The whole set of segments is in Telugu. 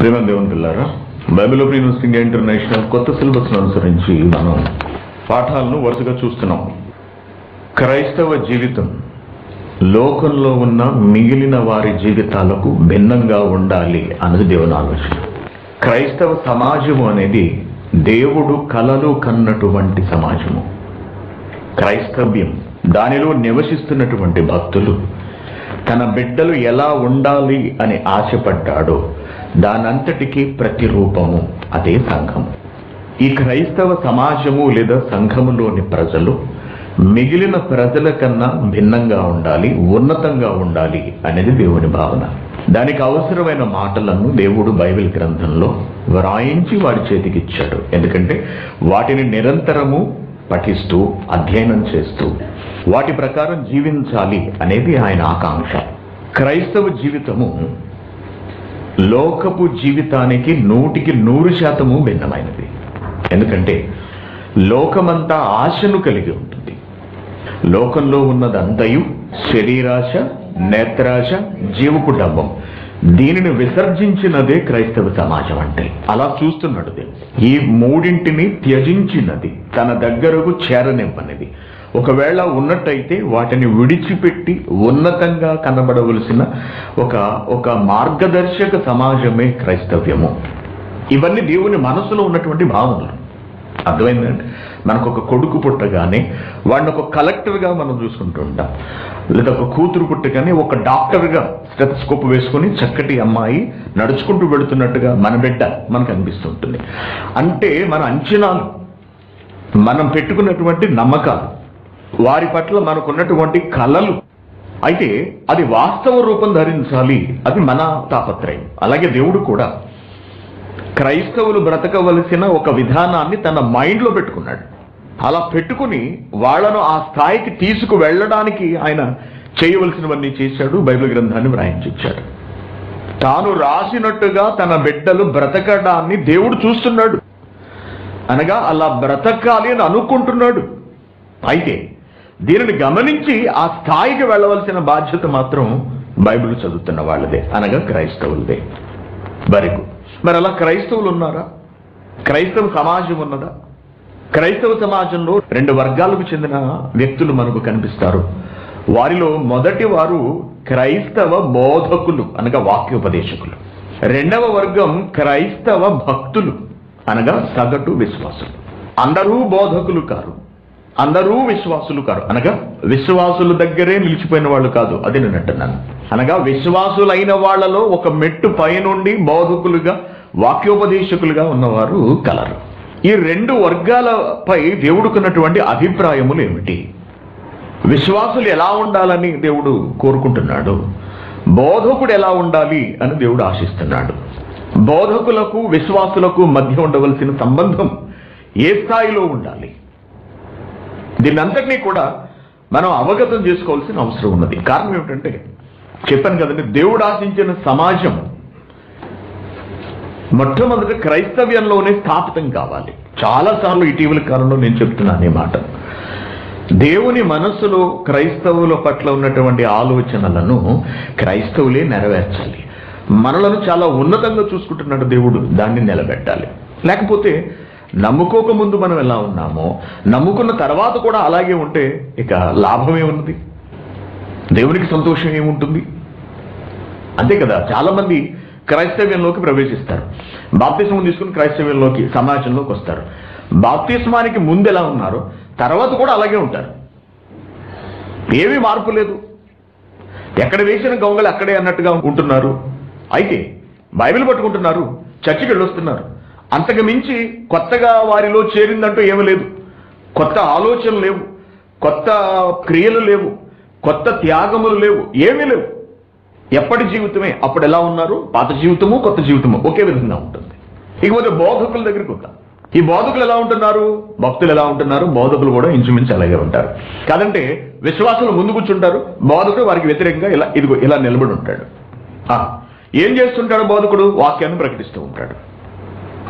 ప్రేమ దేవుని పిల్లారా Bible of University India International కొత్త సిలబస్ అనుసరించి మనం పాఠాలను వరుసగా చూస్తున్నాం. క్రైస్తవ జీవితం లోకంలో ఉన్న మిగిలిన వారి జీవితాలకు భిన్నంగా ఉండాలి అన్నది దేవుని ఆలోచన. క్రైస్తవ సమాజము అనేది దేవుడు కలలు కన్నటువంటి సమాజము. క్రైస్తవ్యం దానిలో నివసిస్తున్నటువంటి భక్తులు తన బిడ్డలు ఎలా ఉండాలి అని ఆశపడ్డాడో దానంతటికీ ప్రతిరూపము. అదే సంఘము ఈ క్రైస్తవ సమాజము లేదా సంఘములోని ప్రజలు మిగిలిన ప్రజల కన్నా భిన్నంగా ఉండాలి ఉన్నతంగా ఉండాలి అనేది దేవుని భావన. దానికి అవసరమైన మాటలను దేవుడు బైబిల్ గ్రంథంలో వ్రాయించి వాడి చేతికి ఇచ్చాడు. ఎందుకంటే వాటిని నిరంతరము పఠిస్తూ అధ్యయనం చేస్తూ వాటి ప్రకారం జీవించాలి అనేది ఆయన ఆకాంక్ష. క్రైస్తవ జీవితము లోకపు జీవితానికి నూటికి నూరు శాతము భిన్నమైనది. ఎందుకంటే లోకమంతా ఆశను కలిగి ఉంటుంది. లోకంలో ఉన్నదంతయు శరీరాశ నేత్రాశ జీవపు డబ్బం. దీనిని విసర్జించినదే క్రైస్తవ సమాజం అంటే. అలా చూస్తున్నాడు దేవుడు. ఈ మూడింటిని త్యజించినది తన దగ్గరకు చేరనివ్వనిది. ఒకవేళ ఉన్నట్టయితే వాటిని విడిచిపెట్టి ఉన్నతంగా కనబడవలసిన ఒక ఒక మార్గదర్శక సమాజమే క్రైస్తవ్యము. ఇవన్నీ దేవుని మనసులో ఉన్నటువంటి భావనలు. అర్థమైందండి? మనకు ఒక కొడుకు పుట్టగానే వాడిని ఒక కలెక్టర్గా మనం చూసుకుంటూ ఉంటాం. లేదా ఒక కూతురు పుట్టగానే ఒక డాక్టర్గా స్టెథస్కోప్ వేసుకొని చక్కటి అమ్మాయి నడుచుకుంటూ వెళుతున్నట్టుగా మన బిడ్డ మనకు అనిపిస్తుంటుంది. అంటే మన అంచనాలు మనం పెట్టుకున్నటువంటి నమ్మకాలు వారి పట్ల మనకున్నటువంటి కళలు అయితే అది వాస్తవ రూపం ధరించాలి. అది మన తాపత్రయం. అలాగే దేవుడు కూడా క్రైస్తవులు బ్రతకవలసిన ఒక విధానాన్ని తన మైండ్లో పెట్టుకున్నాడు. అలా పెట్టుకుని వాళ్ళను ఆ స్థాయికి తీసుకు వెళ్ళడానికి ఆయన చేయవలసినవన్నీ చేశాడు బైబిల్ గ్రంథాన్ని వ్రాయించాడు తాను రాసినట్టుగా తన బిడ్డలు బ్రతకడాన్ని దేవుడు చూస్తున్నాడు. అనగా అలా బ్రతకాలి అని అనుకుంటున్నాడు. అయితే దీనిని గమనించి ఆ స్థాయికి వెళ్ళవలసిన బాధ్యత మాత్రం బైబిల్ చదువుతున్న వాళ్ళదే అనగా క్రైస్తవులదే. వరకు మరి అలా క్రైస్తవులు ఉన్నారా? క్రైస్తవ సమాజం ఉన్నదా? క్రైస్తవ సమాజంలో రెండు వర్గాలకు చెందిన వ్యక్తులు మనకు కనిపిస్తారు. వారిలో మొదటి వారు క్రైస్తవ బోధకులు అనగా వాక్యోపదేశకులు. రెండవ వర్గం క్రైస్తవ భక్తులు అనగా సగటు విశ్వాసులు. అందరూ బోధకులు కారు. అందరూ విశ్వాసులు కారు. అనగా విశ్వాసుల దగ్గరే నిలిచిపోయిన వాళ్ళు కాదు. అది నేను అంటున్నాను. అనగా విశ్వాసులైన వాళ్ళలో ఒక మెట్టు పైనుండి బోధకులుగా వాక్యోపదేశకులుగా ఉన్నవారు కలరు. ఈ రెండు వర్గాలపై దేవుడుకున్నటువంటి అభిప్రాయములు ఏమిటి? విశ్వాసులు ఎలా ఉండాలని దేవుడు కోరుకుంటున్నాడు? బోధకుడు ఎలా ఉండాలి అని దేవుడు ఆశిస్తున్నాడు. బోధకులకు విశ్వాసులకు మధ్య ఉండవలసిన సంబంధం ఏ స్థాయిలో ఉండాలి? దీన్నంతటినీ కూడా మనం అవగతం చేసుకోవాల్సిన అవసరం ఉన్నది. కారణం ఏమిటంటే చెప్పాను కదండి దేవుడు ఆశించిన సమాజం మొట్టమొదటి క్రైస్తవ్యంలోనే స్థాపితం కావాలి. చాలాసార్లు ఇటీవల కాలంలో నేను చెప్తున్నాను ఈ మాట. దేవుని మనస్సులో క్రైస్తవుల పట్ల ఉన్నటువంటి ఆలోచనలను క్రైస్తవులే నెరవేర్చాలి. మనలను చాలా ఉన్నతంగా చూసుకుంటున్నాడు దేవుడు దాన్ని నిలబెట్టాలి. లేకపోతే నమ్ముకోక ముందు మనం ఎలా ఉన్నామో నమ్ముకున్న తర్వాత కూడా అలాగే ఉంటే ఇక లాభమే ఉన్నది. దేవునికి సంతోషం ఏముంటుంది? అంతే కదా? చాలామంది క్రైస్తవ్యంలోకి ప్రవేశిస్తారు. బాప్తిస్మం తీసుకుని క్రైస్తవ్యంలోకి సమాజంలోకి వస్తారు. బాప్తిస్మానికి ముందు ఎలా ఉన్నారో తర్వాత కూడా అలాగే ఉంటారు. ఏమీ మార్పు లేదు. ఎక్కడ వేసిన గొంగలు అక్కడే అన్నట్టుగా ఉంటున్నారు. అయితే బైబిల్ పట్టుకుంటున్నారు చర్చికి వెళ్ళొస్తున్నారు. అంతకు మించి కొత్తగా వారిలో చేరిందంటూ ఏమీ లేదు. కొత్త ఆలోచనలు లేవు. కొత్త క్రియలు లేవు. కొత్త త్యాగములు లేవు. ఏమీ లేవు. ఎప్పటి జీవితమే? అప్పుడు ఎలా ఉన్నారు? పాత జీవితము కొత్త జీవితము ఒకే విధంగా ఉంటుంది. ఇకపోతే బోధకుల దగ్గరికి వద్దాం. ఈ బోధకులు ఎలా ఉంటున్నారు? భక్తులు ఎలా ఉంటున్నారు? బోధకులు కూడా ఇంచుమించు అలాగే ఉంటారు. కాదంటే విశ్వాసులు ముందు కూర్చుంటారు. బోధకుడు వారికి వ్యతిరేకంగా ఇలా ఇదిగో ఇలా నిలబడి ఉంటాడు. ఏం చేస్తుంటాడు బోధకుడు? వాక్యాన్ని ప్రకటిస్తూ ఉంటాడు.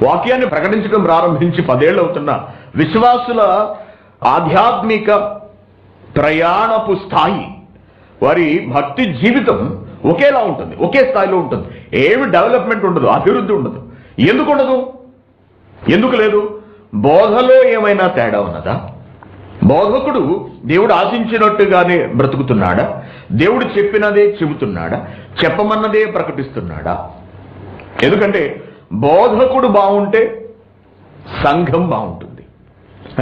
వాక్యాన్ని ప్రకటించడం ప్రారంభించి పదేళ్ళు అవుతున్న విశ్వాసుల ఆధ్యాత్మిక ప్రయాణపు స్థాయి వారి భక్తి జీవితం ఒకేలా ఉంటుంది ఒకే స్థాయిలో ఉంటుంది. ఏమి డెవలప్మెంట్ ఉండదు అభివృద్ధి ఉండదు. ఎందుకు ఉండదు? ఎందుకు లేదు? బోధలో ఏమైనా తేడా ఉన్నదా? బోధకుడు దేవుడు ఆశించినట్టుగానే బ్రతుకుతున్నాడా? దేవుడు చెప్పినదే చెబుతున్నాడా? చెప్పమన్నదే ప్రకటిస్తున్నాడా? ఎందుకంటే బోధకుడు బాగుంటే సంఘం బాగుంటుంది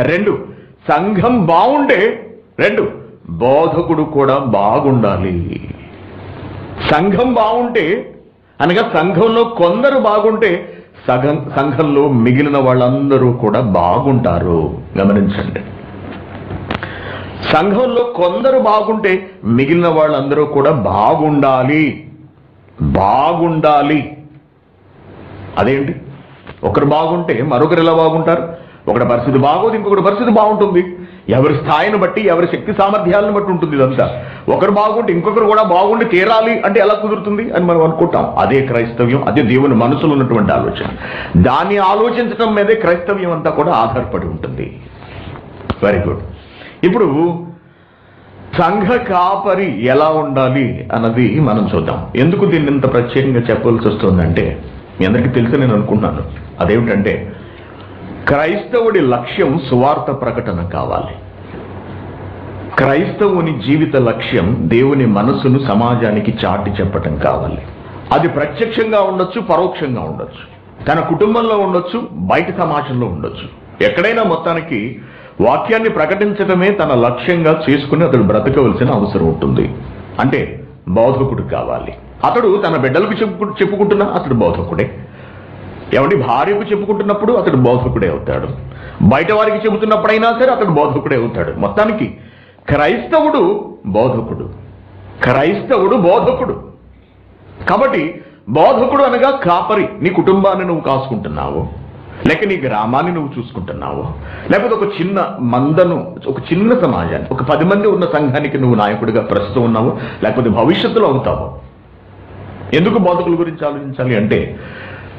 రెండు సంఘం బాగుంటే రెండు బోధకుడు కూడా బాగుండాలి. సంఘం బాగుంటే అనగా సంఘంలో కొందరు బాగుంటే సగం సంఘంలో మిగిలిన వాళ్ళందరూ కూడా బాగుంటారు. గమనించండి. సంఘంలో కొందరు బాగుంటే మిగిలిన వాళ్ళందరూ కూడా బాగుండాలి. బాగుండాలి. అదేంటి? ఒకరు బాగుంటే మరొకరు ఎలా బాగుంటారు? ఒకటి పరిస్థితి బాగోదు ఇంకొకటి పరిస్థితి బాగుంటుంది. ఎవరి స్థాయిని బట్టి ఎవరి శక్తి సామర్థ్యాలను బట్టి ఉంటుంది ఇదంతా. ఒకరు బాగుంటే ఇంకొకరు కూడా బాగుండి తీరాలి అంటే ఎలా కుదురుతుంది అని మనం అనుకుంటాం. అదే క్రైస్తవ్యం అదే దేవుని మనసులో ఉన్నటువంటి ఆలోచన. దాన్ని ఆలోచించడం మీదే క్రైస్తవ్యం అంతా కూడా ఆధారపడి ఉంటుంది. వెరీ గుడ్ ఇప్పుడు సంఘ కాపరి ఎలా ఉండాలి అన్నది మనం చూద్దాం. ఎందుకు దీన్ని ఇంత ప్రత్యేకంగా చెప్పవలసి వస్తుందంటే మీ అందరికీ తెలుసు నేను అనుకుంటున్నాను. అదేమిటంటే క్రైస్తవుడి లక్ష్యం సువార్త ప్రకటన కావాలి. క్రైస్తవుని జీవిత లక్ష్యం దేవుని మనసును సమాజానికి చాటి చెప్పటం కావాలి. అది ప్రత్యక్షంగా ఉండొచ్చు పరోక్షంగా ఉండొచ్చు. తన కుటుంబంలో ఉండొచ్చు బయట సమాజంలో ఉండొచ్చు. ఎక్కడైనా మొత్తానికి వాక్యాన్ని ప్రకటించడమే తన లక్ష్యంగా చేసుకుని అతడు బ్రతకవలసిన అవసరం ఉంటుంది. అంటే బోధకుడు కావాలి. అతడు తన బిడ్డలకు చెప్పు చెప్పుకుంటున్నా అతడు బోధకుడే. ఎవడి భార్యకు చెప్పుకుంటున్నప్పుడు అతడు బోధకుడే అవుతాడు. బయట వారికి చెబుతున్నప్పుడైనా సరే అతడు బోధకుడే అవుతాడు. మొత్తానికి క్రైస్తవుడు బోధకుడు. క్రైస్తవుడు బోధకుడు. కాబట్టి బోధకుడు అనగా కాపరి. నీ కుటుంబాన్ని నువ్వు కాసుకుంటున్నావు. లేక నీ గ్రామాన్ని నువ్వు చూసుకుంటున్నావు. లేకపోతే ఒక చిన్న మందను ఒక చిన్న సమాజాన్ని ఒక పది మంది ఉన్న సంఘానికి నువ్వు నాయకుడిగా ప్రస్తుతం ఉన్నావు. లేకపోతే భవిష్యత్తులో అవుతావు ఎందుకు బోధకుల గురించి ఆలోచించాలి అంటే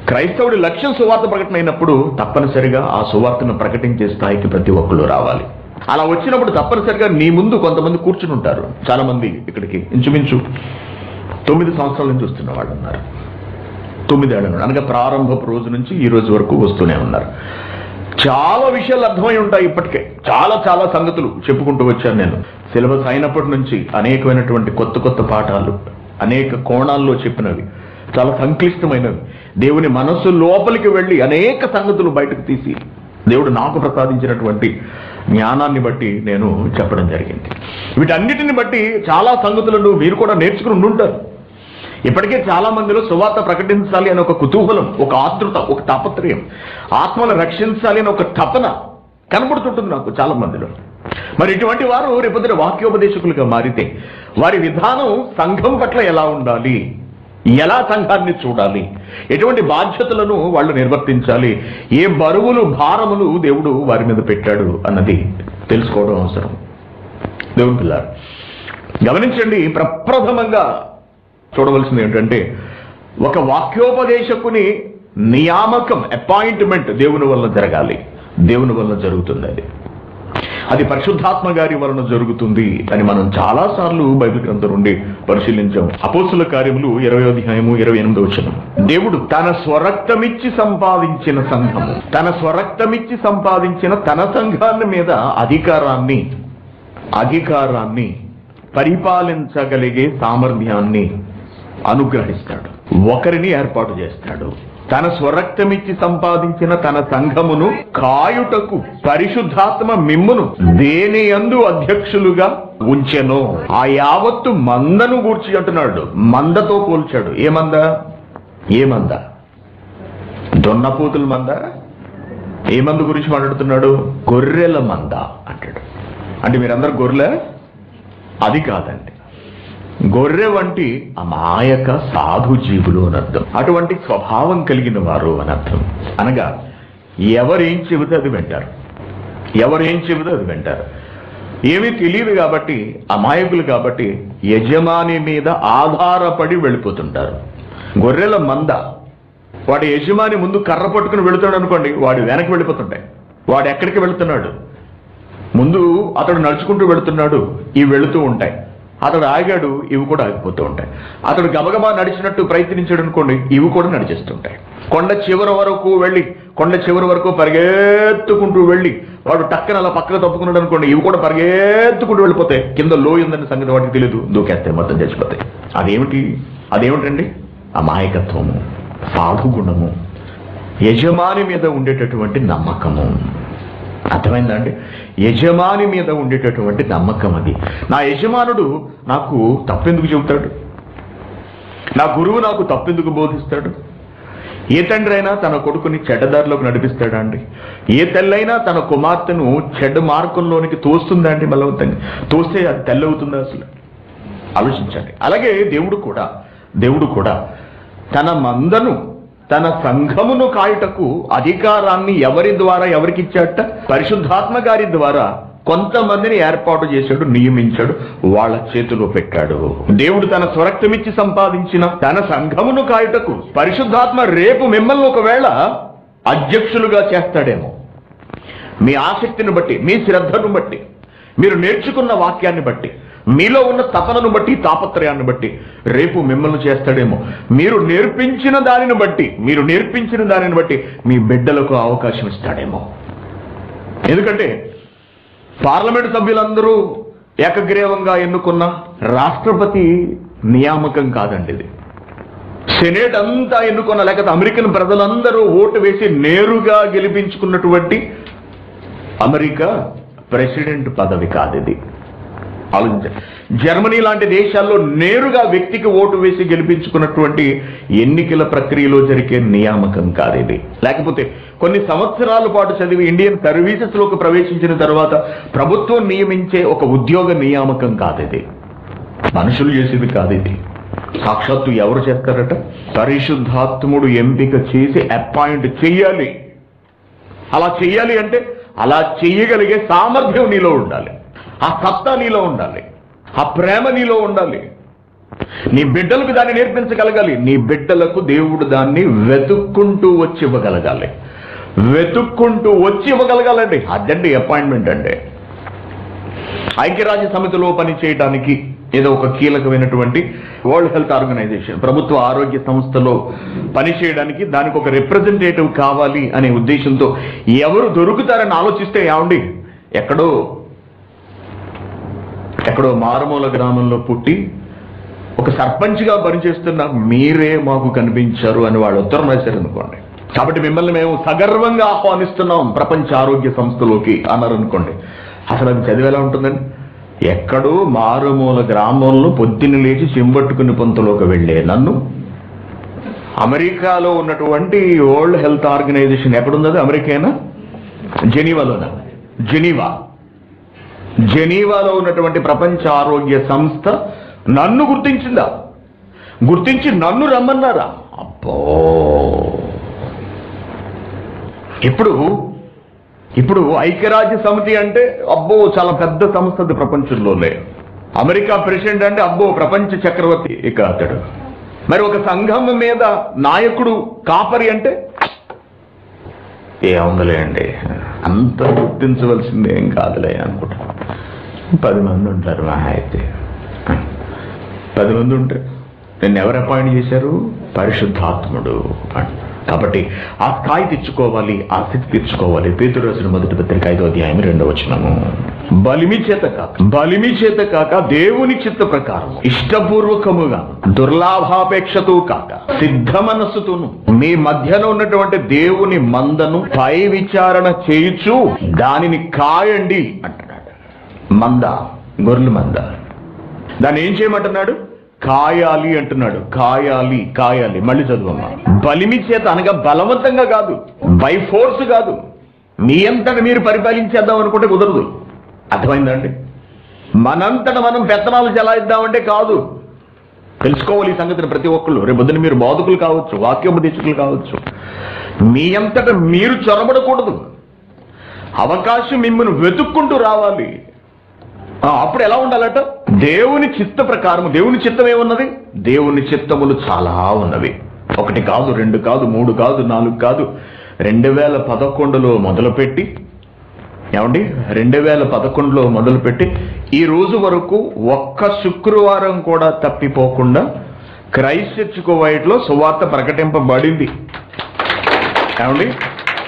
క్రైస్తవుడి లక్ష్యం సువార్త ప్రకటన అయినప్పుడు తప్పనిసరిగా ఆ సువార్తను ప్రకటించే స్థాయికి ప్రతి ఒక్కరు రావాలి. అలా వచ్చినప్పుడు తప్పనిసరిగా నీ ముందు కొంతమంది కూర్చుని ఉంటారు. చాలా మంది ఇక్కడికి ఇంచుమించు తొమ్మిది సంవత్సరాల నుంచి వస్తున్న వాళ్ళు ఉన్నారు. తొమ్మిదేళ్ళ నుండి అనగా ప్రారంభపు రోజు నుంచి ఈ రోజు వరకు వస్తూనే ఉన్నారు. చాలా విషయాలు అర్థమై ఉంటాయి ఇప్పటికే. చాలా చాలా సంగతులు చెప్పుకుంటూ వచ్చాను నేను. సిలబస్ అయినప్పటి నుంచి అనేకమైనటువంటి కొత్త కొత్త పాఠాలు అనేక కోణాల్లో చెప్పినవి. చాలా సంక్లిష్టమైనవి. దేవుని మనస్సు లోపలికి వెళ్ళి అనేక సంగతులు బయటకు తీసి దేవుడు నాకు ప్రసాదించినటువంటి జ్ఞానాన్ని బట్టి నేను చెప్పడం జరిగింది. వీటన్నిటిని బట్టి చాలా సంగతులను మీరు కూడా నేర్చుకుని ఉండుంటారు. ఇప్పటికే చాలా మందిలో సువార్త ప్రకటించాలి అని ఒక కుతూహలం ఒక ఆతృత ఒక తాపత్రయం. ఆత్మను రక్షించాలి అని ఒక తపన కనబడుతుంటుంది నాకు చాలా మందిలో. మరి ఇటువంటి వారు రేపొద్దున వాక్యోపదేశకులుగా మారితే వారి విధానం సంఘం పట్ల ఎలా ఉండాలి? ఎలా సంఘాన్ని చూడాలి? ఎటువంటి బాధ్యతలను వాళ్ళు నిర్వర్తించాలి? ఏ బరువులు భారములు దేవుడు వారి మీద పెట్టాడు అన్నది తెలుసుకోవడం అవసరం. దేవుని పిల్లారు గమనించండి ప్రప్రథమంగా చూడవలసింది ఏంటంటే ఒక వాక్యోపదేశకుని నియామకం అపాయింట్మెంట్ దేవుని వల్ల జరగాలి. దేవుని వల్ల జరుగుతుంది అది అది పరిశుద్ధాత్మ గారి వలన జరుగుతుంది అని మనం చాలా సార్లు బైబిల్ గ్రంథం నుండి పరిశీలించాం. అపోసుల కార్యములు ఇరవై అధ్యాయము ఇరవై ఎనిమిది వచ్చిన దేవుడు తన స్వరక్తమిచ్చి సంపాదించిన సంఘము తన స్వరక్తమిచ్చి సంపాదించిన తన సంఘాన్ని మీద అధికారాన్ని అధికారాన్ని పరిపాలించగలిగే సామర్థ్యాన్ని అనుగ్రహిస్తాడు. ఒకరిని ఏర్పాటు చేస్తాడు. తన స్వరక్తమిచ్చి సంపాదించిన తన సంఘమును కాయుటకు పరిశుద్ధాత్మ మిమ్మును దేని యందు అధ్యక్షులుగా ఉంచెను ఆ యావత్తు మందను గూర్చి అంటున్నాడు. మందతో పోల్చాడు. ఏ మంద? ఏ మంద? దొన్నపోతుల మంద? ఏ మందు గురించి మాట్లాడుతున్నాడు? గొర్రెల మంద అంటాడు. అంటే మీరందరూ గొర్రెల? అది కాదండి. గొర్రె వంటి అమాయక సాధు జీవులు అనర్థం అటువంటి స్వభావం కలిగిన వారు అనర్థం అనగా ఎవరేం చెబితే అది వింటారు. ఎవరేం చెబితే అది వింటారు. ఏమీ తెలియదు కాబట్టి అమాయకులు కాబట్టి యజమాని మీద ఆధారపడి వెళ్ళిపోతుంటారు. గొర్రెల మంద వాడి యజమాని ముందు కర్ర పట్టుకుని వెళుతాడు అనుకోండి వాడు వెనక్కి వెళ్ళిపోతుంటాయి. వాడు ఎక్కడికి వెళుతున్నాడు? ముందు అతడు నడుచుకుంటూ వెళుతున్నాడు ఈ వెళుతూ ఉంటాయి. అతడు ఆగాడు ఇవి కూడా ఆగిపోతూ ఉంటాయి. అతడు గబగబా నడిచినట్టు ప్రయత్నించాడు అనుకోండి ఇవి కూడా నడిచేస్తుంటాయి. కొండ చివరి వరకు వెళ్ళి కొండ చివరి వరకు పరిగెత్తుకుంటూ వెళ్ళి వాడు టక్కన అలా పక్కన తప్పుకున్నాడు అనుకోండి ఇవి కూడా పరిగెత్తుకుంటూ వెళ్ళిపోతాయి. కింద లోయ ఉందని సంగతి వాడికి తెలియదు దూకేస్తాయి మొత్తం చచ్చిపోతాయి అదేమిటి? అదేమిటండి? అమాయకత్వము సాధుగుణము యజమాని మీద ఉండేటటువంటి నమ్మకము. అర్థమైందండి యజమాని మీద ఉండేటటువంటి నమ్మకం అది. నా యజమానుడు నాకు తప్పెందుకు చెబుతాడు? నా గురువు నాకు తప్పెందుకు బోధిస్తాడు? ఏ తండ్రి అయినా తన కొడుకుని చెడ్డదారిలోకి నడిపిస్తాడా అండి? ఏ తల్లైనా తన కుమార్తెను చెడ్డ మార్గంలోనికి తోస్తుందా అండి బలవంతంగా తోస్తే అది తెల్లవుతుందా అసలు? ఆలోచించండి. అలాగే దేవుడు కూడా దేవుడు కూడా తన మందను తన సంఘమును కాయుటకు అధికారాన్ని ఎవరి ద్వారా ఎవరికి ఇచ్చాట పరిశుద్ధాత్మ గారి ద్వారా కొంతమందిని ఏర్పాటు చేశాడు నియమించాడు వాళ్ళ చేతిలో పెట్టాడు. దేవుడు తన స్వరక్తమిచ్చి సంపాదించిన తన సంఘమును కాయుటకు పరిశుద్ధాత్మ రేపు మిమ్మల్ని ఒకవేళ అధ్యక్షులుగా చేస్తాడేమో. మీ ఆసక్తిని బట్టి మీ శ్రద్ధను బట్టి మీరు నేర్చుకున్న వాక్యాన్ని బట్టి మీలో ఉన్న తపనను బట్టి తాపత్రయాన్ని బట్టి రేపు మిమ్మల్ని చేస్తాడేమో. మీరు నేర్పించిన దానిని బట్టి మీరు నేర్పించిన దానిని బట్టి మీ బిడ్డలకు అవకాశం ఇస్తాడేమో. ఎందుకంటే పార్లమెంట్ సభ్యులందరూ ఏకగ్రీవంగా ఎన్నుకున్న రాష్ట్రపతి నియామకం కాదండి ఇది. సెనేట్ అంతా ఎన్నుకున్న లేకపోతే అమెరికన్ ప్రజలందరూ ఓటు వేసి నేరుగా గెలిపించుకున్నటువంటి అమెరికా ప్రెసిడెంట్ పదవి కాదు ఇది. ఆలోచించండి. జర్మనీ లాంటి దేశాల్లో నేరుగా వ్యక్తికి ఓటు వేసి గెలిపించుకున్నటువంటి ఎన్నికల ప్రక్రియలో జరిగే నియామకం కాదు ఇది లేకపోతే కొన్ని సంవత్సరాల పాటు చదివి ఇండియన్ సర్వీసెస్లోకి ప్రవేశించిన తర్వాత ప్రభుత్వం నియమించే ఒక ఉద్యోగ నియామకం కాదు ఇది మనుషులు చేసేది కాదు ఇది సాక్షాత్తు ఎవరు చేస్తారట? పరిశుద్ధాత్ముడు ఎంపిక చేసి అపాయింట్ చెయ్యాలి. అలా చెయ్యాలి అంటే అలా చెయ్యగలిగే సామర్థ్యం నీలో ఉండాలి. ఆ సత్తా నీలో ఉండాలి ఆ ప్రేమ నీలో ఉండాలి. నీ బిడ్డలకు దాన్ని నేర్పించగలగాలి నీ బిడ్డలకు దేవుడు దాన్ని వెతుక్కుంటూ వచ్చి ఇవ్వగలగాలి. వెతుక్కుంటూ వచ్చి ఇవ్వగలగాలండి. అదండి అపాయింట్మెంట్ అంటే ఐక్యరాజ్య సమితిలో పనిచేయడానికి ఏదో ఒక కీలకమైనటువంటి వరల్డ్ హెల్త్ ఆర్గనైజేషన్ ప్రభుత్వ ఆరోగ్య సంస్థలో పనిచేయడానికి దానికి ఒక రిప్రజెంటేటివ్ కావాలి అనే ఉద్దేశంతో ఎవరు దొరుకుతారని ఆలోచిస్తే ఏమండి? ఎక్కడో ఎక్కడో మారుమూల గ్రామంలో పుట్టి ఒక సర్పంచ్గా పనిచేస్తున్న మీరే మాకు కనిపించారు అని వాళ్ళు ఉత్తరం రాశారు అనుకోండి. కాబట్టి మిమ్మల్ని మేము సగర్వంగా ఆహ్వానిస్తున్నాం ప్రపంచ ఆరోగ్య సంస్థలోకి అన్నారు అనుకోండి. అసలు అది చదివేలా ఉంటుందండి? ఎక్కడో మారుమూల గ్రామంలో పొద్దున్న లేచి చెంబట్టుకుని పొంతలోకి వెళ్ళే నన్ను. అమెరికాలో ఉన్నటువంటి వరల్డ్ హెల్త్ ఆర్గనైజేషన్ ఎక్కడున్నది? అమెరికానా? జెనీవాలోనా? జెనీవా. జెనీవాలో ఉన్నటువంటి ప్రపంచ ఆరోగ్య సంస్థ నన్ను గుర్తించిందా? గుర్తించి నన్ను రమ్మన్నారా? అబ్బో! ఇప్పుడు ఇప్పుడు ఐక్యరాజ్య సమితి అంటే అబ్బో చాలా పెద్ద సంస్థ అది ప్రపంచంలోనే. అమెరికా ప్రెసిడెంట్ అంటే అబ్బో ప్రపంచ చక్రవర్తి ఇక అతడు. మరి ఒక సంఘం మీద నాయకుడు కాపరి అంటే ఏముందిలే అండి అంత గుర్తించవలసింది ఏం కాదులే అనుకుంటా. పది మంది ఉంటారు మా అయితే. పది మంది ఉంటే నేను ఎవరు అపాయింట్ చేశారు? పరిశుద్ధాత్ముడు అంటున్నాడు. కాబట్టి ఆ స్థాయి తెచ్చుకోవాలి ఆ స్థితి తెచ్చుకోవాలి. పేతురు రాసిన మొదటి పత్రిక ఐదో అధ్యాయం రెండో వచనము. బలిమి చేత కాక బలిమి చేత కాక దేవుని చిత్త ప్రకారం ఇష్టపూర్వకముగా దుర్లాభాపేక్షతో కాక సిద్ధ మనస్సుతోను మీ మధ్యలో ఉన్నటువంటి దేవుని మందను పై విచారణ చేయుచు దానిని కాయండి అంటున్నాడు. మంద గొర్రెలు మంద. దాన్ని ఏం చేయమంటున్నాడు? కాయాలి అంటున్నాడు. కాయాలి కాయాలి. మళ్ళీ చదువమ్మా. బలిమి చేత అనగా బలవంతంగా కాదు. బై ఫోర్స్ కాదు. మీ అంతట మీరు పరిపాలించేద్దాం అనుకుంటే కుదరదు. అర్థమైందండి? మనంతట మనం పెత్తనాలు చెలాయిద్దామంటే కాదు. తెలుసుకోవాలి ఈ సంగతిని ప్రతి ఒక్కళ్ళు. రేపొద్దున మీరు బాధకులు కావచ్చు వాక్యోపదేశకులు కావచ్చు. మీ అంతట మీరు చొరబడకూడదు. అవకాశం మిమ్మల్ని వెతుక్కుంటూ రావాలి. అప్పుడు ఎలా ఉండాలట? దేవుని చిత్త ప్రకారం దేవుని చిత్తం ఏమున్నది దేవుని చిత్తములు చాలా ఉన్నవి. ఒకటి కాదు రెండు కాదు మూడు కాదు నాలుగు కాదు. రెండు వేల పదకొండులో మొదలుపెట్టి ఏమండి? రెండు వేల పదకొండులో మొదలుపెట్టి ఈ రోజు వరకు ఒక్క శుక్రవారం కూడా తప్పిపోకుండా క్రైస్ట్ చర్చ్ కువైట్లో సువార్త ప్రకటింపబడింది. ఏమండి?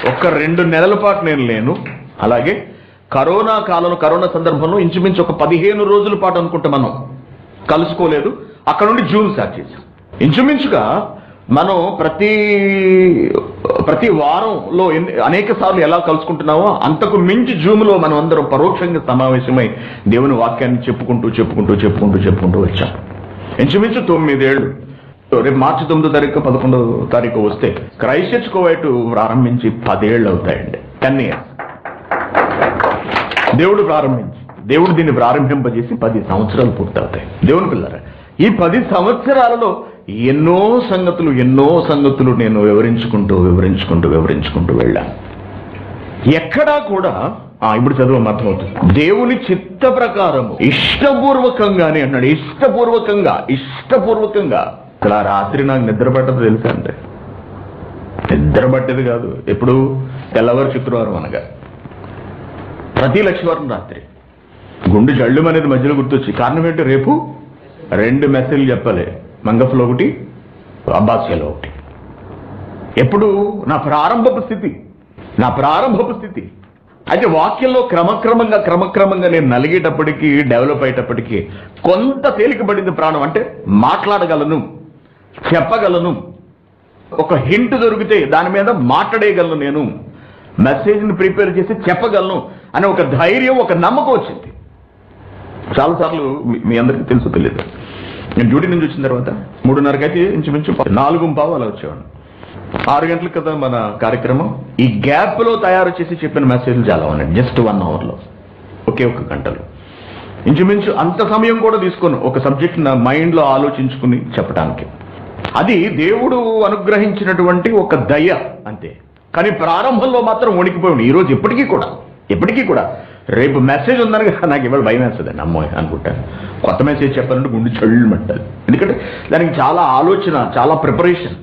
ఒక్క రెండు నెలల పాటు నేను లేను. అలాగే కరోనా కాలంలో కరోనా సందర్భంలో ఇంచుమించు ఒక పదిహేను రోజుల పాటు అనుకుంటే మనం కలుసుకోలేదు. అక్కడ నుండి జూన్ స్టార్ట్ చేశాం. ఇంచుమించుగా మనం ప్రతి ప్రతి వారంలో అనేక సార్లు ఎలా కలుసుకుంటున్నామో అంతకు మించి జూమ్లో మనం అందరం పరోక్షంగా సమావేశమై దేవుని వాక్యాన్ని చెప్పుకుంటూ చెప్పుకుంటూ చెప్పుకుంటూ చెప్పుకుంటూ వచ్చాం. ఇంచుమించు తొమ్మిదేళ్ళు. రేపు మార్చి తొమ్మిదో తారీఖు పదకొండో తారీఖు వస్తే క్రైస్ట్ కోవైట్ ప్రారంభించి పదేళ్ళు అవుతాయండి. Ten years. దేవుడు ప్రారంభించి దేవుడు దీన్ని ప్రారంభింపజేసి పది సంవత్సరాలు పూర్తవుతాయి. దేవుని పిల్లరా ఈ పది సంవత్సరాలలో ఎన్నో సంగతులు ఎన్నో సంగతులు నేను వివరించుకుంటూ వివరించుకుంటూ వివరించుకుంటూ వెళ్ళాను. ఎక్కడా కూడా ఆ, ఇప్పుడు చదువు అర్థమవుతుంది దేవుని చిత్త ప్రకారము ఇష్టపూర్వకంగానే అన్నాడు. ఇష్టపూర్వకంగా ఇష్టపూర్వకంగా. అసలు ఆ రాత్రి నాకు నిద్ర పట్టదు తెలుసా అంటే? నిద్ర పట్టేది కాదు. ఎప్పుడు? తెల్లవారు శుక్రవారం అనగా. ప్రతి లక్ష్మీవారం రాత్రి. గుండె జల్లు అనేది మధ్యలో గుర్తొచ్చి. కారణం ఏంటి? రేపు రెండు మెసేజ్లు చెప్పాలి. మంగఫ్లో ఒకటి అబ్బాసియాలో ఒకటి. ఎప్పుడు? నా ప్రారంభపు స్థితి. నా ప్రారంభపు స్థితి. అయితే వాక్యంలో క్రమక్రమంగా క్రమక్రమంగా నేను నలిగేటప్పటికీ డెవలప్ అయ్యేటప్పటికీ కొంత తేలికపడింది ప్రాణం. అంటే మాట్లాడగలను చెప్పగలను. ఒక హింట్ దొరికితే దాని మీద మాట్లాడేయగలను నేను. మెసేజ్ని ప్రిపేర్ చేసి చెప్పగలను అనే ఒక ధైర్యం ఒక నమ్మకం వచ్చింది. చాలాసార్లు మీ- మీ అందరికీ తెలుసు తెలియదు నేను డ్యూటీ నుంచి వచ్చిన తర్వాత మూడున్నరకైతే ఇంచుమించు నాలుగు పావు అలా వచ్చేవాడిని. ఆరు గంటల కదా మన కార్యక్రమం. ఈ గ్యాప్లో తయారు చేసి చెప్పిన మెసేజ్లు చాలా ఉన్నాయి. జస్ట్ వన్ అవర్లో. ఒకే ఒక గంటలో. ఇంచుమించు అంత సమయం కూడా తీసుకోను. ఒక సబ్జెక్ట్ నా మైండ్లో ఆలోచించుకుని చెప్పడానికి. అది దేవుడు అనుగ్రహించినటువంటి ఒక దయ అంతే. కానీ ప్రారంభంలో మాత్రం వణికిపోయి ఈరోజు రోజు ఎప్పటికీ కూడా ఎప్పటికీ కూడా. రేపు మెసేజ్ ఉందని కదా నాకు ఇవాళ భయం వేస్తుంది. నమ్మో అనుకుంటాను కొత్త మెసేజ్ చెప్పాలంటే గుండె చళ్ళమంటది ఎందుకంటే దానికి చాలా ఆలోచన చాలా ప్రిపరేషన్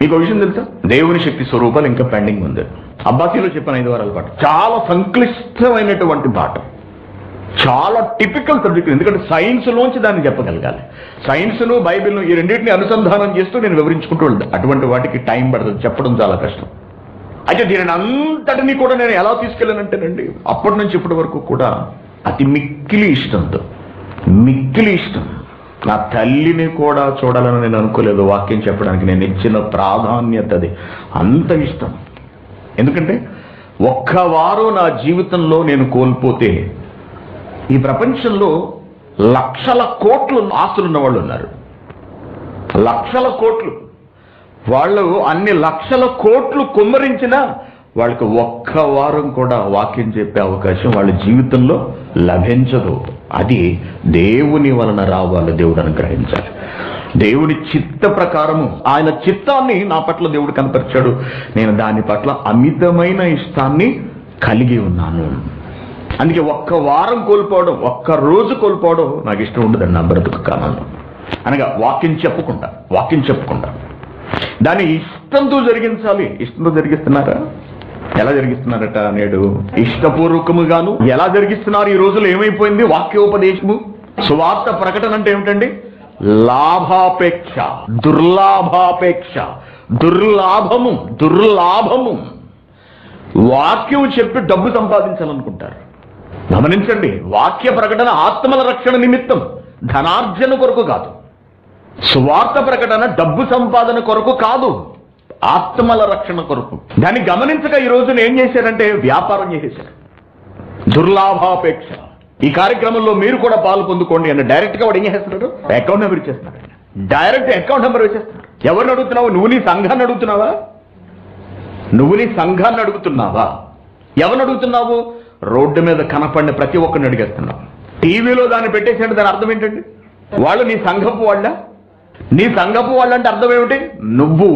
మీకు విషయం తెలుసా? దేవుని శక్తి స్వరూపాలు ఇంకా పెండింగ్ ఉంది. అబ్బాసీలో చెప్పిన ఐదు వారాల పాటు. చాలా సంక్లిష్టమైనటువంటి పాట చాలా టిపికల్ సబ్జెక్ట్ ఎందుకంటే సైన్స్లోంచి దాన్ని చెప్పగలగాలి. సైన్స్ను బైబిల్ను ఈ రెండింటిని అనుసంధానం చేస్తూ నేను వివరించుకుంటూ వెళ్తాను అటువంటి వాటికి టైం పడుతుంది చెప్పడం చాలా కష్టం. అయితే దీనిని అంతటినీ కూడా నేను ఎలా తీసుకెళ్ళానంటేనండి అప్పటి నుంచి ఇప్పటి వరకు కూడా అతి మిక్కిలి ఇష్టంతో మిక్కిలి ఇష్టం. నా తల్లిని కూడా చూడాలని నేను అనుకోలేదు వాక్యం చెప్పడానికి నేను ఇచ్చిన ప్రాధాన్యత అది అంత ఇష్టం. ఎందుకంటే ఒక్క వారం నా జీవితంలో నేను కోల్పోతే ఈ ప్రపంచంలో లక్షల కోట్లు ఆస్తులున్న వాళ్ళు ఉన్నారు. లక్షల కోట్లు. వాళ్ళు అన్ని లక్షల కోట్లు కుమ్మరించినా వాళ్ళకి ఒక్క వారం కూడా వాక్యం చెప్పే అవకాశం వాళ్ళ జీవితంలో లభించదు. అది దేవుని వలన రావాలి దేవుడు అనుగ్రహించాలి. దేవుని చిత్త ప్రకారము ఆయన చిత్తాన్ని నా పట్ల దేవుడు కనపరిచాడు. నేను దాని పట్ల అమితమైన ఇష్టాన్ని కలిగి ఉన్నాను. అందుకే ఒక్క వారం కోల్పోవడం ఒక్క రోజు కోల్పోవడం నాకు ఇష్టం ఉండదండి నా బ్రతుకు కాలంలో. అనగా వాక్యం చెప్పకుండా వాక్యం చెప్పకుండా దాన్ని ఇష్టంతో జరిగించాలి. ఇష్టంతో జరిగిస్తున్నారా? ఎలా జరిగిస్తున్నారట నేడు? ఇష్టపూర్వకముగాను. ఎలా జరిగిస్తున్నారు? ఈ రోజులు ఏమైపోయింది? వాక్యోపదేశము సువార్త ప్రకటన అంటే ఏమిటండి? లాభాపేక్ష దుర్లాభాపేక్ష దుర్లాభము దుర్లాభము. వాక్యం చెప్పి డబ్బు సంపాదించాలనుకుంటారు. గమనించండి వాక్య ప్రకటన ఆత్మల రక్షణ నిమిత్తం ధనార్జన కొరకు కాదు. స్వార్థ ప్రకటన డబ్బు సంపాదన కొరకు కాదు ఆత్మల రక్షణ కొరకు. దాన్ని గమనించక ఈ రోజున ఏం చేశారంటే వ్యాపారం చేసేశారు. దుర్లాభాపేక్ష. ఈ కార్యక్రమంలో మీరు కూడా పాలు పొందుకోండి అని డైరెక్ట్గా వాడు ఏం చేస్తున్నాడు? అకౌంట్ నెంబర్ ఇచ్చేస్తున్నాడు. డైరెక్ట్ అకౌంట్ నెంబర్ ఇచ్చేస్తున్నాడు. ఎవరిని అడుగుతున్నావు? నువ్వు నీ సంఘాన్ని అడుగుతున్నావా? నువ్వు నీ సంఘాన్ని అడుగుతున్నావా? ఎవరిని అడుగుతున్నావు? రోడ్డు మీద కనపడిన ప్రతి ఒక్కరిని అడిగేస్తున్నావు. టీవీలో దాన్ని పెట్టేసినట్టు దాని అర్థం ఏంటండి? వాళ్ళు నీ సంఘపు వాళ్ళ? నీ సంఘపు వాళ్ళంటే అర్థం ఏమిటి? నువ్వు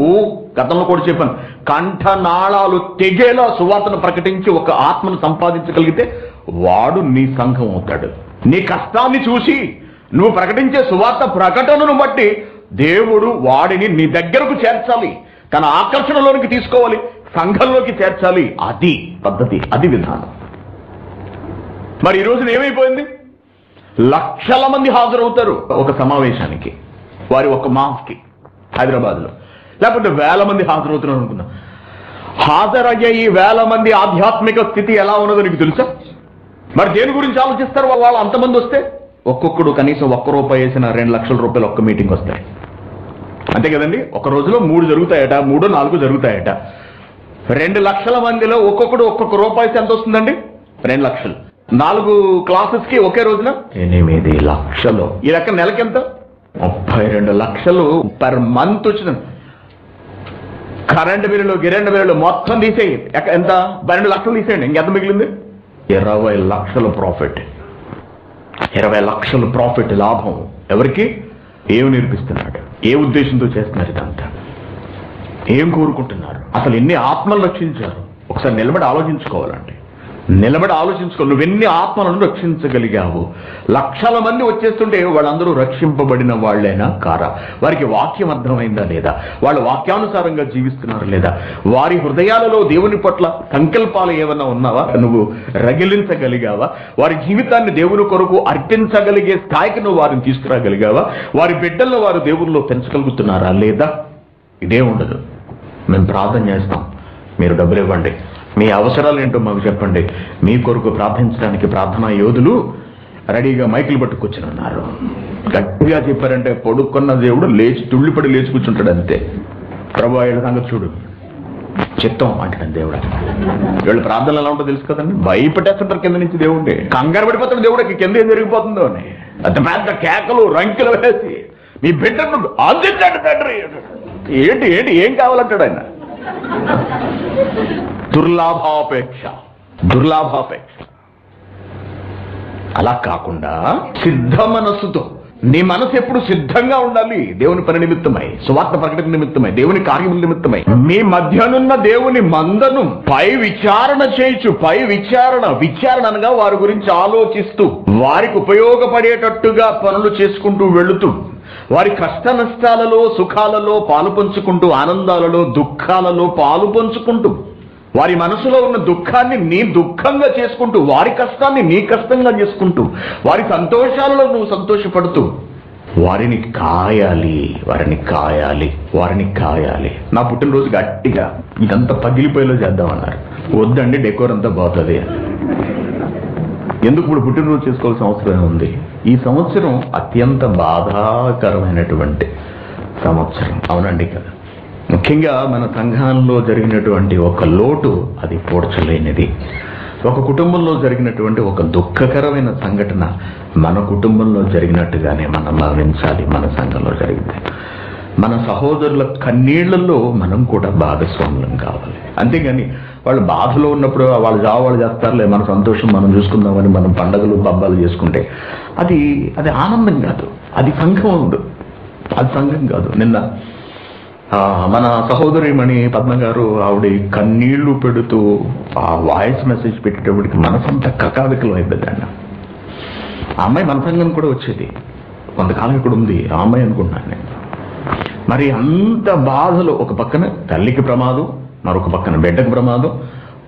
గతంలో కూడా చెప్పాను కంఠనాళాలు తెగేలా సువార్తను ప్రకటించి ఒక ఆత్మను సంపాదించగలిగితే వాడు నీ సంఘం అవుతాడు. నీ కష్టాన్ని చూసి నువ్వు ప్రకటించే సువార్త ప్రకటనను బట్టి దేవుడు వాడిని నీ దగ్గరకు చేర్చాలి. తన ఆకర్షణలోనికి తీసుకోవాలి సంఘంలోకి చేర్చాలి. అది పద్ధతి అది విధానం. మరి ఈ రోజున ఏమైపోయింది? లక్షల మంది హాజరవుతారు ఒక సమావేశానికి. వారి ఒక మాస్కి హైదరాబాద్లో. లేకపోతే వేల మంది హాజరవుతున్నారు అనుకున్నా. హాజరయ్యే ఈ వేల మంది ఆధ్యాత్మిక స్థితి ఎలా ఉన్నదో నీకు తెలుసా? మరి దేని గురించి ఆలోచిస్తారు వాళ్ళు? అంతమంది వస్తే? ఒక్కొక్కడు కనీసం ఒక్క రూపాయి వేసిన రెండు లక్షల రూపాయలు ఒక్క మీటింగ్ వస్తాయి. అంతే కదండి? ఒక రోజులో మూడు జరుగుతాయట మూడు నాలుగు జరుగుతాయట. రెండు లక్షల మందిలో ఒక్కొక్కడు ఒక్కొక్క రూపాయి ఎంత వస్తుందండి? రెండు లక్షలు. నాలుగు క్లాసెస్కి ఒకే రోజున? ఎనిమిది లక్షలు. ఈ లెక్క నెలకి ఎంత ముప్పై రెండు లక్షలు పర్ మంత్ వచ్చిన కరెంట్ బిల్లులు గిరెంట్ బిల్లులు మొత్తం తీసేయి. ఎంత? పన్నెండు లక్షలు తీసేయండి. ఇంకెంత మిగిలింది? ఇరవై లక్షల ప్రాఫిట్ ఇరవై లక్షలు ప్రాఫిట్ లాభం. ఎవరికి? ఏమి నేర్పిస్తున్నాడు? ఏ ఉద్దేశంతో చేస్తున్నారు ఇదంతా? ఏం కోరుకుంటున్నారు? అసలు ఎన్ని ఆత్మలు రక్షించారు? ఒకసారి నిలబడి ఆలోచించుకోవాలండి. నిలబడి ఆలోచించుకో నువ్వెన్ని ఆత్మలను రక్షించగలిగావు. లక్షల మంది వచ్చేస్తుంటే వాళ్ళందరూ రక్షింపబడిన వాళ్ళైనా? కారా. వారికి వాక్యం అర్థమైందా లేదా? వాళ్ళు వాక్యానుసారంగా జీవిస్తున్నారా లేదా? వారి హృదయాలలో దేవుని పట్ల సంకల్పాలు ఏమైనా ఉన్నావా? నువ్వు రగిలించగలిగావా? వారి జీవితాన్ని దేవుని కొరకు అర్పించగలిగే స్థాయికి నువ్వు వారిని తీసుకురాగలిగావా? వారి బిడ్డల్లో వారు దేవుల్లో పెంచగలుగుతున్నారా లేదా? ఇదే ఉండదు. మేము ప్రార్థన చేస్తాం. మీరు డబ్బులు ఇవ్వండి. మీ అవసరాలు ఏంటో మాకు చెప్పండి. మీ కొరకు ప్రార్థించడానికి ప్రార్థనా యోధులు రెడీగా మైకులు పట్టుకొచ్చి ఉన్నారు గట్టిగా చెప్పారంటే పడుకున్న దేవుడు లేచి తుళ్ళిపడి లేచి కూర్చుంటాడు అంతే. ప్రభు వీళ్ళ సంగతి చూడు. చిత్తం అంటాడు దేవుడు వీళ్ళ ప్రార్థనలు ఎలా ఉంటుందో తెలుసు కదండి? భయపెట్టేస్తుంటారు కింద నుంచి దేవుడిని కంగారు పడిపోతాడు దేవుడికి. కింద ఏం జరిగిపోతుందో అని. అంత పెద్ద కేకలు రంకెలు వేసి మీ బిడ్డను అందించాడు తండ్రి. ఏంటి ఏంటి ఏం కావాలంటాడు ఆయన? దుర్లాభాపేక్ష. దుర్లాభాపేక్ష. అలా కాకుండా సిద్ధ మనస్సుతో నీ మనసు ఎప్పుడు సిద్ధంగా ఉండాలి? దేవుని పని నిమిత్తమై సువార్త ప్రకటన నిమిత్తమై దేవుని కార్యముల నిమిత్తమై. మీ మధ్యనున్న దేవుని మందను పై విచారణ చేయొచ్చు పై విచారణ విచారణ అనగా వారి గురించి ఆలోచిస్తూ వారికి ఉపయోగపడేటట్టుగా పనులు చేసుకుంటూ వెళుతూ వారి కష్ట నష్టాలలో సుఖాలలో పాలు పంచుకుంటూ ఆనందాలలో దుఃఖాలలో పాలు పంచుకుంటూ వారి మనసులో ఉన్న దుఃఖాన్ని నీ దుఃఖంగా చేసుకుంటూ వారి కష్టాన్ని నీ కష్టంగా చేసుకుంటూ వారి సంతోషాలలో నువ్వు సంతోషపడుతూ వారిని కాయాలి వారిని కాయాలి వారిని కాయాలి. నా పుట్టినరోజు గట్టిగా ఇదంతా పగిలిపోయేలా చేద్దామన్నారు. వద్దండి డెకోర్ అంతా బాగుతుంది ఎందుకు ఇప్పుడు పుట్టినరోజు చేసుకోవాల్సిన అవసరం ఉంది ఈ సంవత్సరం అత్యంత బాధాకరమైనటువంటి సంవత్సరం. అవునండి కదా. ముఖ్యంగా మన సంఘంలో జరిగినటువంటి ఒక లోటు అది పూడ్చలేనిది. ఒక కుటుంబంలో జరిగినటువంటి ఒక దుఃఖకరమైన సంఘటన మన కుటుంబంలో జరిగినట్టుగానే మనం మరణించాలి మన సంఘంలో జరిగింది మన సహోదరుల కన్నీళ్ళలో మనం కూడా భాగస్వాములం కావాలి. అంతేగాని వాళ్ళు బాధలో ఉన్నప్పుడు వాళ్ళు జావ వాళ్ళు చేస్తారులే మన సంతోషం మనం చూసుకుందామని మనం పండగలు పబ్బాలు చేసుకుంటే అది అది ఆనందం కాదు. అది సంఘం ఉంది. అది సంఘం కాదు. నిన్న మన సహోదరిమణి పద్మ గారు ఆవిడ కన్నీళ్ళు పెడుతూ ఆ వాయిస్ మెసేజ్ పెట్టేటప్పటికి మనసంతా కకావికలం అయిపోయిందండి ఆ అమ్మాయి మన సంఘం కూడా వచ్చేది. కొంతకాలం ఇక్కడ ఉంది ఆ అమ్మాయి అనుకుంటున్నాను నేను. మరి అంత బాధలు ఒక పక్కన తల్లికి ప్రమాదం మరొక పక్కన బిడ్డకు ప్రమాదం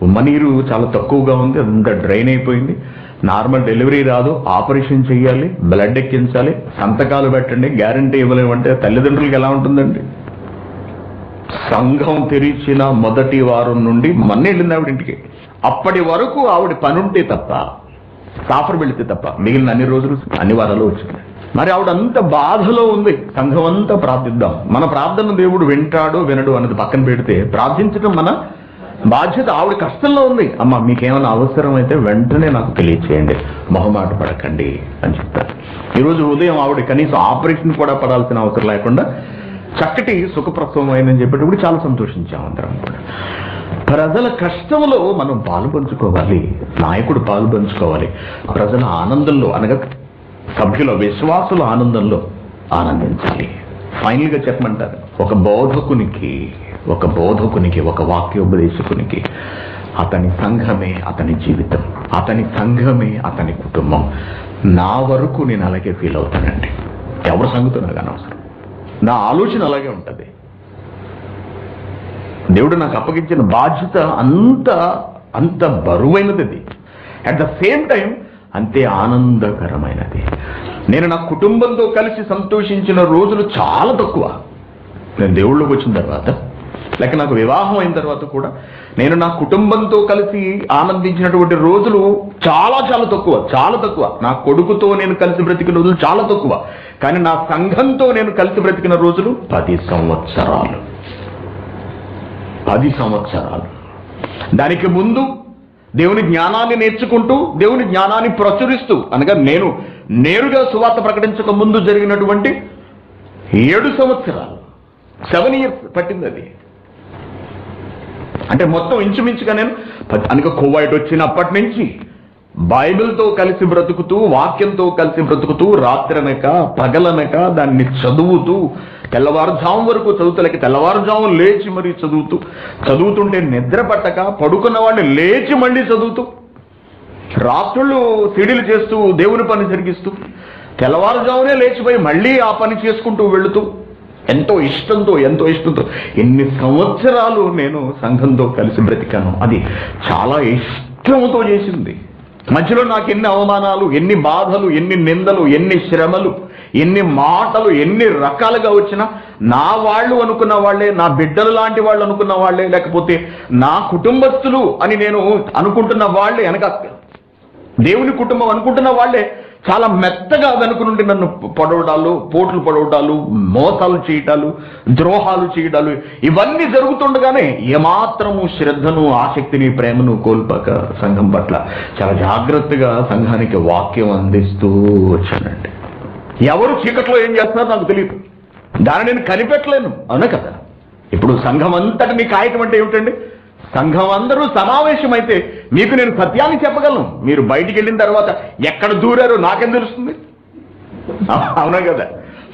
ఉమ్మనీరు చాలా తక్కువగా ఉంది అంత డ్రైన్ అయిపోయింది. నార్మల్ డెలివరీ రాదు ఆపరేషన్ చేయాలి బ్లడ్ ఎక్కించాలి సంతకాలు పెట్టండి గ్యారంటీ ఇవ్వలేమంటే తల్లిదండ్రులకి ఎలా ఉంటుందండి? సంఘం తెరిచిన మొదటి వారం నుండి మొన్న వెళ్ళింది ఆవిడ ఇంటికి. అప్పటి వరకు ఆవిడ పనుంటే తప్ప కాఫర్ వెళితే తప్ప మిగిలిన అన్ని రోజులు అన్ని వారాలు వచ్చింది. మరి ఆవిడ అంత బాధలో ఉంది. సంఘం అంతా ప్రార్థిద్దాం. మన ప్రార్థన దేవుడు వింటాడు వినడు అన్నది పక్కన పెడితే ప్రార్థించడం మన బాధ్యత. ఆవిడ కష్టంలో ఉంది. అమ్మ మీకేమైనా అవసరం అయితే వెంటనే నాకు తెలియచేయండి. మొహమాట పడకండి అని చెప్తారు. ఈరోజు ఉదయం ఆవిడ కనీసం ఆపరేషన్ కూడా పడాల్సిన అవసరం లేకుండా చక్కటి సుఖప్రసవం అయిందని చెప్పేటప్పుడు చాలా సంతోషించాం అందరం కూడా. ప్రజల కష్టంలో మనం పాలు పంచుకోవాలి నాయకుడు పాలు పంచుకోవాలి. ప్రజల ఆనందంలో అనగా సభ్యుల విశ్వాసుల ఆనందంలో ఆనందించాలి. ఫైనల్గా చెప్పమంటారు ఒక బోధకునికి ఒక బోధకునికి ఒక వాక్యోపదేశకునికి అతని సంఘమే అతని జీవితం అతని సంఘమే అతని కుటుంబం. నా వరకు నేను అలాగే ఫీల్ అవుతానండి. ఎవరి సంగతి నాకు అనవసరం. నా ఆలోచన అలాగే ఉంటుంది. దేవుడు నాకు అప్పగించిన బాధ్యత అంత అంత బరువైనది అట్ ద సేమ్ టైం అంతే ఆనందకరమైనది. నేను నా కుటుంబంతో కలిసి సంతోషించిన రోజులు చాలా తక్కువ. నేను దేవుళ్ళకి వచ్చిన తర్వాత లేక నాకు వివాహం అయిన తర్వాత కూడా నేను నా కుటుంబంతో కలిసి ఆనందించినటువంటి రోజులు చాలా చాలా తక్కువ చాలా తక్కువ. నా కొడుకుతో నేను కలిసి బ్రతికిన రోజులు చాలా తక్కువ. కానీ నా సంఘంతో నేను కలిసి బ్రతికిన రోజులు పది సంవత్సరాలు. పది సంవత్సరాలు. దానికి ముందు దేవుని జ్ఞానాన్ని నేర్చుకుంటూ దేవుని జ్ఞానాన్ని ప్రచురిస్తూ అనగా నేను నేరుగా సువార్త ప్రకటించక ముందు జరిగినటువంటి ఏడు సంవత్సరాలు. సెవెన్ ఇయర్స్ పట్టింది అది. అంటే మొత్తం ఇంచుమించుగా నేను అనుక కోవైట్ వచ్చినప్పటి నుంచి బైబిల్తో కలిసి బ్రతుకుతూ వాక్యంతో కలిసి బ్రతుకుతూ రాత్రనక పగలనక దాన్ని చదువుతూ తెల్లవారుజాము వరకు చదువుతలేక తెల్లవారుజాము లేచి మరీ చదువుతూ చదువుతుంటే నిద్ర పట్టక పడుకున్న వాడిని లేచి మళ్ళీ చదువుతూ రాత్రులు సిడిలు చేస్తూ దేవుని పని జరిగిస్తూ తెల్లవారుజామునే లేచిపోయి మళ్ళీ ఆ పని చేసుకుంటూ వెళుతూ ఎంతో ఇష్టంతో ఎంతో ఇష్టంతో ఎన్ని సంవత్సరాలు నేను సంఘంతో కలిసి బ్రతికాను అది చాలా ఇష్టంతో చేసింది. మధ్యలో నాకు ఎన్ని అవమానాలు ఎన్ని బాధలు ఎన్ని నిందలు ఎన్ని శ్రమలు ఎన్ని మాటలు ఎన్ని రకాలుగా వచ్చినా నా వాళ్ళు అనుకున్న వాళ్ళే నా బిడ్డలు లాంటి వాళ్ళు అనుకున్న వాళ్ళే లేకపోతే నా కుటుంబస్తులు అని నేను అనుకుంటున్న వాళ్ళే వెనక దేవుని కుటుంబం అనుకుంటున్న వాళ్ళే చాలా మెత్తగా వెనుక నుండి నన్ను పొడవడాలు పోట్లు పొడవడాలు మోసాలు చేయటాలు ద్రోహాలు చేయడాలు ఇవన్నీ జరుగుతుండగానే ఏమాత్రము శ్రద్ధను ఆసక్తిని ప్రేమను కోల్పక సంఘం పట్ల చాలా జాగ్రత్తగా సంఘానికి వాక్యం అందిస్తూ వచ్చానండి. ఎవరు చీకట్లో ఏం చేస్తున్నారో నాకు తెలియదు. దాన్ని నేను కనిపెట్టలేను. అవునా కదా? ఇప్పుడు సంఘం అంతటి మీ కాయకం అంటే ఏమిటండి? సంఘం అందరూ సమావేశమైతే మీకు నేను సత్యాన్ని చెప్పగలను. మీరు బయటికి వెళ్ళిన తర్వాత ఎక్కడ దూరారో నాకేం తెలుస్తుంది? అవునా కదా?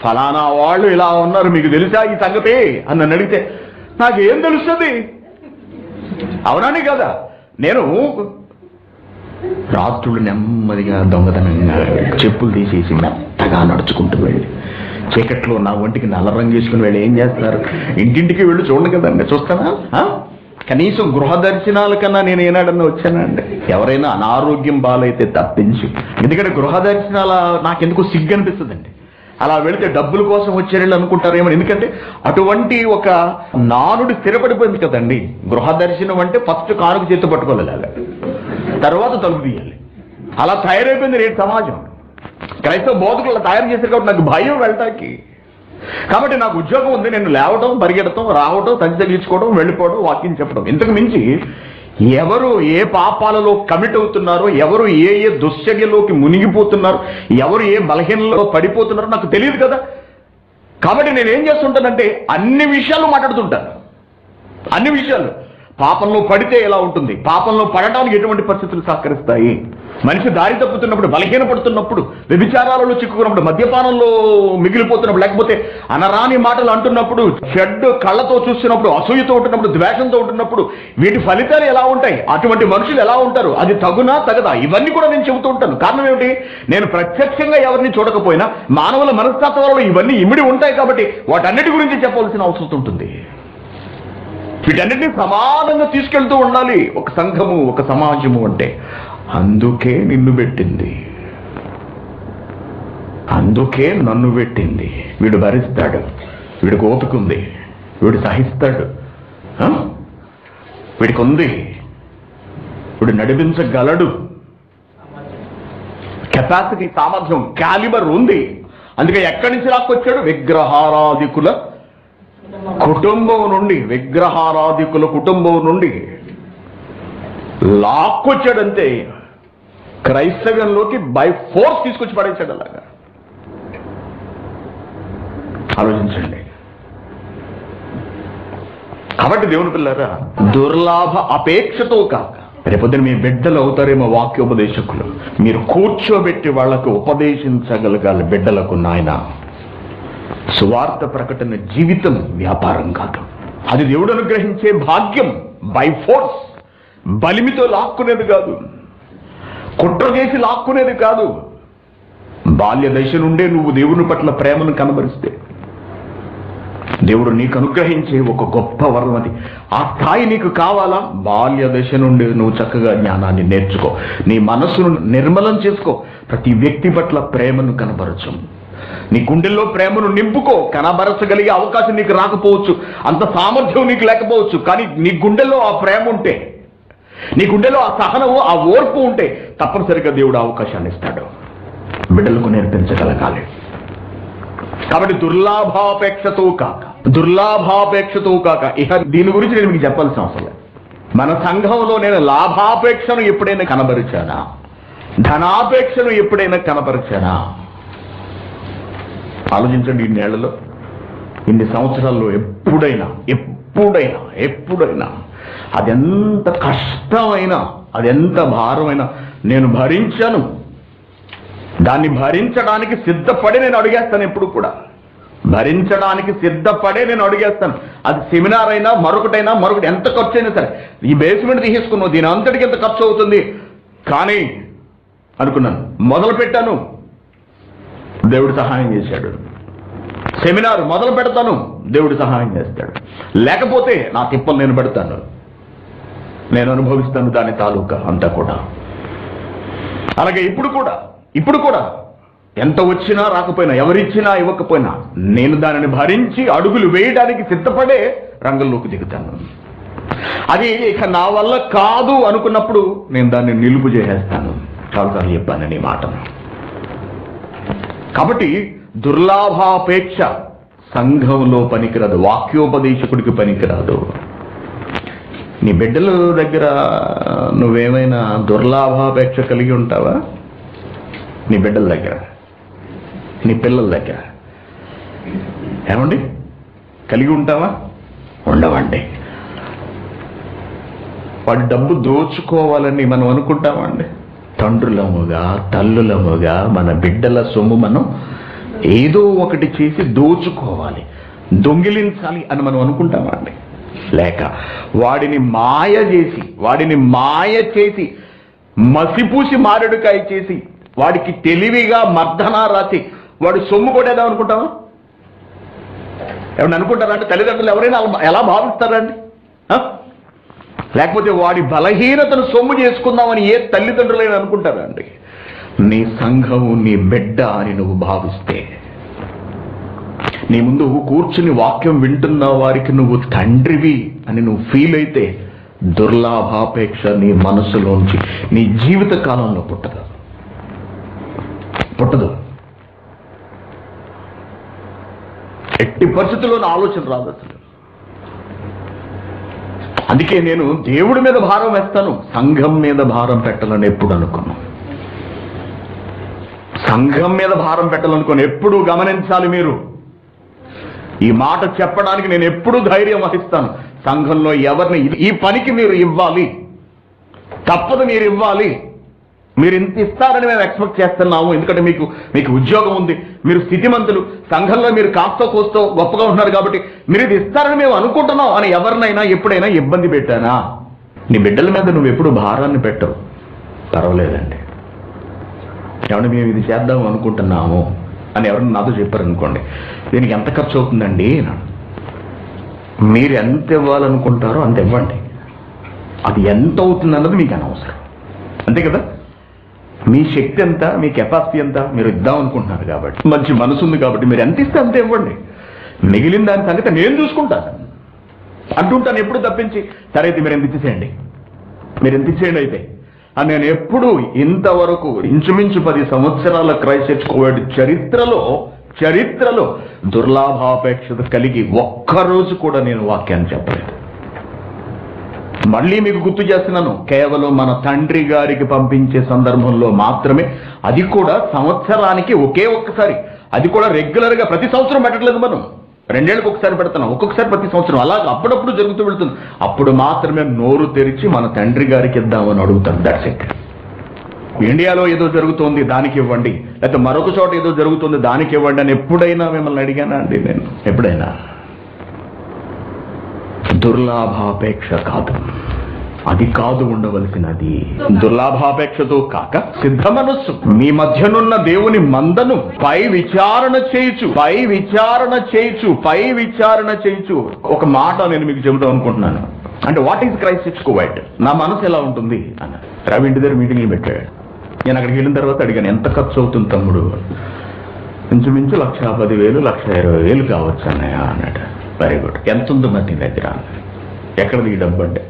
ఫలానా వాళ్ళు ఇలా ఉన్నారు మీకు తెలుసా ఈ సంగతి? అని నన్ను అడిగితే నాకేం తెలుస్తుంది? అవునాని కదా? నేను రాత్రులు నెమ్మదిగా దొంగతనంగా చెప్పులు తీసేసి మెత్తగా నడుచుకుంటూ వెళ్ళి చీకట్లో నా ఒంటికి నల్ల రంగు వేసుకుని వెళ్ళి ఏం చేస్తారు? ఇంటింటికి వెళ్ళి చూడండి కదండి చూస్తానా కనీసం గృహ దర్శనాల కన్నా నేను ఏనాడన్నా వచ్చానండి. ఎవరైనా అనారోగ్యం బాలైతే తప్పించి. ఎందుకంటే గృహ దర్శనాల నాకెందుకు సిగ్గు అనిపిస్తుందండి అలా వెళితే డబ్బుల కోసం వచ్చారని అనుకుంటారేమో. ఎందుకంటే అటువంటి ఒక నానుడి స్థిరపడిపోయింది కదండి. గృహ దర్శనం అంటే ఫస్ట్ కానుకు చేతి పట్టుకోలేదు తర్వాత తలుపు తీయాలి. అలా తయారైపోయింది నేటి సమాజం. క్రైస్తవ బోధకులు అలా తయారు చేశారు కాబట్టి నాకు భయం వెళ్ళటానికి కాబట్టి నాకు ఉద్యోగం ఉంది నేను లేవటం పరిగెడటం రావటం సంచి తగిలించుకోవడం వెళ్ళిపోవడం వాక్యం చెప్పడం ఇంతకు మించి ఎవరు ఏ పాపాలలో కమిట్ అవుతున్నారో ఎవరు ఏ ఏ దుశ్చర్యలోకి మునిగిపోతున్నారు ఎవరు ఏ బలహీనలో పడిపోతున్నారో నాకు తెలియదు కదా. కాబట్టి నేను ఏం చేస్తుంటానంటే అన్ని విషయాలు మాట్లాడుతుంటాను. అన్ని విషయాలు. పాపంలో పడితే ఎలా ఉంటుంది? పాపంలో పడటానికి ఎటువంటి పరిస్థితులు సహకరిస్తాయి? మనిషి దారి తప్పుతున్నప్పుడు బలహీన పడుతున్నప్పుడు వ్యభిచారాలలో చిక్కుకున్నప్పుడు మద్యపానంలో మిగిలిపోతున్నప్పుడు లేకపోతే అనరాని మాటలు అంటున్నప్పుడు చెడ్డు కళ్ళతో చూస్తున్నప్పుడు అసూయతో ఉంటున్నప్పుడు ద్వేషంతో ఉంటున్నప్పుడు వీటి ఫలితాలు ఎలా ఉంటాయి? అటువంటి మనుషులు ఎలా ఉంటారు? అది తగునా తగదా? ఇవన్నీ కూడా నేను చెబుతూ ఉంటాను. కారణం ఏమిటి? నేను ప్రత్యక్షంగా ఎవరిని చూడకపోయినా మానవుల మనస్తత్వాలలో ఇవన్నీ ఇమిడి ఉంటాయి కాబట్టి వాటన్నిటి గురించి చెప్పవలసిన అవసరం ఉంటుంది. వీటన్నిటిని సమానంగా తీసుకెళ్తూ ఉండాలి. ఒక సంఘము ఒక సమాజము అంటే. అందుకే నిన్ను పెట్టింది. అందుకే నన్ను పెట్టింది. వీడు భరిస్తాడు. వీడికి ఓపిక ఉంది వీడు సహిస్తాడు. వీడికి ఉంది వీడు నడిపించగలడు. కెపాసిటీ సామర్థ్యం క్యాలిబర్ ఉంది. అందుకే ఎక్కడి నుంచి లాక్కొచ్చాడు? విగ్రహారాధికుల కుటుంబం నుండి విగ్రహారాధికుల కుటుంబం నుండి. లాక్కొచ్చాడంతే. క్రైస్తవ్యంలోకి బై ఫోర్స్ తీసుకొచ్చి పడేసాడు అలాగా. ఆలోచించండి. కాబట్టి దేవుని పిల్లరా దుర్లాభ అపేక్షతో కాక రేపొద్దున మీ బిడ్డలు అవుతారేమో వాక్యోపదేశకులు. మీరు కూర్చోబెట్టి వాళ్ళకు ఉపదేశించగలగాలి బిడ్డలకు నాయన. సువార్త ప్రకటన జీవితం వ్యాపారం కాదు. అది దేవుడు అనుగ్రహించే భాగ్యం బై ఫోర్స్ బలిమితో లాక్కునేది కాదు. కుట్ర చేసి లాక్కునేది కాదు. బాల్య దశ నుండే నువ్వు దేవుని పట్ల ప్రేమను కనబరిస్తే దేవుడు నీకు అనుగ్రహించే ఒక గొప్ప వరం అది. ఆ స్థాయి నీకు కావాలా? బాల్య దశ నుండి నువ్వు చక్కగా జ్ఞానాన్ని నేర్చుకో. నీ మనస్సును నిర్మలం చేసుకో. ప్రతి వ్యక్తి పట్ల ప్రేమను కనబరచు. నీ గుండెల్లో ప్రేమను నింపుకో. కనబరచగలిగే అవకాశం నీకు రాకపోవచ్చు. అంత సామర్థ్యం నీకు లేకపోవచ్చు. కానీ నీ గుండెల్లో ఆ ప్రేమ ఉంటే నీ గుండెలో ఆ సహనము ఆ ఓర్పు ఉంటే తప్పనిసరిగా దేవుడు అవకాశాన్ని ఇస్తాడు. బిడ్డలకు నేర్పించగలగాలి. కాబట్టి దుర్లాభాపేక్షతో కాక దుర్లాభాపేక్షతో కాక ఇక దీని గురించి నేను మీకు చెప్పాల్సిన అవసరం మన సంఘంలో నేను లాభాపేక్షను ఎప్పుడైనా కనబరిచానా? ధనాపేక్షను ఎప్పుడైనా కనపరిచానా ఆలోచించండి ఈ ఇన్ని సంవత్సరాల్లో ఎప్పుడైనా ఎప్పుడైనా ఎప్పుడైనా అదెంత కష్టమైనా అదెంత భారమైనా నేను భరించాను. దాన్ని భరించడానికి సిద్ధపడి నేను అడిగేస్తాను ఎప్పుడు కూడా. భరించడానికి సిద్ధపడే నేను అడిగేస్తాను. అది సెమినార్ అయినా మరొకటైనా మరొకటి ఎంత ఖర్చు అయినా సరే. ఈ బేస్మెంట్ తీసేసుకున్నావు దీని అంతటికి ఎంత ఖర్చు అవుతుంది? కానీ అనుకున్నాను. మొదలు పెట్టాను. దేవుడు సహాయం చేశాడు. సెమినార్ మొదలు పెడతాను. దేవుడు సహాయం చేస్తాడు. లేకపోతే నా తిప్పలు నేను పెడతాను. నేను అనుభవిస్తాను దాని తాలూకా అంతా కూడా. అలాగే ఇప్పుడు కూడా ఇప్పుడు కూడా ఎంత వచ్చినా రాకపోయినా ఎవరిచ్చినా ఇవ్వకపోయినా నేను దానిని భరించి అడుగులు వేయడానికి సిద్ధపడే రంగంలోకి దిగుతాను. అది ఇక నా వల్ల కాదు అనుకున్నప్పుడు నేను దాన్ని నిలుపు చేసేస్తాను. చాలాసార్లు చెప్పాను నీ మాటను కాబట్టి దుర్లాభాపేక్ష సంఘంలో పనికిరాదు వాక్యోపదేశకుడికి పనికిరాదు. నీ బిడ్డల దగ్గర నువ్వేమైనా దుర్లాభాపేక్ష కలిగి ఉంటావా? నీ బిడ్డల దగ్గర నీ పిల్లల దగ్గర. ఏమండి? కలిగి ఉంటావా? ఉండవండి. వాడి డబ్బు దోచుకోవాలని మనం అనుకుంటామండి. తండ్రులముగా తల్లులముగా మన బిడ్డల సొమ్ము మనం ఏదో ఒకటి చేసి దోచుకోవాలి దొంగిలించాలి అని మనం అనుకుంటామండి. లేక వాడిని మాయ చేసి వాడిని మాయ చేసి మసిపూసి మారడుకాయ చేసి వాడికి తెలివిగా మర్దన రాసి వాడు సొమ్ము కొట్టేదాం అనుకుంటావా? ఏమన్నా అనుకుంటారంటే తల్లిదండ్రులు ఎవరైనా ఎలా భావిస్తారండి? లేకపోతే వాడి బలహీనతను సొమ్ము చేసుకుందామని ఏ తల్లిదండ్రులైనా అనుకుంటారండి నీ సంఘము నీ బిడ్డ అని నువ్వు భావిస్తే నీ ముందు కూర్చుని వాక్యం వింటున్న వారికి నువ్వు తండ్రివి అని నువ్వు ఫీల్ అయితే దుర్లాభాపేక్ష నీ మనసులోంచి నీ జీవిత కాలంలో పుట్టదు. పుట్టదు. ఎట్టి పరిస్థితుల్లో ఆలోచన రాదు అసలు. అందుకే నేను దేవుడి మీద భారం వేస్తాను సంఘం మీద భారం పెట్టాలని ఎప్పుడు అనుకున్నాను సంఘం మీద భారం పెట్టాలనుకుని ఎప్పుడు గమనించాలి మీరు? ఈ మాట చెప్పడానికి నేను ఎప్పుడు ధైర్యం వహిస్తాను. సంఘంలో ఎవరిని ఈ పనికి మీరు ఇవ్వాలి. తప్పదు మీరు ఇవ్వాలి. మీరు ఇంత ఇస్తారని మేము ఎక్స్పెక్ట్ చేస్తున్నాము. ఎందుకంటే మీకు మీకు ఉద్యోగం ఉంది. మీరు స్థితిమంతులు. సంఘంలో మీరు కాస్తో కోస్తో గొప్పగా ఉంటున్నారు కాబట్టి మీరు ఇది ఇస్తారని మేము అనుకుంటున్నాం. అని ఎవరినైనా ఎప్పుడైనా ఇబ్బంది పెట్టానా? నీ బిడ్డల మీద నువ్వు ఎప్పుడు భారాన్ని పెట్టవు. పర్వాలేదండి. ఏమన్నా మేము ఇది చేద్దాం అనుకుంటున్నాము. అని ఎవరైనా నాతో చెప్పారనుకోండి దీనికి ఎంత ఖర్చు అవుతుందండి? మీరు ఎంత ఇవ్వాలనుకుంటారో అంత ఇవ్వండి. అది ఎంత అవుతుంది అన్నది మీకు అనవసరం. అంతే కదా? మీ శక్తి ఎంత మీ కెపాసిటీ ఎంత మీరు ఇద్దాం అనుకుంటున్నారు కాబట్టి మంచి మనసు ఉంది కాబట్టి మీరు ఎంత ఇస్తే అంత ఇవ్వండి. మిగిలిన దాని సంగతి నేను చూసుకుంటాను. అంటుంటాను ఎప్పుడు తప్పించి సరే అయితే మీరు ఎంత ఇచ్చేసేయండి. మీరు ఎంత ఇచ్చేయండి అయితే? అని నేను ఎప్పుడు ఇంతవరకు ఇంచుమించు పది సంవత్సరాల క్రైస్ట్ కోవిడ్ చరిత్రలో చరిత్రలో దుర్లాభాపేక్షత కలిగి ఒక్కరోజు కూడా నేను వాక్యాన్ని చెప్పలేదు. మళ్ళీ మీకు గుర్తు చేస్తున్నాను కేవలం మన తండ్రి గారికి పంపించే సందర్భంలో మాత్రమే. అది కూడా సంవత్సరానికి ఒకే ఒక్కసారి. అది కూడా రెగ్యులర్గా ప్రతి సంవత్సరం పెట్టట్లేదు మనం. రెండేళ్ళకి ఒకసారి పెడుతున్నాం. ఒక్కొక్కసారి ప్రతి సంవత్సరం అలాగే అప్పుడప్పుడు జరుగుతూ వెళ్తుంది. అప్పుడు మాత్రమే నోరు తెరిచి మన తండ్రి గారికి ఇద్దామని అడుగుతాను దట్స్ ఇట్ ఇండియాలో ఏదో జరుగుతోంది దానికి ఇవ్వండి. లేకపోతే మరొక చోట ఏదో జరుగుతుంది దానికి ఇవ్వండి అని ఎప్పుడైనా మిమ్మల్ని అడిగానా అండి నేను? ఎప్పుడైనా? దుర్లాభాపేక్ష కాదు. అది కాదు ఉండవలసినది. దుర్లాభాపేక్షతో కాక సిద్ధ మనస్సు మీ మధ్యనున్న దేవుని మందను పై విచారణ చేయుచు పై విచారణ చేయుచు పై విచారణ చేయుచు. ఒక మాట నేను మీకు చెబుతాం అనుకుంటున్నాను. అంటే వాట్ ఈస్ క్రైస్ట్ ఇట్స్ కువైట్ నా మనసు ఎలా ఉంటుంది? అన్న రవి ఇంటి దగ్గర మీటింగ్లు పెట్టాడు. నేను అక్కడికి వెళ్ళిన తర్వాత అడిగాను ఎంత ఖర్చు అవుతుంది తమ్ముడు? ఇంచుమించు లక్ష పది వేలు లక్ష ఇరవై వేలు కావచ్చు అన్నయ్య అన్నాడు. వెరీ గుడ్ ఎంత ఉంది మరి నీ దగ్గర? అన్నాడు. ఎక్కడది ఈ డబ్బు అంటే?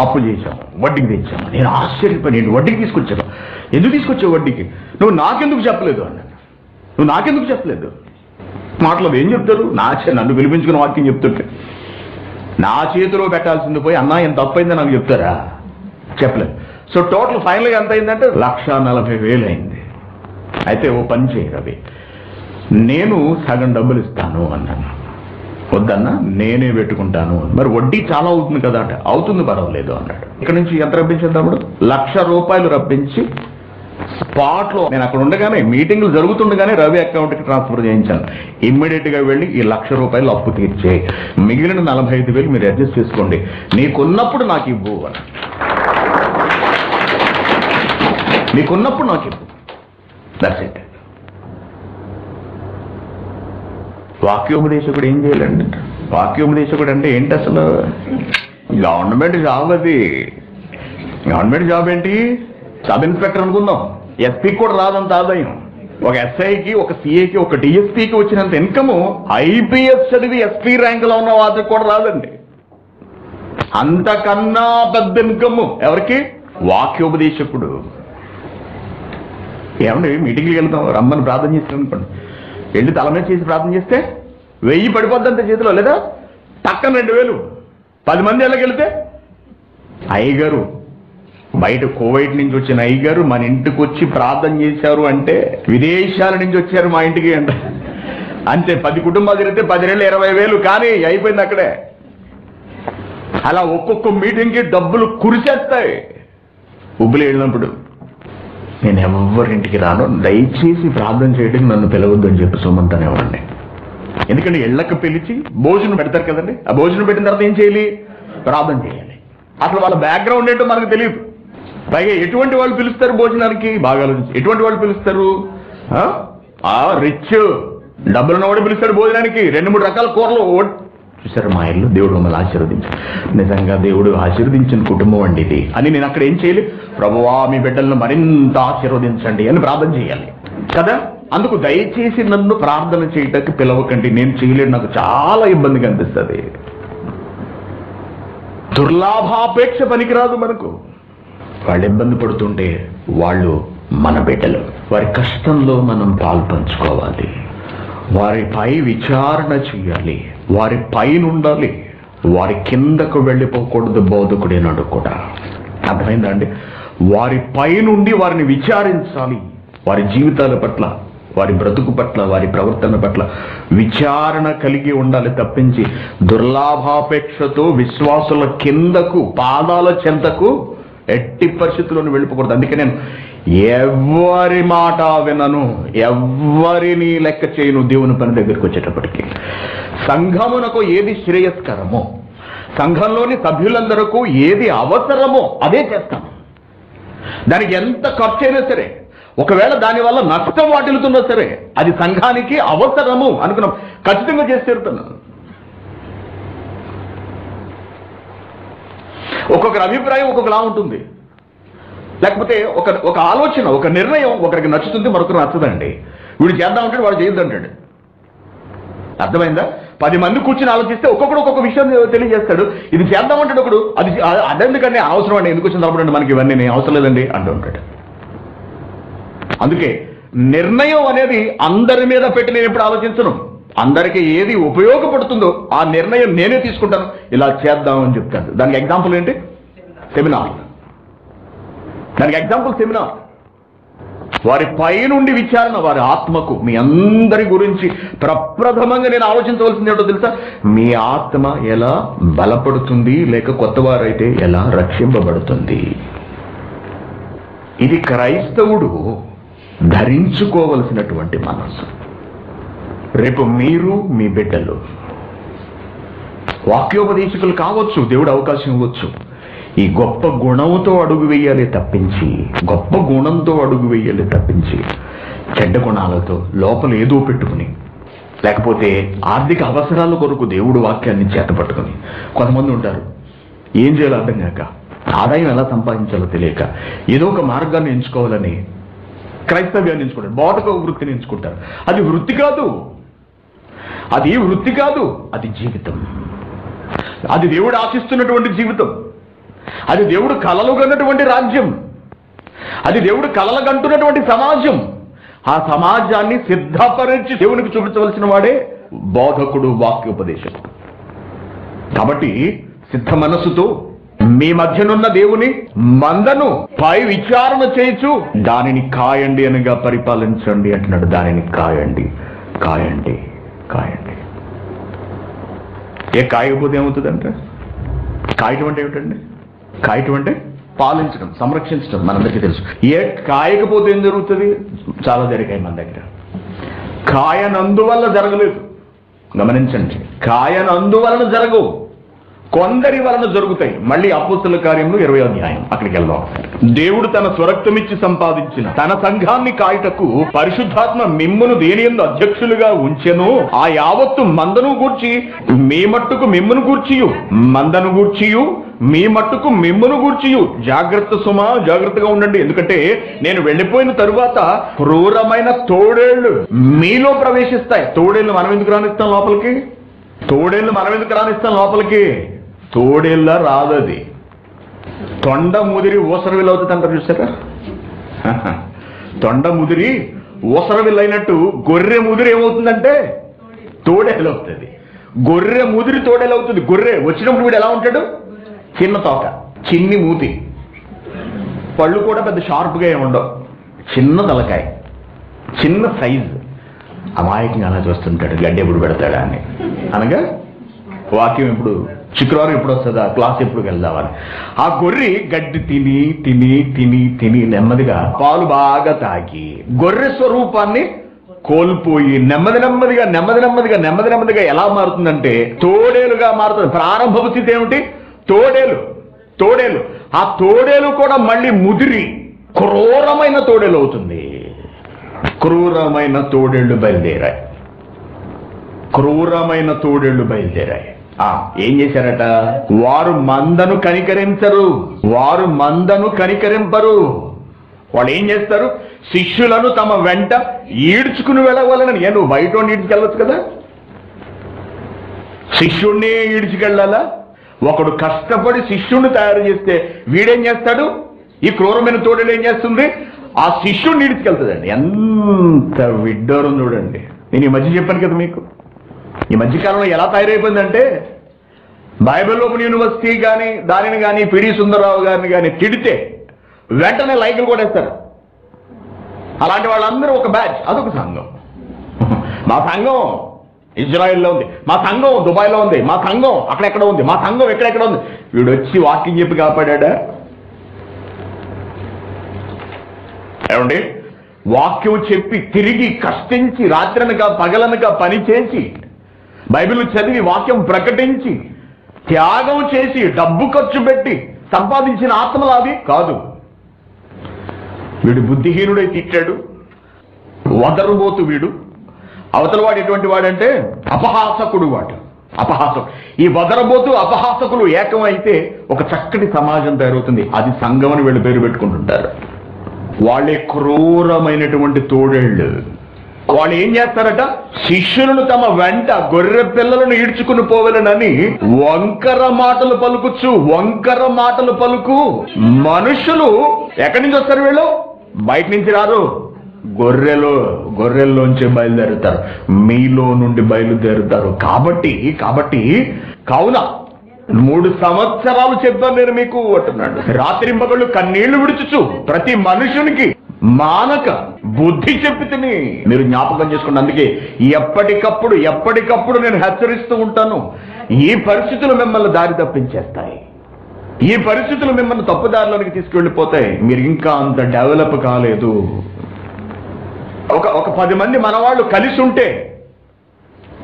అప్పు చేశాము వడ్డీకి తెచ్చాము నేను ఆశ్చర్యపోయాను వడ్డీకి తీసుకొచ్చాను. ఎందుకు తీసుకొచ్చావు వడ్డీకి? నువ్వు నాకెందుకు చెప్పలేదు అన్నాడు నువ్వు నాకెందుకు చెప్పలేదు? మాటలు ఏం చెప్తారు? నా చే నన్ను పిలిపించుకున్న వాక్యం చెప్తుంటే. నా చేతిలో పెట్టాల్సింది పోయి అన్నా ఎంత తప్పైందో నాకు చెప్తారా? చెప్పలేదు. సో టోటల్ ఫైనల్గా ఎంత అయిందంటే లక్ష నలభై వేలు అయింది. అయితే ఓ పని చేయరు అవి నేను సగం డబ్బులు ఇస్తాను అన్నాను. వద్దన్నా నేనే పెట్టుకుంటాను మరి వడ్డీ చాలా అవుతుంది కదా అంటే అవుతుంది పర్వాలేదు అన్నాడు. ఇక్కడ నుంచి ఎంత రప్పించాను తమ్ముడు లక్ష రూపాయలు రప్పించి స్పాట్లో నేను అక్కడ ఉండగానే మీటింగ్లు జరుగుతుండగానే రవి అకౌంట్కి ట్రాన్స్ఫర్ చేయించాను. ఇమ్మీడియట్గా వెళ్ళి ఈ లక్ష రూపాయలు అప్పు తీర్చే. మిగిలిన నలభై ఐదు వేలు మీరు అడ్జస్ట్ చేసుకోండి. నీకున్నప్పుడు నాకు ఇవ్వు అని నీకున్నప్పుడు నాకు ఇవ్వు. దట్స్ ఇట్ వాక్యోపదేశకుడు ఏం చేయాలండి? వాక్యోపదేశకుడు అంటే ఏంటి అసలు? గవర్నమెంట్ జాబ్ అది. గవర్నమెంట్ జాబ్ ఏంటి? సబ్ ఇన్స్పెక్టర్ అనుకుందాం. ఎస్పీకి కూడా రాదంత ఆదాయం. ఒక ఎస్ఐకి ఒక సిఏకి ఒక డిఎస్పీకి వచ్చినంత ఇన్కమ్ ఐపీఎస్ చదివి ఎస్పీ ర్యాంకులో ఉన్న వాళ్ళకి కూడా రాదండి. అంతకన్నా పెద్ద ఇన్కమ్ ఎవరికి? వాక్యోపదేశకుడు. ఏమండి మీటింగ్కి వెళ్తాం రమ్మని ప్రార్థన చేస్తాను అనుకోండి వెళ్ళి తల మీద చేసి ప్రార్థన చేస్తే వెయ్యి పడిపోద్దంత చేతిలో లేదా? పక్కన రెండు వేలు. పది మంది ఎలాగ అయ్యగారు బయట కోవైట్ నుంచి వచ్చిన అయ్యగారు మన ఇంటికి వచ్చి ప్రార్థన చేశారు అంటే విదేశాల నుంచి వచ్చారు మా ఇంటికి అంట. అంతే పది కుటుంబాలు తిరిగితే పదిహేళ్ళు ఇరవై వేలు కానీ అయిపోయింది అక్కడే. అలా ఒక్కొక్క మీటింగ్కి డబ్బులు కురిచేస్తాయి ఉబ్బులు వెళ్ళినప్పుడు నేను ఎవరింటికి రాను. దయచేసి ప్రార్థన చేయడం నన్ను పిలవద్దు అని చెప్పి సుమంతనేవాడిని ఎందుకంటే ఇళ్ళకి పిలిచి భోజనం పెడతారు కదండి. ఆ భోజనం పెట్టిన తర్వాత ఏం చేయాలి? ప్రార్థన చేయాలి. అసలు వాళ్ళ బ్యాక్గ్రౌండ్ ఏంటో మనకు తెలియదు. పైగా ఎటువంటి వాళ్ళు పిలుస్తారు భోజనానికి? బాగా ఎటువంటి వాళ్ళు పిలుస్తారు? ఆ? రిచ్ డబ్బులు ఉన్నవాడు పిలుస్తాడు భోజనానికి. రెండు మూడు రకాల కూరలు. చూసారు మా ఇల్లు దేవుడు మమ్మల్ని ఆశీర్వదించు నిజంగా దేవుడు ఆశీర్వదించిన కుటుంబం అండి ఇది. అని నేను అక్కడ ఏం చేయాలి ప్రభువా మీ బిడ్డలను మరింత ఆశీర్వదించండి అని ప్రార్థన చేయాలి. కదా? అందుకు దయచేసి నన్ను ప్రార్థన చేయటానికి పిలవకండి. నేను చేయలేను. నాకు చాలా ఇబ్బందిగా అనిపిస్తుంది. దుర్లాభాపేక్ష పనికిరాదు మనకు. వాళ్ళు ఇబ్బంది పడుతుంటే వాళ్ళు మన బిడ్డలు. వారి కష్టంలో మనం పాల్పంచుకోవాలి వారిపై విచారణ చేయాలి. వారి పైన ఉండాలి వారి కిందకు వెళ్ళిపోకూడదు బోధకుడేనాడు కూడా అర్థమైందా అండి? వారి పైనుండి వారిని విచారించాలి. వారి జీవితాల పట్ల వారి బ్రతుకు పట్ల వారి ప్రవర్తన పట్ల విచారణ కలిగి ఉండాలి తప్పించి దుర్లాభాపేక్షతో విశ్వాసుల కిందకు పాదాల చెంతకు ఎట్టి పరిస్థితుల్లోనూ వెళ్ళిపోకూడదు. అందుకే నేను ఎవరి మాట వినను ఎవరిని లెక్క చేయను దేవుని పని దగ్గరికి వచ్చేటప్పటికి. సంఘమునకు ఏది శ్రేయస్కరమో సంఘంలోని సభ్యులందరకు ఏది అవసరమో అదే చేస్తాను. దానికి ఎంత ఖర్చు అయినా సరే ఒకవేళ దానివల్ల నష్టం వాటిల్తున్నా సరే అది సంఘానికి అవసరము అనుకున్నాం. ఖచ్చితంగా చేసి తీరుతున్నాను ఒక్కొక్కరి అభిప్రాయం ఒక్కొక్కలా ఉంటుంది. లేకపోతే ఒక ఒక ఆలోచన ఒక నిర్ణయం ఒకరికి నచ్చుతుంది మరొకరు నచ్చదండి. వీడు చేద్దామంటాడు వాడు చేయొద్దంటాడు అర్థమైందా? పది మంది కూర్చుని ఆలోచిస్తే ఒక్కొక్కడు ఒక్కొక్క విషయం తెలియజేస్తాడు. ఇది చేద్దామంటాడు ఒకడు అది అదెందుకండి అవసరం అండి ఎందుకు వచ్చిన తప్పడండి మనకి ఇవన్నీ నేను అవసరం లేదండి అంటూ ఉంటాడు. అందుకే నిర్ణయం అనేది అందరి మీద పెట్టి నేను ఎప్పుడు ఆలోచించను. అందరికీ ఏది ఉపయోగపడుతుందో ఆ నిర్ణయం నేనే తీసుకుంటాను. ఇలా చేద్దామని చెప్తాను దానికి ఎగ్జాంపుల్ ఏంటి? సెమినార్ దానికి ఎగ్జాంపుల్ సెమినార్ వారి పైనుండి విచారణ వారి ఆత్మకు మీ అందరి గురించి ప్రప్రథమంగా నేను ఆలోచించవలసింది ఏంటో తెలుసా? మీ ఆత్మ ఎలా బలపడుతుంది లేక కొత్తవారైతే ఎలా రక్షింపబడుతుంది? ఇది క్రైస్తవుడు ధరించుకోవలసినటువంటి మనసు రేపు మీరు మీ బిడ్డలు వాక్యోపదేశకులు కావచ్చు దేవుడు అవకాశం ఇవ్వచ్చు. ఈ గొప్ప గుణంతో అడుగు వేయాలి తప్పించి గొప్ప గుణంతో అడుగు వేయాలి తప్పించి చెడ్డ గుణాలతో లోపల ఏదో పెట్టుకుని లేకపోతే ఆర్థిక అవసరాల కొరకు దేవుడు వాక్యాన్ని చేతపట్టుకుని కొంతమంది ఉంటారు ఏం చేయాలో అర్థం కాక ఆదాయం ఎలా సంపాదించాలో తెలియక ఏదో ఒక మార్గాన్ని ఎంచుకోవాలని క్రైస్తవ్యాన్ని ఎంచుకుంటారు బోధక వృత్తిని ఎంచుకుంటారు. అది వృత్తి కాదు అది వృత్తి కాదు అది జీవితం. అది దేవుడు ఆశిస్తున్నటువంటి జీవితం. అది దేవుడు కలలు కన్నటువంటి రాజ్యం. అది దేవుడు కలలు కంటున్నటువంటి సమాజం. ఆ సమాజాన్ని సిద్ధపరిచి దేవునికి చూపించవలసిన వాడే బోధకుడు వాక్యోపదేశం. కాబట్టి సిద్ధ మనస్సుతో మీ మధ్యనున్న దేవుని మందను పై విచారణ చేయొచ్చు దానిని కాయండి అనగా పరిపాలించండి అంటున్నాడు. దానిని కాయండి కాయండి. కాయండి. ఏ కాయకపోతే ఏమవుతుందంటే? కాయటం అంటే ఏమిటండి? కాయటం అంటే పాలించడం సంరక్షించడం. మనందరికీ తెలుసు. ఏ కాయకపోతే ఏం జరుగుతుంది? చాలా జరిగాయి మన దగ్గర. కాయనందువల్ల జరగలేదు. గమనించండి. కాయనందువలన జరగవు. కొందరి వలన జరుగుతాయి. మళ్ళీ అపోస్తుల కార్యంలో ఇరవై అధ్యాయం. అక్కడికి వెళ్దాం. దేవుడు తన స్వరక్తమిచ్చి సంపాదించిన తన సంఘాన్ని కాయటకు పరిశుద్ధాత్మ మిమ్మును దేని ఎందు అధ్యక్షులుగా ఉంచెను? ఆ యావత్తు మందను గూర్చి మీ మట్టుకు మిమ్మును గూర్చియు. మందను గూర్చియు మీ మట్టుకు మిమ్మును గూర్చియు. జాగ్రత్త సుమా జాగ్రత్తగా ఉండండి. ఎందుకంటే నేను వెళ్ళిపోయిన తరువాత క్రూరమైన తోడేళ్ళు మీలో ప్రవేశిస్తాయి. తోడేళ్ళు మనం ఎందుకు రానిస్తాం లోపలికి? తోడేళ్ళు మనం ఎందుకు రానిస్తాం లోపలికి? తోడేళ్ళ రాదది. తొండ ముదిరి ఊసరవిల్ అవుతుంది అంటారు చూసారా? తొండ ముదిరి ఊసరవిల్లైనట్టు గొర్రె ముదిరి ఏమవుతుందంటే తోడేలు అవుతుంది గొర్రె ముదిరి తోడేలు అవుతుంది గొర్రె వచ్చినప్పుడు వీడు ఎలా ఉంటాడు? చిన్న తోక చిన్ని మూతి. పళ్ళు కూడా పెద్ద షార్ప్గా ఏమి ఉండవు. చిన్న తలకాయ చిన్న సైజు. అమాయకంగా అలా చూస్తుంటాడు. గడ్డి ఎప్పుడు పెడతాడా అని. అనగా వాక్యం ఇప్పుడు శుక్రవారం ఎప్పుడు వస్తుందా? క్లాస్ ఎప్పుడు వెళ్దామని. ఆ గొర్రె గడ్డి తిని తిని తిని తిని నెమ్మదిగా పాలు బాగా తాగి గొర్రె స్వరూపాన్ని కోల్పోయి నెమ్మది నెమ్మదిగా నెమ్మది నెమ్మదిగా నెమ్మది నెమ్మదిగా ఎలా మారుతుందంటే తోడేలుగా మారుతుంది. ప్రారంభ స్థితి ఏమిటి? తోడేలు. తోడేలు. ఆ తోడేలు కూడా మళ్ళీ ముదిరి క్రూరమైన తోడేలు అవుతుంది. క్రూరమైన తోడేళ్ళు బయలుదేరాయి. క్రూరమైన తోడేళ్ళు బయలుదేరాయి. ఏం చేశారట? వారు మందను కనికరించరు. వారు మందను కనికరింపరు. వాళ్ళు ఏం చేస్తారు? శిష్యులను తమ వెంట ఈడ్చుకుని వెళ్ళవాలని నేను బయట ఈడ్చుకెళ్ళొచ్చు కదా? శిష్యుణ్ణి ఈడ్చుకెళ్ళాలా? ఒకడు కష్టపడి శిష్యుణ్ణి తయారు చేస్తే వీడేం చేస్తాడు? ఈ క్రూరమైన తోడేలు ఏం చేస్తుంది? ఆ శిష్యుణ్ణి ఈడ్చుకెళ్తుందండి ఎంత విడ్డూరం చూడండి. నేను ఈ మధ్య చెప్పాను కదా మీకు. ఈ మధ్యకాలంలో ఎలా తయారైపోయిందంటే బైబిల్ ఓపెన్ యూనివర్సిటీ కానీ దానిని కానీ పిడి సుందరరావు గారిని కానీ తిడితే వెంటనే లైకులు ఇస్తారు అలాంటి వాళ్ళందరూ ఒక బ్యాచ్ అదొక సంఘం. మా సంఘం ఇజ్రాయెల్లో ఉంది మా సంఘం దుబాయ్లో ఉంది మా సంఘం అక్కడెక్కడ ఉంది మా సంఘం ఎక్కడెక్కడ ఉంది. వీడు వచ్చి వాకింగ్ చెప్పి కాపాడా ఏమండి? వాక్యం చెప్పి తిరిగి కష్టించి రాత్రనక పగలనక పనిచేసి బైబిల్ చదివి వాక్యం ప్రకటించి త్యాగం చేసి డబ్బు ఖర్చు పెట్టి సంపాదించిన ఆత్మలు అవి కాదు. వీడు బుద్ధిహీనుడై తిట్టాడు వదరుబోతు వీడు. అవతల వాడు ఎటువంటి వాడంటే అపహాసకుడు వాడు. అపహాసం ఈ వదరబోతు అపహాసకులు ఏకమైతే ఒక చక్కటి సమాజం తయారవుతుంది. అది సంఘం అని వీళ్ళు పేరు పెట్టుకుంటుంటారు. వాళ్ళే క్రూరమైనటువంటి తోడేళ్ళు. వాళ్ళు ఏం చేస్తారట? శిష్యులను తమ వెంట గొర్రె పిల్లలను ఈడ్చుకుని పోవలనని వంకర మాటలు పలుకుచ్చు వంకర మాటలు పలుకు. మనుషులు ఎక్కడి నుంచి వస్తారు వీళ్ళు? బయట నుంచి రారు. గొర్రెలు గొర్రెల్లోంచి బయలుదేరుతారు. మీలో నుండి బయలుదేరుతారు. కాబట్టి కాబట్టి కావున మూడు సంవత్సరాలు చెప్తాను నేను మీకు అంటున్నాడు. రాత్రింబగళ్ళు కన్నీళ్ళు విడుచుచు ప్రతి మనుషునికి మానక బుద్ధి చెప్పి తిని మీరు జ్ఞాపకం చేసుకోండి. అందుకే ఎప్పటికప్పుడు ఎప్పటికప్పుడు నేను హెచ్చరిస్తూ ఉంటాను. ఈ పరిస్థితులు మిమ్మల్ని దారి తప్పించేస్తాయి. ఈ పరిస్థితులు మిమ్మల్ని తప్పుదారిలోనికి తీసుకెళ్ళిపోతాయి మీరు ఇంకా అంత డెవలప్ కాలేదు. ఒక ఒక పది మంది మనవాళ్ళు కలిసి ఉంటే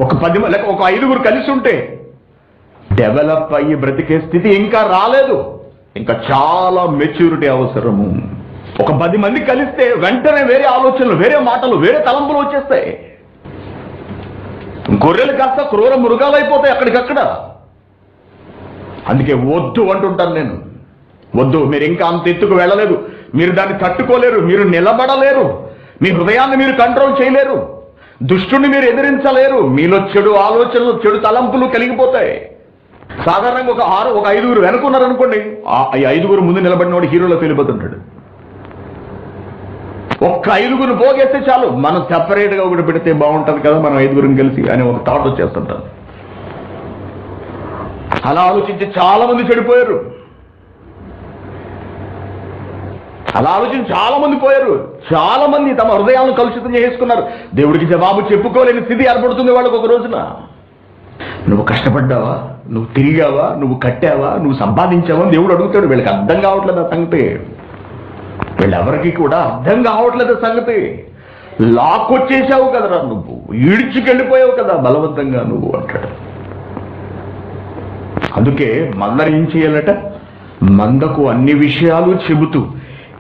ఒక పది లేక ఒక ఐదుగురు కలిసి ఉంటే డెవలప్ అయ్యి బ్రతికే స్థితి ఇంకా రాలేదు. ఇంకా చాలా మెచ్యూరిటీ అవసరము. ఒక పది మంది కలిస్తే వెంటనే వేరే ఆలోచనలు వేరే మాటలు వేరే తలంపులు వచ్చేస్తాయి. గొర్రెలు కాస్త క్రూర మృగాలు అయిపోతాయి అక్కడికక్కడ. అందుకే వద్దు అంటుంటాను నేను. వద్దు మీరు ఇంకా అంత ఎత్తుకు వెళ్ళలేదు. మీరు దాన్ని తట్టుకోలేరు మీరు నిలబడలేరు. మీ హృదయాన్ని మీరు కంట్రోల్ చేయలేరు. దుష్టుని మీరు ఎదిరించలేరు. మీలో చెడు ఆలోచనలు చెడు తలంపులు కలిగిపోతాయి. సాధారణంగా ఒక ఆరు ఒక ఐదుగురు వెనుకున్నారనుకోండి ఈ ఐదుగురు ముందు నిలబడినోడు హీరోలో తెలిపోతుంటాడు ఒక్క ఐదుగురు పోగేస్తే చాలు. మనం సపరేట్గా ఒకటి పెడితే బాగుంటుంది కదా మనం ఐదుగురం కలిసి అని ఒక థాట్ వచ్చేస్తుంటాం అలా ఆలోచించి చాలా మంది చెడిపోయారు. అలా ఆలోచించి చాలా మంది పోయారు. చాలా మంది తమ హృదయాలను కలుషితం చేసుకున్నారు దేవుడికి జవాబు చెప్పుకోలేని స్థితి ఏర్పడుతుంది వాళ్ళకు ఒక రోజున. నువ్వు కష్టపడ్డావా? నువ్వు తిరిగావా? నువ్వు కట్టావా? నువ్వు సంపాదించావా? దేవుడు అడుగుతాడు. వీళ్ళకి అర్థం కావట్లేదు ఆ సంగతి. వీళ్ళెవరికి కూడా అర్థం కావట్లేదు సంగతి. లాక్కొచ్చేసావు కదరా నువ్వు. ఈడ్చుకెళ్ళిపోయావు కదా బలవంతంగా నువ్వు అంటాడు. అందుకే మందరు ఏం చేయాలట? మందకు అన్ని విషయాలు చెబుతూ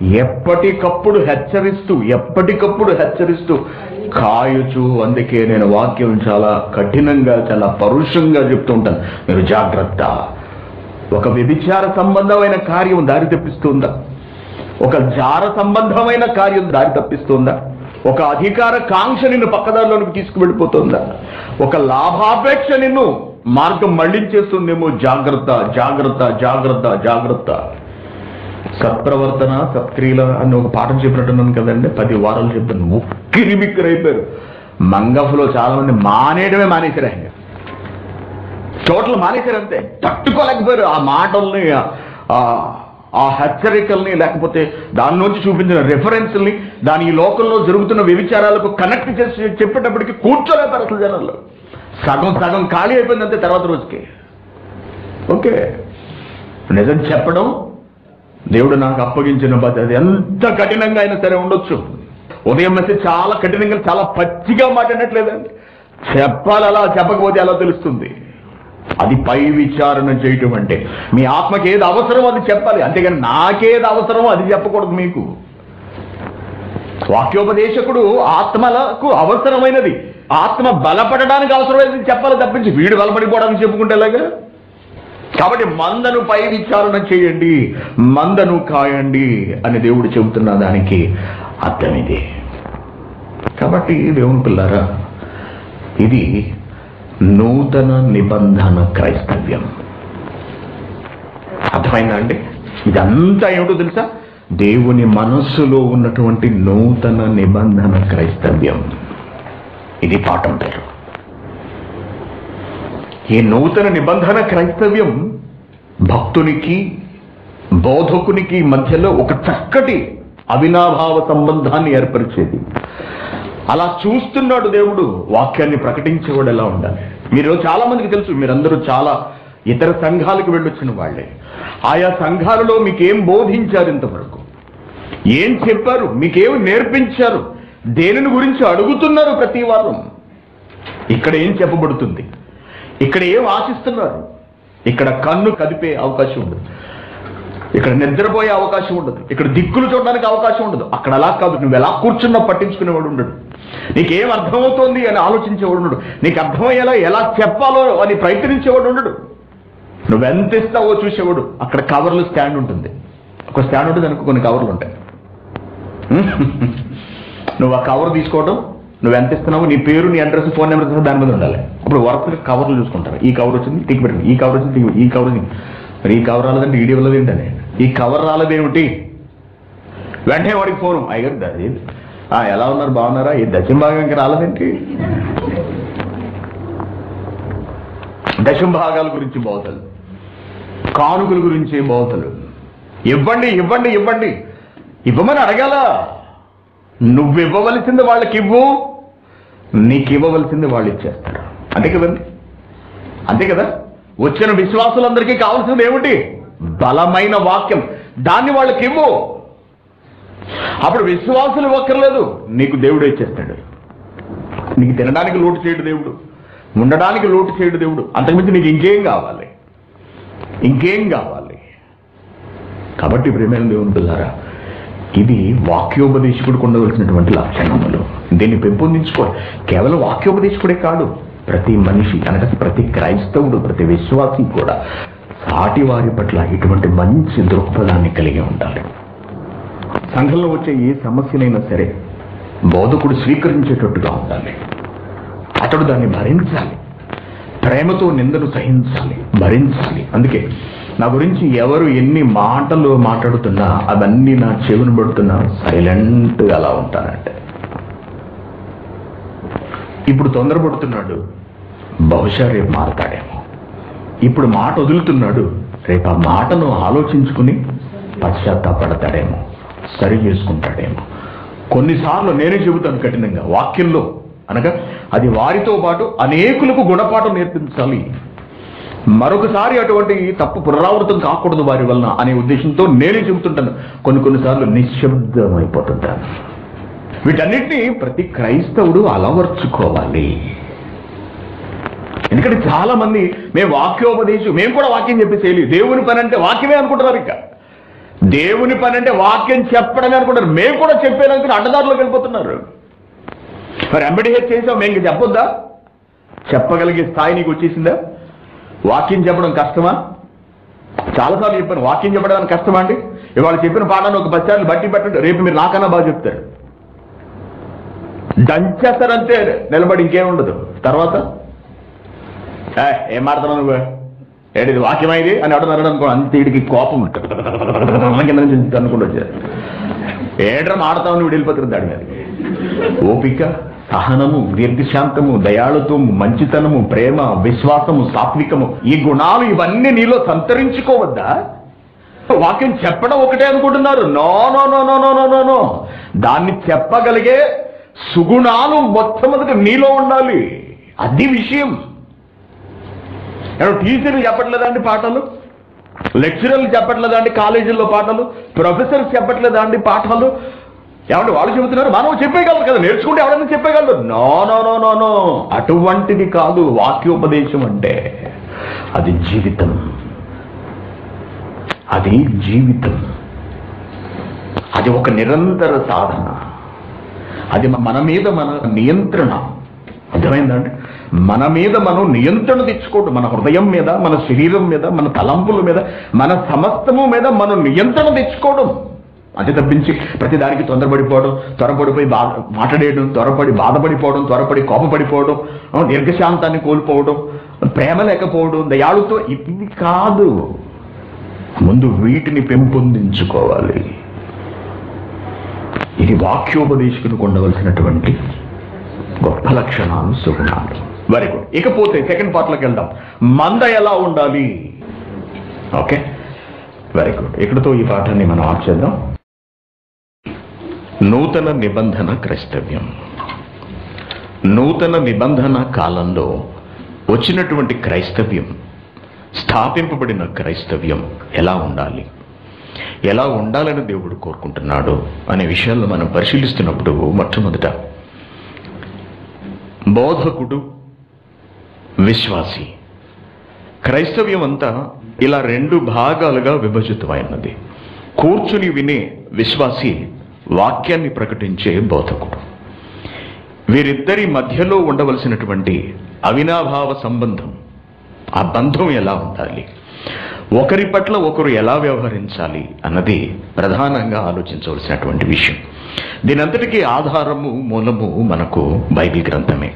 ఎప్పటికప్పుడు హెచ్చరిస్తూ ఎప్పటికప్పుడు హెచ్చరిస్తూ కాయుచు అందుకే నేను వాక్యం చాలా కఠినంగా చాలా పరుషంగా చెప్తూ ఉంటాను. మీరు జాగ్రత్త. ఒక వ్యభిచార సంబంధమైన కార్యం దారి తెప్పిస్తుందా ఒక జార సంబంధమైన కార్యం దారి తప్పిస్తుందా? ఒక అధికార కాంక్ష నిన్ను పక్కదారిలోనికి తీసుకువెళ్ళిపోతుందా? ఒక లాభాపేక్ష నిన్ను మార్గం మళ్ళించేస్తుందేమో జాగ్రత్త జాగ్రత్త జాగ్రత్త జాగ్రత్త. సత్ప్రవర్తన సత్క్రియల అని ఒక పాఠం చెప్పినట్టున్నాను కదండి. పది వారాలు చెప్పాను ముక్కిరి బిక్కిరి అయిపోయారు. చాలా మంది మానేయడమే మానేశారు ఆయన. చోట్ల మానేశారు అంతే. తట్టుకోలేకపోయారు. ఆ మాటల్ని ఆ- హెచ్చరికల్ని లేకపోతే దాని నుంచి చూపించిన రెఫరెన్స్ని దాని ఈ లోకంలో జరుగుతున్న వ్యభిచారాలకు కనెక్ట్ చేసి చెప్పేటప్పటికి కూర్చోలేపారు అసలు జనాలు. సగం సగం ఖాళీ అయిపోయింది అంతే తర్వాత రోజుకి. ఓకే. నిజం చెప్పడం దేవుడు నాకు అప్పగించిన బాధ్యత. ఎంత కఠినంగా అయినా సరే ఉండొచ్చు. ఉదయం మెసేజ్ చాలా కఠినంగా చాలా పచ్చిగా మాట్లాడట్లేదండి చెప్పాలి అలా చెప్పకపోతే అలా తెలుస్తుంది? అది పై విచారణ చేయటం అంటే. మీ ఆత్మకి ఏది అవసరమో అది చెప్పాలి. అంతేగాని నాకేది అవసరమో అది చెప్పకూడదు మీకు. వాక్యోపదేశకుడు ఆత్మలకు అవసరమైనది. ఆత్మ బలపడడానికి అవసరమైనది చెప్పాలి తప్పించి వీడు బలపడిపోవడానికి చెప్పుకుంటే ఎలాగా? కాబట్టి మందను పై విచారణ చేయండి. మందను కాయండి అని దేవుడు చెబుతున్న దానికి అర్థం ఇది. కాబట్టి దేవుని పిల్లారా ఇది నూతన నిబంధన క్రైస్తవ్యం. అర్థమైందా అండి? ఇదంతా ఏమిటో తెలుసా? దేవుని మనస్సులో ఉన్నటువంటి నూతన నిబంధన క్రైస్తవ్యం. ఇది పాఠం పేరు. ఈ నూతన నిబంధన క్రైస్తవ్యం భక్తునికి బోధకునికి మధ్యలో ఒక చక్కటి అవినాభావ సంబంధాన్ని ఏర్పరిచేది. అలా చూస్తున్నాడు దేవుడు వాక్యాన్ని ప్రకటించేవాడు ఎలా ఉండాలి? మీరు చాలా మందికి తెలుసు మీరందరూ చాలా ఇతర సంఘాలకు వెళ్ళొచ్చిన వాళ్ళే. ఆయా సంఘాలలో మీకేం బోధించారు ఇంతవరకు? ఏం చెప్పారు? మీకేం నేర్పించారు? దేనిని గురించి అడుగుతున్నారు ప్రతి వారం? ఇక్కడ ఏం చెప్పబడుతుంది? ఇక్కడ ఏం ఆశిస్తున్నారు? ఇక్కడ కన్ను కదిపే అవకాశం ఉండదు. ఇక్కడ నిద్రపోయే అవకాశం ఉండదు. ఇక్కడ దిక్కులు చూడడానికి అవకాశం ఉండదు. అక్కడ అలా కాదు. నువ్వు ఎలా కూర్చున్నా పట్టించుకునేవాడు ఉండడు. నీకేం అర్థమవుతోంది అని ఆలోచించేవాడు ఉండడు. నీకు అర్థమయ్యేలా ఎలా చెప్పాలో అని ప్రయత్నించేవాడు ఉండడు. నువ్వెంత ఇస్తావో చూసేవాడు అక్కడ కవర్లు స్టాండ్ ఉంటుంది. ఒక స్టాండ్ ఉంటుంది అనుకో కొన్ని కవర్లు ఉంటాయి. నువ్వు ఆ కవర్ తీసుకోవడం నువ్వు ఎంత ఇస్తున్నావు నీ పేరు నీ అడ్రస్ ఫోన్ నెంబర్ ఇస్తున్నా దాని మీద ఉండాలి. అప్పుడు వరుసగా కవర్లు చూసుకుంటారు. ఈ కవర్ వచ్చింది టిక్ పెట్టండి. ఈ కవర్ వచ్చింది ఈ కవర్ వచ్చింది. మరి ఈ కవర్ రాలేదంటే ఈడీ వల్లది ఏంటని ఈ కవర్ రాలేదేమిటి? వెంటనే వాడికి ఫోను. అయ్యారు దది ఎలా ఉన్నారు? బాగున్నారా? ఈ దశం భాగం రాలేదేంటి? దశం భాగాల గురించి బోధలు కానుకల గురించి బోధలు. ఇవ్వండి ఇవ్వండి ఇవ్వండి. ఇవ్వమని అడగాల? నువ్వు ఇవ్వవలసింది వాళ్ళకి ఇవ్వు నీకు ఇవ్వవలసింది వాళ్ళు ఇచ్చేస్తారు. అంతే కదండి? అంతే కదా? వచ్చిన విశ్వాసులందరికీ కావాల్సింది ఏమిటి? బలమైన వాక్యం. దాన్ని వాళ్ళకి ఇవ్వు అప్పుడు విశ్వాసులు ఒక్కర్లేదు. నీకు దేవుడు ఇచ్చేస్తాడు. నీకు తినడానికి లోటు చేయడు దేవుడు. ఉండడానికి లోటు చేయడు దేవుడు. అంతకుమించి నీకు ఇంకేం కావాలి? ఇంకేం కావాలి? కాబట్టి ప్రేమైన దేవుని పిల్లారా ఇది వాక్యోపదేశకుడికి ఉండవలసినటువంటి లక్షణములు. దీన్ని పెంపొందించుకోవాలి. కేవలం వాక్యోపదేశకుడే కాదు ప్రతి మనిషి అనగా ప్రతి క్రైస్తవుడు ప్రతి విశ్వాసి కూడా సాటి వారి పట్ల ఇటువంటి మంచి దృక్పథాన్ని కలిగి ఉండాలి. సంఘంలో వచ్చే ఏ సమస్యనైనా సరే బోధకుడు స్వీకరించేటట్టుగా ఉండాలి. అతడు దాన్ని భరించాలి. ప్రేమతో నిందను సహించాలి. భరించాలి. అందుకే నా గురించి ఎవరు ఎన్ని మాటలు మాట్లాడుతున్నా అవన్నీ నా చెవిని పడుతున్నా సైలెంట్గా అలా ఉంటానంటే. ఇప్పుడు తొందరపడుతున్నాడు. బహుశా రేపు మారతాడేమో. ఇప్పుడు మాట వదులుతున్నాడు. రేపు ఆ మాటను ఆలోచించుకుని పశ్చాత్తాపడతాడేమో. సరి చేసుకుంటాడేమో. కొన్నిసార్లు నేనే చెబుతాను కఠినంగా వాక్యంలో అనగా అది వారితో పాటు అనేకులకు గుణపాఠం నేర్పించాలి. మరొకసారి అటువంటి తప్పు పునరావృతం కాకూడదు వారి వలన అనే ఉద్దేశంతో నేనే చెబుతుంటాను. కొన్ని కొన్నిసార్లు నిశ్శబ్దమైపోతుంటాను. వీటన్నిటినీ ప్రతి క్రైస్తవుడు అలవర్చుకోవాలి. ఎందుకంటే చాలా మంది మేము వాక్యోపదేశం మేము కూడా వాక్యం చెప్పేసేయాలి దేవుని పని అంటే వాక్యమే అనుకుంటున్నారు ఇక. దేవుని పని అంటే వాక్యం చెప్పడమే అనుకుంటారు. మేము కూడా చెప్పేదానికి అడ్డదారులకు వెళ్ళిపోతున్నారు. మరి ఎంబడిహెచ్ చేసాం మేము చెప్పొద్దా? చెప్పగలిగే స్థాయి నీకు వచ్చేసిందా? వాక్యం చెప్పడం కష్టమా? చాలాసార్లు చెప్పాను వాక్యం చెప్పడం కష్టమా అండి? ఇవాళ చెప్పిన పాఠాన్ని ఒక పచ్చాన్ని బట్టి పెట్టండి. రేపు మీరు నాకన్నా బాగా చెప్తారు. దంచేస్తారంటే నిలబడి ఇంకేముండదు తర్వాత? "ఏ, ఏం మాడతాను నువ్వు? ఏంటిది ఇది వాక్యమైంది అని ఎవడన్నారు అనుకో అంత వీడికి కోపం ఉంటుంది. కింద నుంచి అనుకుంటూ వచ్చారు ఏడ్రం ఆడతామని వీడు వెళ్ళిపోతుంది దాడి మీద. ఓపిక సహనము దీర్ఘశాంతము దయాళుత్వము మంచితనము ప్రేమ విశ్వాసము సాత్వికము ఈ గుణాలు ఇవన్నీ నీలో సంతరించుకోవద్దా? వాక్యం చెప్పడం ఒకటే అనుకుంటున్నారు. No no no no no no no no. దాన్ని చెప్పగలిగే సుగుణాలు మొట్టమొదటి నీలో ఉండాలి. అది విషయం. ఎవరు టీచర్లు చెప్పట్లేదా అండి పాఠాలు? లెక్చరర్లు చెప్పట్లేదా అండి కాలేజీల్లో పాఠాలు? ప్రొఫెసర్స్ చెప్పట్లేదా అండి పాఠాలు? ఏమంటే వాళ్ళు చెబుతున్నారు మనం చెప్పేయగలరు కదా నేర్చుకుంటే ఎవరైనా చెప్పేయగలరు. No no no no no. అటువంటిది కాదు వాక్యోపదేశం అంటే. అది జీవితం. అది జీవితం. అది ఒక నిరంతర సాధన. అది మన మీద మన నియంత్రణ. అర్థమైందండి మన మీద మనం నియంత్రణ తెచ్చుకోవడం మన హృదయం మీద మన శరీరం మీద మన తలంపుల మీద మన సమస్తము మీద మనం నియంత్రణ తెచ్చుకోవడం అంతే తప్పించి ప్రతి దానికి తొందరపడిపోవడం త్వరపడిపోయి బాధ మాట్లాడేయడం త్వరపడి బాధపడిపోవడం త్వరపడి కోపపడిపోవడం దీర్ఘశాంతాన్ని కోల్పోవడం ప్రేమ లేకపోవడం దయాళుతో ఇది కాదు. ముందు వీటిని పెంపొందించుకోవాలి. ఇది వాక్యోపదేశకునికి ఉండవలసినటువంటి గొప్ప లక్షణాలు సుగుణాలు. వెరీ గుడ్ ఇకపోతే సెకండ్ పార్ట్లోకి వెళ్దాం. మంద ఎలా ఉండాలి? ఓకే వెరీ గుడ్ ఇక్కడతో ఈ పాఠాన్ని మనం ఆఫ్ చేద్దాం. నూతన నిబంధన క్రైస్తవ్యం నూతన నిబంధన కాలంలో వచ్చినటువంటి క్రైస్తవ్యం స్థాపింపబడిన క్రైస్తవ్యం ఎలా ఉండాలి? ఎలా ఉండాలని దేవుడు కోరుకుంటున్నాడు అనే విషయాల్లో మనం పరిశీలిస్తున్నప్పుడు మొట్టమొదట బోధకుడు విశ్వాసి. క్రైస్తవ్యం అంతా ఇలా రెండు భాగాలుగా విభజితమైనది కూర్చుని వినే విశ్వాసి వాక్యాన్ని ప్రకటించే బోధకుడు. వీరిద్దరి మధ్యలో ఉండవలసినటువంటి అవినాభావ సంబంధం ఆ బంధం ఎలా ఉండాలి? ఒకరి పట్ల ఒకరు ఎలా వ్యవహరించాలి అన్నది ప్రధానంగా ఆలోచించవలసినటువంటి విషయం. దీనంతటికీ ఆధారము మూలము మనకు బైబిల్ గ్రంథమే.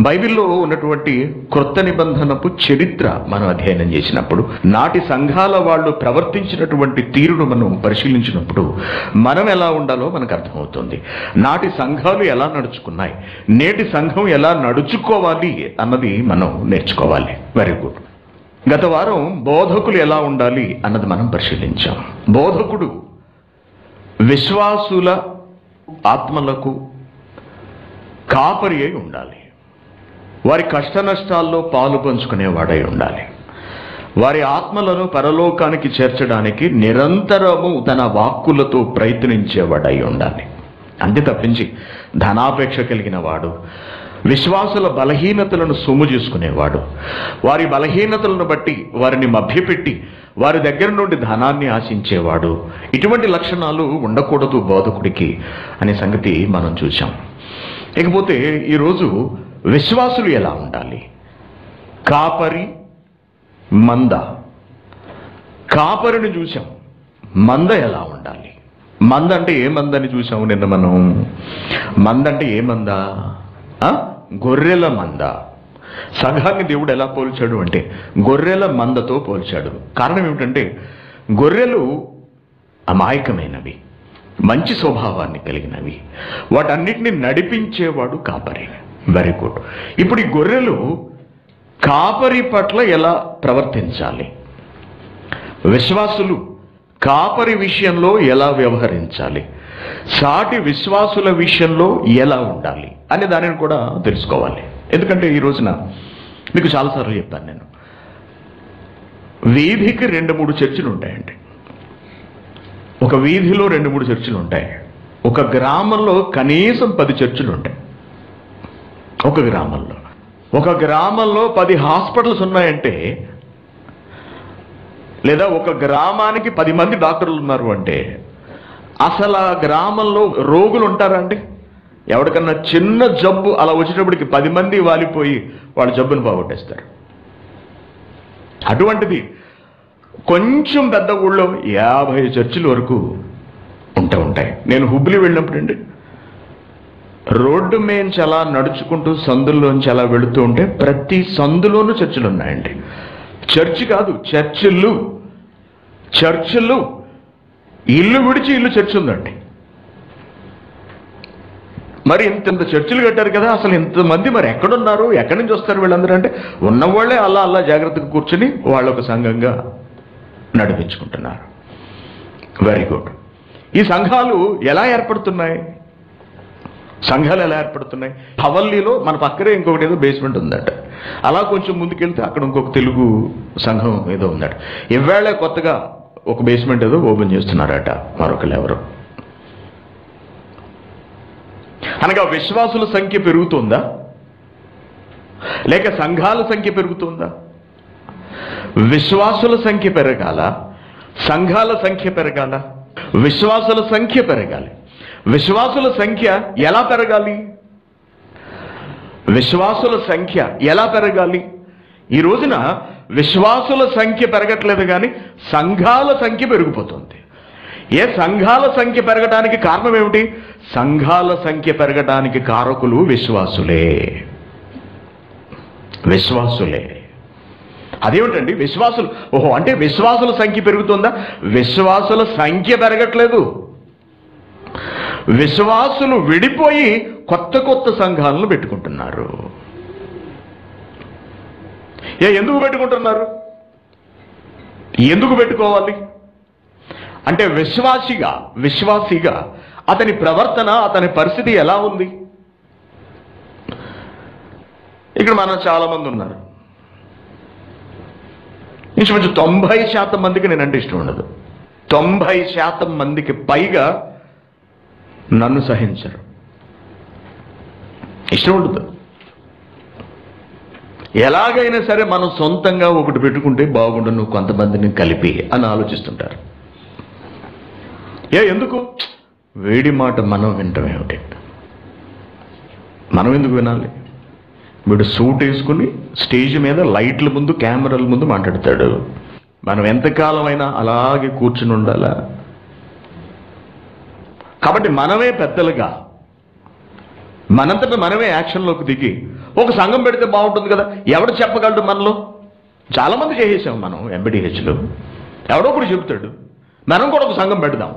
బైబిల్లో ఉన్నటువంటి క్రొత్త నిబంధనపు చరిత్ర మనం అధ్యయనం చేసినప్పుడు నాటి సంఘాల వాళ్ళు ప్రవర్తించినటువంటి తీరును మనం పరిశీలించినప్పుడు మనం ఎలా ఉండాలో మనకు అర్థమవుతుంది. నాటి సంఘాలు ఎలా నడుచుకున్నాయి? నేటి సంఘం ఎలా నడుచుకోవాలి అన్నది మనం నేర్చుకోవాలి. వెరీ గుడ్ గత వారం బోధకులు ఎలా ఉండాలి అన్నది మనం పరిశీలించాం. బోధకుడు విశ్వాసుల ఆత్మలకు కాపరి అయి ఉండాలి. వారి కష్ట నష్టాల్లో పాలు పంచుకునేవాడై ఉండాలి. వారి ఆత్మలను పరలోకానికి చేర్చడానికి నిరంతరము తన వాక్కులతో ప్రయత్నించేవాడై ఉండాలి. అంతే తప్పించి ధనాపేక్ష కలిగిన వాడు విశ్వాసుల బలహీనతలను సొమ్ము చేసుకునేవాడు వారి బలహీనతలను బట్టి వారిని మభ్యపెట్టి వారి దగ్గర నుండి ధనాన్ని ఆశించేవాడు. ఇటువంటి లక్షణాలు ఉండకూడదు బోధకుడికి అనే సంగతి మనం చూసాం ఇకపోతే ఈరోజు విశ్వాసులు ఎలా ఉండాలి? కాపరి మంద. కాపరిని చూసాం మంద ఎలా ఉండాలి? మంద అంటే ఏ మంద అని చూసాము నిన్న మనం? మంద అంటే ఏ మంద? గొర్రెల మంద. సంఘాన్ని దేవుడు ఎలా పోల్చాడు అంటే గొర్రెల మందతో పోల్చాడు. కారణం ఏమిటంటే గొర్రెలు అమాయకమైనవి మంచి స్వభావాన్ని కలిగినవి. వాటన్నిటిని నడిపించేవాడు కాపరి. వెరీ గుడ్ ఇప్పుడు ఈ గొర్రెలు కాపరి పట్ల ఎలా ప్రవర్తించాలి? విశ్వాసులు కాపరి విషయంలో ఎలా వ్యవహరించాలి? సాటి విశ్వాసుల విషయంలో ఎలా ఉండాలి? అనే దానిని కూడా తెలుసుకోవాలి. ఎందుకంటే ఈ రోజున మీకు చాలాసార్లు చెప్తాను నేను. వీధికి రెండు మూడు చర్చిలు ఉంటాయండి. ఒక వీధిలో రెండు మూడు చర్చిలు ఉంటాయి. ఒక గ్రామంలో కనీసం పది చర్చిలు ఉంటాయి. ఒక గ్రామంలో. ఒక గ్రామంలో పది హాస్పిటల్స్ ఉన్నాయంటే లేదా ఒక గ్రామానికి పది మంది డాక్టర్లు ఉన్నారు అంటే అసలు ఆ గ్రామంలో రోగులు ఉంటారా అండి? ఎవరికన్నా చిన్న జబ్బు అలా వచ్చేటప్పటికి పది మంది వాలిపోయి వాళ్ళ జబ్బును పోగొట్టేస్తారు. అటువంటిది కొంచెం పెద్ద ఊళ్ళో యాభై చర్చిల వరకు ఉంటూ ఉంటాయి. నేను హుబ్లీ వెళ్ళినప్పుడు అండి రోడ్డు మేంచి అలా నడుచుకుంటూ సందుల్లోంచి అలా వెళుతూ ఉంటే ప్రతి సందులోనూ చర్చిలు ఉన్నాయండి. చర్చి కాదు చర్చిలు చర్చిలు ఇల్లు విడిచి ఇల్లు చర్చి ఉందండి. మరి ఇంత ఇంత చర్చిలు కట్టారు కదా అసలు ఇంతమంది మరి ఎక్కడున్నారు? ఎక్కడి నుంచి వస్తారు వీళ్ళందరూ అంటే ఉన్నవాళ్ళే అలా అలా జాగ్రత్తగా కూర్చుని వాళ్ళు ఒక సంఘంగా నడిపించుకుంటున్నారు. వెరీ గుడ్ ఈ సంఘాలు ఎలా ఏర్పడుతున్నాయి? సంఘాలు ఎలా ఏర్పడుతున్నాయి? హవల్లీలో మన పక్కనే ఇంకొకటి ఏదో బేస్మెంట్ ఉందట. అలా కొంచెం ముందుకెళ్తే అక్కడ ఇంకొక తెలుగు సంఘం ఏదో ఉందట. ఇవాళ కొత్తగా ఒక బేస్మెంట్ ఏదో ఓపెన్ చేస్తున్నారట మరొకరు ఎవరు. అనగా విశ్వాసుల సంఖ్య పెరుగుతుందా? లేక సంఘాల సంఖ్య పెరుగుతుందా? విశ్వాసుల సంఖ్య పెరగాల? సంఘాల సంఖ్య పెరగాల? విశ్వాసుల సంఖ్య పెరగాలి. విశ్వాసుల సంఖ్య ఎలా పెరగాలి? విశ్వాసుల సంఖ్య ఎలా పెరగాలి? ఈ రోజున విశ్వాసుల సంఖ్య పెరగట్లేదు కానీ సంఘాల సంఖ్య పెరిగిపోతుంది. ఏ సంఘాల సంఖ్య పెరగడానికి కారణం ఏమిటి సంఘాల సంఖ్య పెరగడానికి కారకులు విశ్వాసులే. విశ్వాసులే. అదేమిటండి? విశ్వాసులు ఓహో అంటే విశ్వాసుల సంఖ్య పెరుగుతుందా? విశ్వాసుల సంఖ్య పెరగట్లేదు. విశ్వాసులు విడిపోయి కొత్త కొత్త సంఘాలను పెట్టుకుంటున్నారు. ఏ ఎందుకు పెట్టుకుంటున్నారు? ఎందుకు పెట్టుకోవాలి? అంటే విశ్వాసిగా విశ్వాసిగా అతని ప్రవర్తన అతని పరిస్థితి ఎలా ఉంది? ఇక్కడ మనం చాలామంది ఉన్నారు. ఇంచుమించు తొంభై శాతం మందికి నేనంటే ఇష్టం ఉండదు. తొంభై శాతం మందికి పైగా నన్ను సహించరు. ఇష్టం ఉండదు. ఎలాగైనా సరే మనం సొంతంగా ఒకటి పెట్టుకుంటే బాగుండును కొంతమందిని కలిపి అని ఆలోచిస్తుంటారు. ఏ ఎందుకు? వేడి మాట మనం వింటాం ఏమిటి? మనం ఎందుకు వినాలి? వీడు సూట్ వేసుకుని స్టేజ్ మీద లైట్ల ముందు కెమెరాల ముందు మాట్లాడతాడు. మనం ఎంతకాలమైనా అయినా అలాగే కూర్చుని ఉండాలా? కాబట్టి మనమే పెద్దలుగా. మనంతటా మనమే యాక్షన్లోకి దిగి ఒక సంఘం పెడితే బాగుంటుంది కదా? ఎవడు చెప్పగలడు మనలో? చాలా మంది చేసేసాం మనం ఎంబీడీహెచ్లో ఎవడో ఒకడు చెబుతాడు మనం కూడా ఒక సంఘం పెడదాం.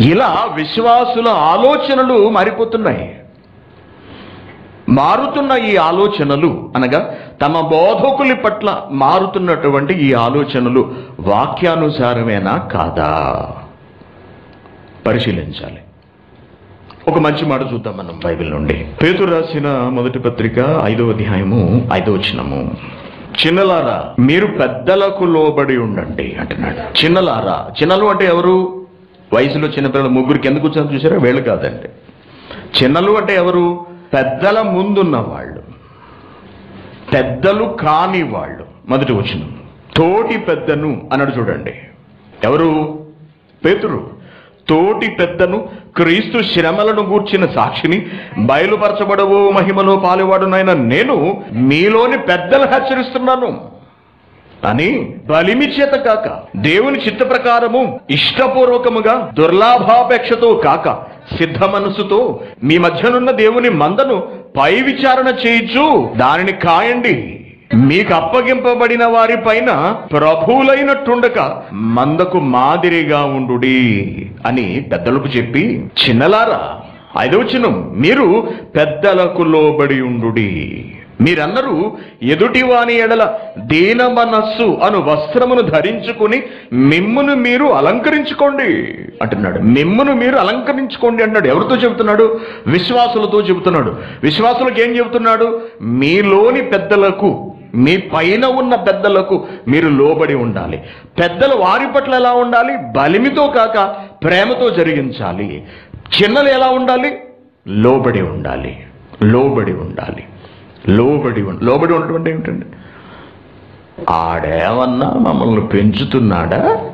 ఇలా విశ్వాసుల ఆలోచనలు మారిపోతున్నాయి. మారుతున్న ఈ ఆలోచనలు అనగా తమ బోధకులి పట్ల మారుతున్నటువంటి ఈ ఆలోచనలు వాక్యానుసారమేనా కాదా? పరిశీలించాలి. ఒక మంచి మాట చూద్దాం మనం బైబిల్ నుండి. పేతురు రాసిన మొదటి పత్రిక ఐదో అధ్యాయము ఐదో వచనము. చిన్నలారా మీరు పెద్దలకు లోబడి ఉండండి అంటున్నాడు. చిన్నలారా చిన్నలు అంటే ఎవరు? వయసులో చిన్నపిల్లలు ముగ్గురికి ఎందుకు వచ్చారు చూసారా వీళ్ళు కాదండి. చిన్నలు అంటే ఎవరు? పెద్దల ముందున్న వాళ్ళు. పెద్దలు కాని వాళ్ళు. మొదటి వచ్చిన తోటి పెద్దను అన్నాడు చూడండి. ఎవరు? పేతురు. తోటి పెద్దను క్రీస్తు శ్రమలను గూర్చిన సాక్షిని బయలుపరచబడవు మహిమలో పాలువాడునైన నేను మీలోని పెద్దలు హెచ్చరిస్తున్నాను. అని బలిమి చేత కాక దేవుని చిత్త ప్రకారము ఇష్టపూర్వకముగా దుర్లాభాపేక్షతో కాక సిద్ధ మనసుతో మీ మధ్యనున్న దేవుని మందను పై విచారణ చేయించు. దానిని కాయండి. మీకు అప్పగింపబడిన వారి పైన ప్రభువులైనట్టుండక మందకు మాదిరిగా ఉండుడి అని పెద్దలకు చెప్పి చిన్నలారా ఐదవచనం మీరు పెద్దలకు లోబడి ఉండుడి. మీరందరూ ఎదుటివాని ఎడల దీన మనస్సు అను వస్త్రమును ధరించుకుని మిమ్మును మీరు అలంకరించుకోండి అంటున్నాడు. మిమ్మును మీరు అలంకరించుకోండి అన్నాడు ఎవరితో చెబుతున్నాడు? విశ్వాసులతో చెబుతున్నాడు. విశ్వాసులకు ఏం చెబుతున్నాడు? మీలోని పెద్దలకు మీ పైన ఉన్న పెద్దలకు మీరు లోబడి ఉండాలి. పెద్దలు వారి పట్ల ఎలా ఉండాలి? బలిమితో కాక ప్రేమతో జరిగించాలి. చిన్నలు ఎలా ఉండాలి? లోబడి ఉండాలి. లోబడి ఉండాలి. లోబడి లోబడి ఉండటం అంటే ఏమిటండి? ఆడేమన్నా మమ్మల్ని పెంచుతున్నాడా?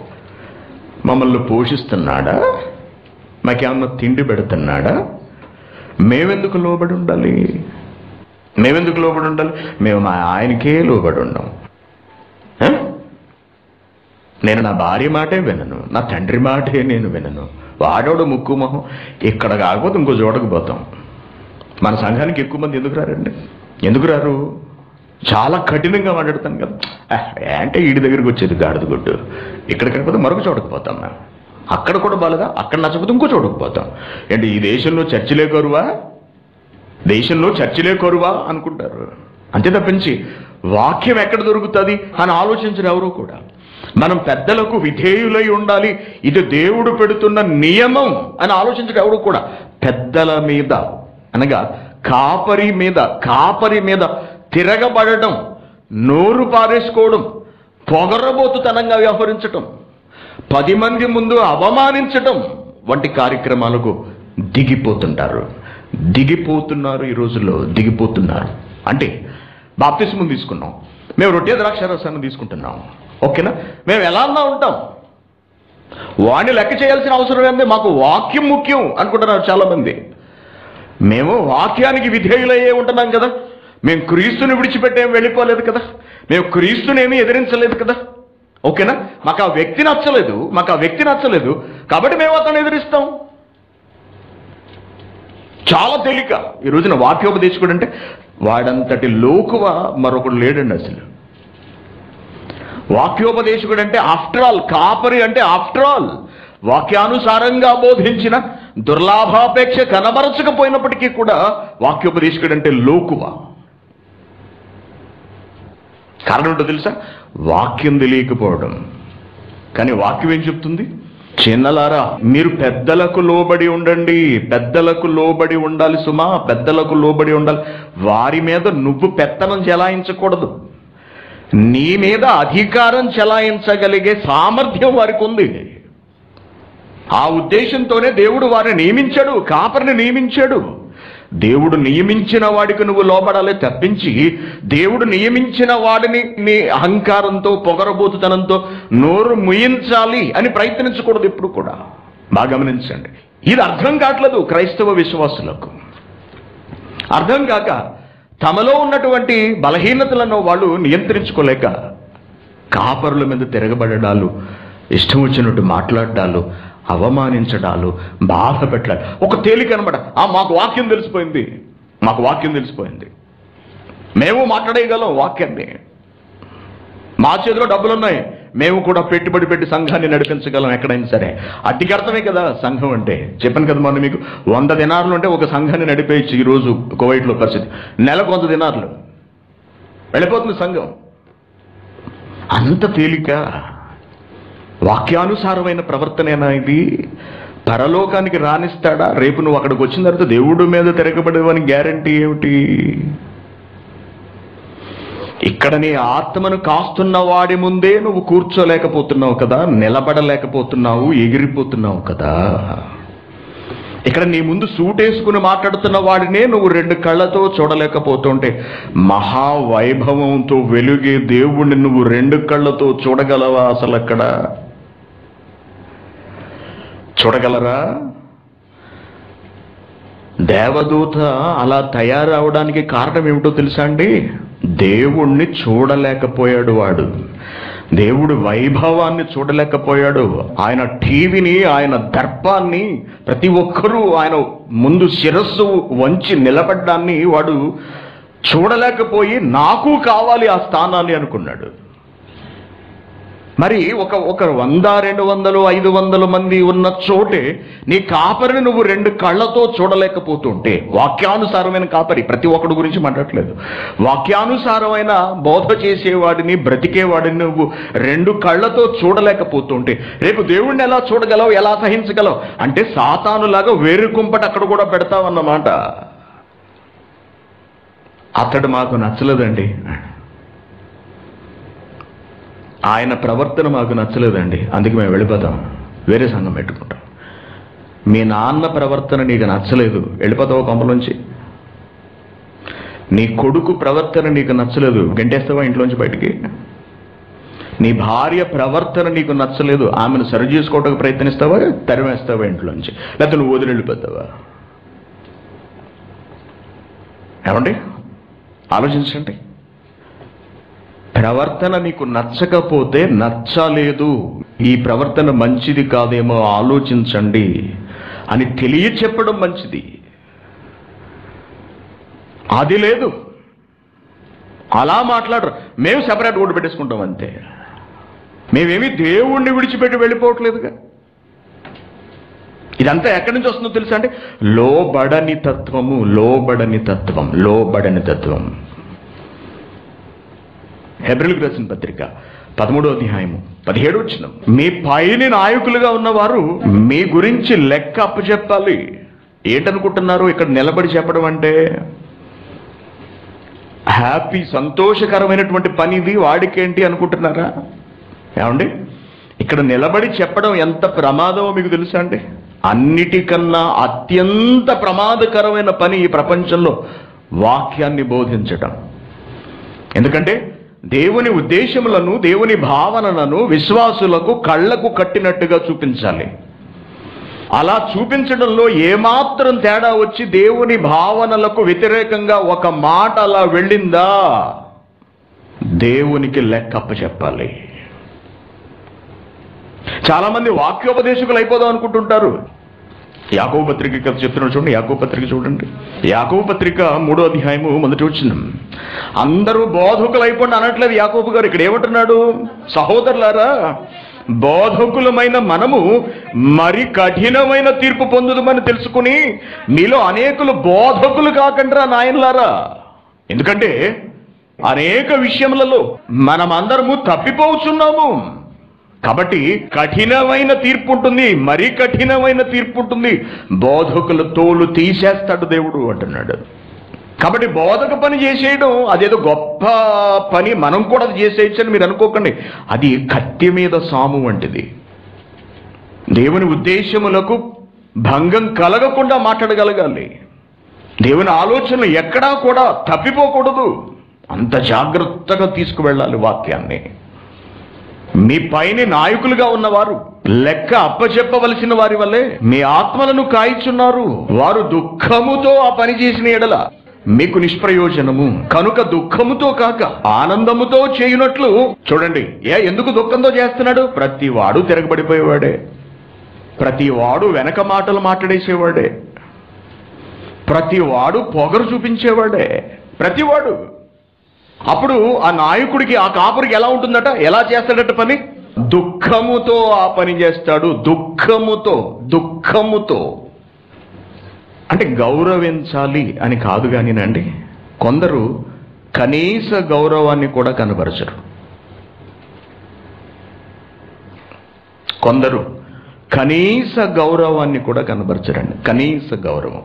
మమ్మల్ని పోషిస్తున్నాడా? మాకేమన్నా తిండి పెడుతున్నాడా? మేమెందుకు లోబడి ఉండాలి? మేమెందుకు లోబడి ఉండాలి? మేము మా ఆయనకే లోబడి ఉండం. నేను నా భార్య మాటే వినను నా తండ్రి మాటే నేను వినను. వాడోడు ముక్కు మొహం. ఇక్కడ కాకపోతే ఇంకో చోటకు పోతాం. మన సంఘానికి ఎక్కువ మంది ఎందుకు రారండి? ఎందుకు రారు? చాలా కఠినంగా మాట్లాడతాను కదా. అంటే ఈడి దగ్గరికి వచ్చేది గాడిద గుడ్డు. ఇక్కడ కాకపోతే మరొక చోటకు పోతాం మేము అక్కడ కూడా బాలేదా? అక్కడ నచ్చకపోతే ఇంకో చోటకు పోతాం. ఏంటి ఈ దేశంలో చర్చిలే కరువా? దేశంలో చర్చిలే కరువా అనుకుంటారు. అంతే తప్పించి వాక్యం ఎక్కడ దొరుకుతుంది అని ఆలోచించరు ఎవరు కూడా. మనం పెద్దలకు విధేయులై ఉండాలి. ఇది దేవుడు పెడుతున్న నియమం అని ఆలోచించడం ఎవరు కూడా. పెద్దల మీద అనగా కాపరి మీద కాపరి మీద తిరగబడటం నోరు పారేసుకోవడం పొగరబోతుతనంగా వ్యవహరించటం పది మంది ముందు అవమానించటం వంటి కార్యక్రమాలకు దిగిపోతుంటారు. దిగిపోతున్నారు ఈ రోజుల్లో దిగిపోతున్నారు. అంటే బాప్తిస్మం తీసుకున్నాం. మేము రొట్టె ద్రాక్షారసాన్ని తీసుకుంటున్నాం. ఓకేనా? మేము ఎలా అన్నా ఉంటాం. వాడిని లెక్క చేయాల్సిన అవసరం ఏంది? మాకు వాక్యం ముఖ్యం అనుకుంటున్నారు చాలామంది. మేము వాక్యానికి విధేయులయ్యే ఉంటున్నాం కదా. మేము క్రీస్తుని విడిచిపెట్టేం వెళ్ళిపోలేదు కదా. మేము క్రీస్తునేమీ ఎదిరించలేదు కదా. ఓకేనా? మాకు ఆ వ్యక్తి నచ్చలేదు మాకు ఆ వ్యక్తి నచ్చలేదు. కాబట్టి మేము అతను ఎదిరిస్తాం. చాలా తేలిక. ఈ రోజున వాక్యోపదేశకుడు అంటే వాడంతటి లోకువ మరొకడు లేడండి అసలు. వాక్యోపదేశకుడు అంటే ఆఫ్టర్ ఆల్ కాపరి అంటే ఆఫ్టర్ ఆల్. వాక్యానుసారంగా బోధించిన దుర్లాభాపేక్ష కనబరచకపోయినప్పటికీ కూడా వాక్యోపదేశకుడు అంటే లోకువ. కారణం ఏంటో తెలుసా? వాక్యం తెలియకపోవడం. కానీ వాక్యం ఏం చెప్తుంది? చిన్నలారా మీరు పెద్దలకు లోబడి ఉండండి. పెద్దలకు లోబడి ఉండాలి సుమా పెద్దలకు లోబడి ఉండాలి. వారి మీద నువ్వు పెత్తనం చెలాయించకూడదు. నీ మీద అధికారం చెలాయించగలిగే సామర్థ్యం వారికి ఉంది. ఆ ఉద్దేశంతోనే దేవుడు వారిని నియమించాడు కాపరిని నియమించాడు. దేవుడు నియమించిన వాడికి నువ్వు లోబడాలి తప్పించి దేవుడు నియమించిన వాడిని నీ అహంకారంతో పొగరబోతుతనంతో నోరు ముయించాలి అని ప్రయత్నించకూడదు ఇప్పుడు కూడా. బాగా గమనించండి. ఇది అర్థం కావట్లేదు క్రైస్తవ విశ్వాసులకు. అర్థం కాక తమలో ఉన్నటువంటి బలహీనతలను వాళ్ళు నియంత్రించుకోలేక కాపరుల మీద తిరగబడడాలు ఇష్టం వచ్చినట్టు మాట్లాడడాలు అవమానించడాలు బాధ పెట్టడాలు ఒక తేలిక అనమాట. ఆ మాకు వాక్యం తెలిసిపోయింది. మాకు వాక్యం తెలిసిపోయింది. మేము మాట్లాడేయగలం వాక్యాన్ని. మా చేతిలో డబ్బులు ఉన్నాయి మేము కూడా పెట్టుబడి పెట్టి సంఘాన్ని నడిపించగలం ఎక్కడైనా సరే. అట్టికి అర్థమే కదా సంఘం అంటే. చెప్పాను కదా మొన్న మీకు. వంద దినారులు ఉంటే ఒక సంఘాన్ని నడిపేయచ్చు ఈరోజు కువైట్లో పరిస్థితి. నెలకు వంద దినారులు. వెళ్ళిపోతుంది సంఘం. అంత తేలిక. వాక్యానుసారమైన ప్రవర్తనేనా ఇది పరలోకానికి రాణిస్తాడా రేపు నువ్వు అక్కడికి వచ్చిన తర్వాత దేవుడి మీద తిరగబడేవని గ్యారంటీ ఏమిటి? ఇక్కడ నీ ఆత్మను కాస్తున్న వాడి ముందే నువ్వు కూర్చోలేకపోతున్నావు కదా నిలబడలేకపోతున్నావు ఎగిరిపోతున్నావు కదా. ఇక్కడ నీ ముందు సూట్ వేసుకుని మాట్లాడుతున్న వాడినే నువ్వు రెండు కళ్ళతో చూడలేకపోతుంటే మహావైభవంతో వెలుగే దేవుణ్ణి నువ్వు రెండు కళ్ళతో చూడగలవా అసలు అక్కడ చూడగలరా? దేవదూత అలా తయారవడానికి కారణం ఏమిటో తెలుసా అండి? దేవుణ్ణి చూడలేకపోయాడు వాడు. దేవుడు వైభవాన్ని చూడలేకపోయాడు. ఆయన టీవీని ఆయన దర్పాన్ని ప్రతి ఒక్కరూ ఆయన ముందు శిరస్సు వంచి నిలబడ్డాన్ని వాడు చూడలేకపోయి నాకు కావాలి ఆ స్థానాన్ని అనుకున్నాడు. మరి ఒక ఒక వంద రెండు వందలు ఐదు వందల మంది ఉన్న చోటే నీ కాపరిని నువ్వు రెండు కళ్ళతో చూడలేకపోతుంటే వాక్యానుసారమైన కాపరి ప్రతి ఒక్కడి గురించి మాట్లాడలేదు వాక్యానుసారమైన బోధ చేసేవాడిని బ్రతికేవాడిని నువ్వు రెండు కళ్ళతో చూడలేకపోతుంటే రేపు దేవుణ్ణి ఎలా చూడగలవు ఎలా సహించగలవు? అంటే సాతానులాగా వేరు కుంపట అక్కడ కూడా పెడతావన్నమాట. అతడు మాకు నచ్చలేదండి. ఆయన ప్రవర్తన మాకు నచ్చలేదండి. అందుకే మేము వెళ్ళిపోతాం. వేరే సంఘం పెట్టుకుంటాం. మీ నాన్న ప్రవర్తన నీకు నచ్చలేదు. వెళ్ళిపోతావా కొంపలోంచి నీ కొడుకు ప్రవర్తన నీకు నచ్చలేదు. గంటేస్తావా ఇంట్లోంచి బయటికి? నీ భార్య ప్రవర్తన నీకు నచ్చలేదు. ఆమెను సరి చేసుకోవడానికి ప్రయత్నిస్తావా? తరిమేస్తావా ఇంట్లోంచి? లేకపోతే నువ్వు వదిలి వెళ్ళిపోతావా? ఏమండి? ఆలోచించండి. ప్రవర్తన మీకు నచ్చకపోతే నచ్చలేదు. ఈ ప్రవర్తన మంచిది కాదేమో ఆలోచించండి అని తెలియ చెప్పడం మంచిది. అది లేదు. అలా మాట్లాడరు. మేము సెపరేట్ ఓటు పెట్టేసుకుంటాం అంతే. మేమేమి దేవుణ్ణి విడిచిపెట్టి వెళ్ళిపోవట్లేదుగా. ఇదంతా ఎక్కడి నుంచి వస్తుందో తెలుసా అంటే లోబడని తత్వము లోబడని తత్వం లోబడని తత్వం హెబ్రిల్కి రాసిన పత్రిక పదమూడో అధ్యాయము పదిహేడు వచ్చిన మీ పైని నాయకులుగా ఉన్నవారు మీ గురించి లెక్క అప్పచెప్పాలి. ఏంటనుకుంటున్నారు? ఇక్కడ నిలబడి చెప్పడం అంటే హ్యాపీ సంతోషకరమైనటువంటి పని ఇది వాడికేంటి అనుకుంటున్నారా? ఏమండి? ఇక్కడ నిలబడి చెప్పడం ఎంత ప్రమాదమో మీకు తెలుసా అండి? అన్నిటికన్నా అత్యంత ప్రమాదకరమైన పని ఈ ప్రపంచంలో వాక్యాన్ని బోధించటం. ఎందుకంటే దేవుని ఉద్దేశములను దేవుని భావనలను విశ్వాసులకు కళ్ళకు కట్టినట్టుగా చూపించాలి. అలా చూపించడంలో ఏమాత్రం తేడా వచ్చి దేవుని భావనలకు వ్యతిరేకంగా ఒక మాట అలా వెళ్ళిందా? దేవునికి లెక్కప్ప చెప్పాలి చాలామంది వాక్యోపదేశకులు అయిపోదాం అనుకుంటుంటారు. యాకోబు పత్రిక కథ చెప్తున్నాడు చూడండి యాకోబు పత్రిక చూడండి. యాకోబు పత్రిక మూడో అధ్యాయము మొదటి వచ్చిన అందరూ బోధకులు అయిపోండి అనట్లేదు యాకోబు గారు. ఇక్కడ ఏమంటున్నాడు? సహోదరులారా బోధకులమైన మనము మరి కఠినమైన తీర్పు పొందుదమని తెలుసుకుని మీలో అనేకులు బోధకులు కాకుండా నాయనలారా. ఎందుకంటే అనేక విషయములలో మనమందరము తప్పిపోతున్నాము. కాబట్టి కఠినమైన తీర్పు ఉంటుంది మరీ కఠినమైన తీర్పు ఉంటుంది బోధకుల తోలు తీసేస్తాడు దేవుడు అంటున్నాడు. కాబట్టి బోధక పని చేసేయడం అదేదో గొప్ప పని మనం కూడా చేసేయచ్చు అని మీరు అనుకోకండి. అది కత్తి మీద సాము వంటిది. దేవుని ఉద్దేశములకు భంగం కలగకుండా మాట్లాడగలగాలి. దేవుని ఆలోచనలు ఎక్కడా కూడా తప్పిపోకూడదు. అంత జాగ్రత్తగా తీసుకువెళ్ళాలి వాక్యాన్ని. మీ పైన నాయకులుగా ఉన్నవారు లెక్క అప్పచెప్పవలసిన వారి వల్లే మీ ఆత్మలను కాయిచున్నారు. వారు దుఃఖముతో ఆ పని చేసిన ఎడల మీకు నిష్ప్రయోజనము కనుక దుఃఖముతో కాక ఆనందముతో చేయునట్లు చూడండి. ఏ ఎందుకు దుఃఖంతో చేస్తున్నాడు? ప్రతి వాడు తిరగబడిపోయేవాడే. ప్రతి వాడు వెనక మాటలు మాట్లాడేసేవాడే. ప్రతి వాడు పొగరు చూపించేవాడే. ప్రతివాడు అప్పుడు ఆ నాయకుడికి ఆ కాపురికి ఎలా ఉంటుందట? ఎలా చేస్తాడట పని? దుఃఖముతో ఆ పని చేస్తాడు. దుఃఖముతో దుఃఖముతో. అంటే గౌరవించాలి అని కాదు కానినండి. కొందరు కనీస గౌరవాన్ని కూడా కనబరచరు. కొందరు కనీస గౌరవాన్ని కూడా కనబరచరండి. కనీస గౌరవం.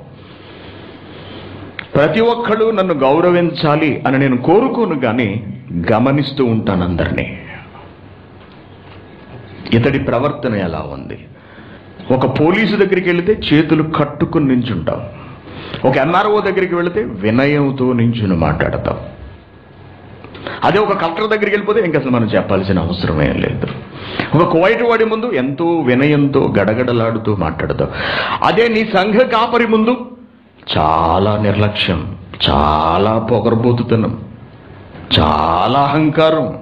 ప్రతి ఒక్కళ్ళు నన్ను గౌరవించాలి అని నేను కోరుకోను కానీ గమనిస్తూ ఉంటాను అందరినీ. ఇతడి ప్రవర్తన ఎలా ఉంది? ఒక పోలీసు దగ్గరికి వెళితే చేతులు కట్టుకుని నించుంటాం. ఒక ఎంఆర్ఓ దగ్గరికి వెళితే వినయంతో నించుని మాట్లాడతాం. అదే ఒక కలెక్టర్ దగ్గరికి వెళ్ళిపోతే ఇంకా అసలు మనం చెప్పాల్సిన అవసరం ఏం లేదు. ఒక కువైట్ వాడి ముందు ఎంతో వినయంతో గడగడలాడుతూ మాట్లాడతాం. అదే నీ సంఘ కాపరి ముందు చాలా నిర్లక్ష్యం చాలా పొగరబోతుతనం చాలా అహంకారం.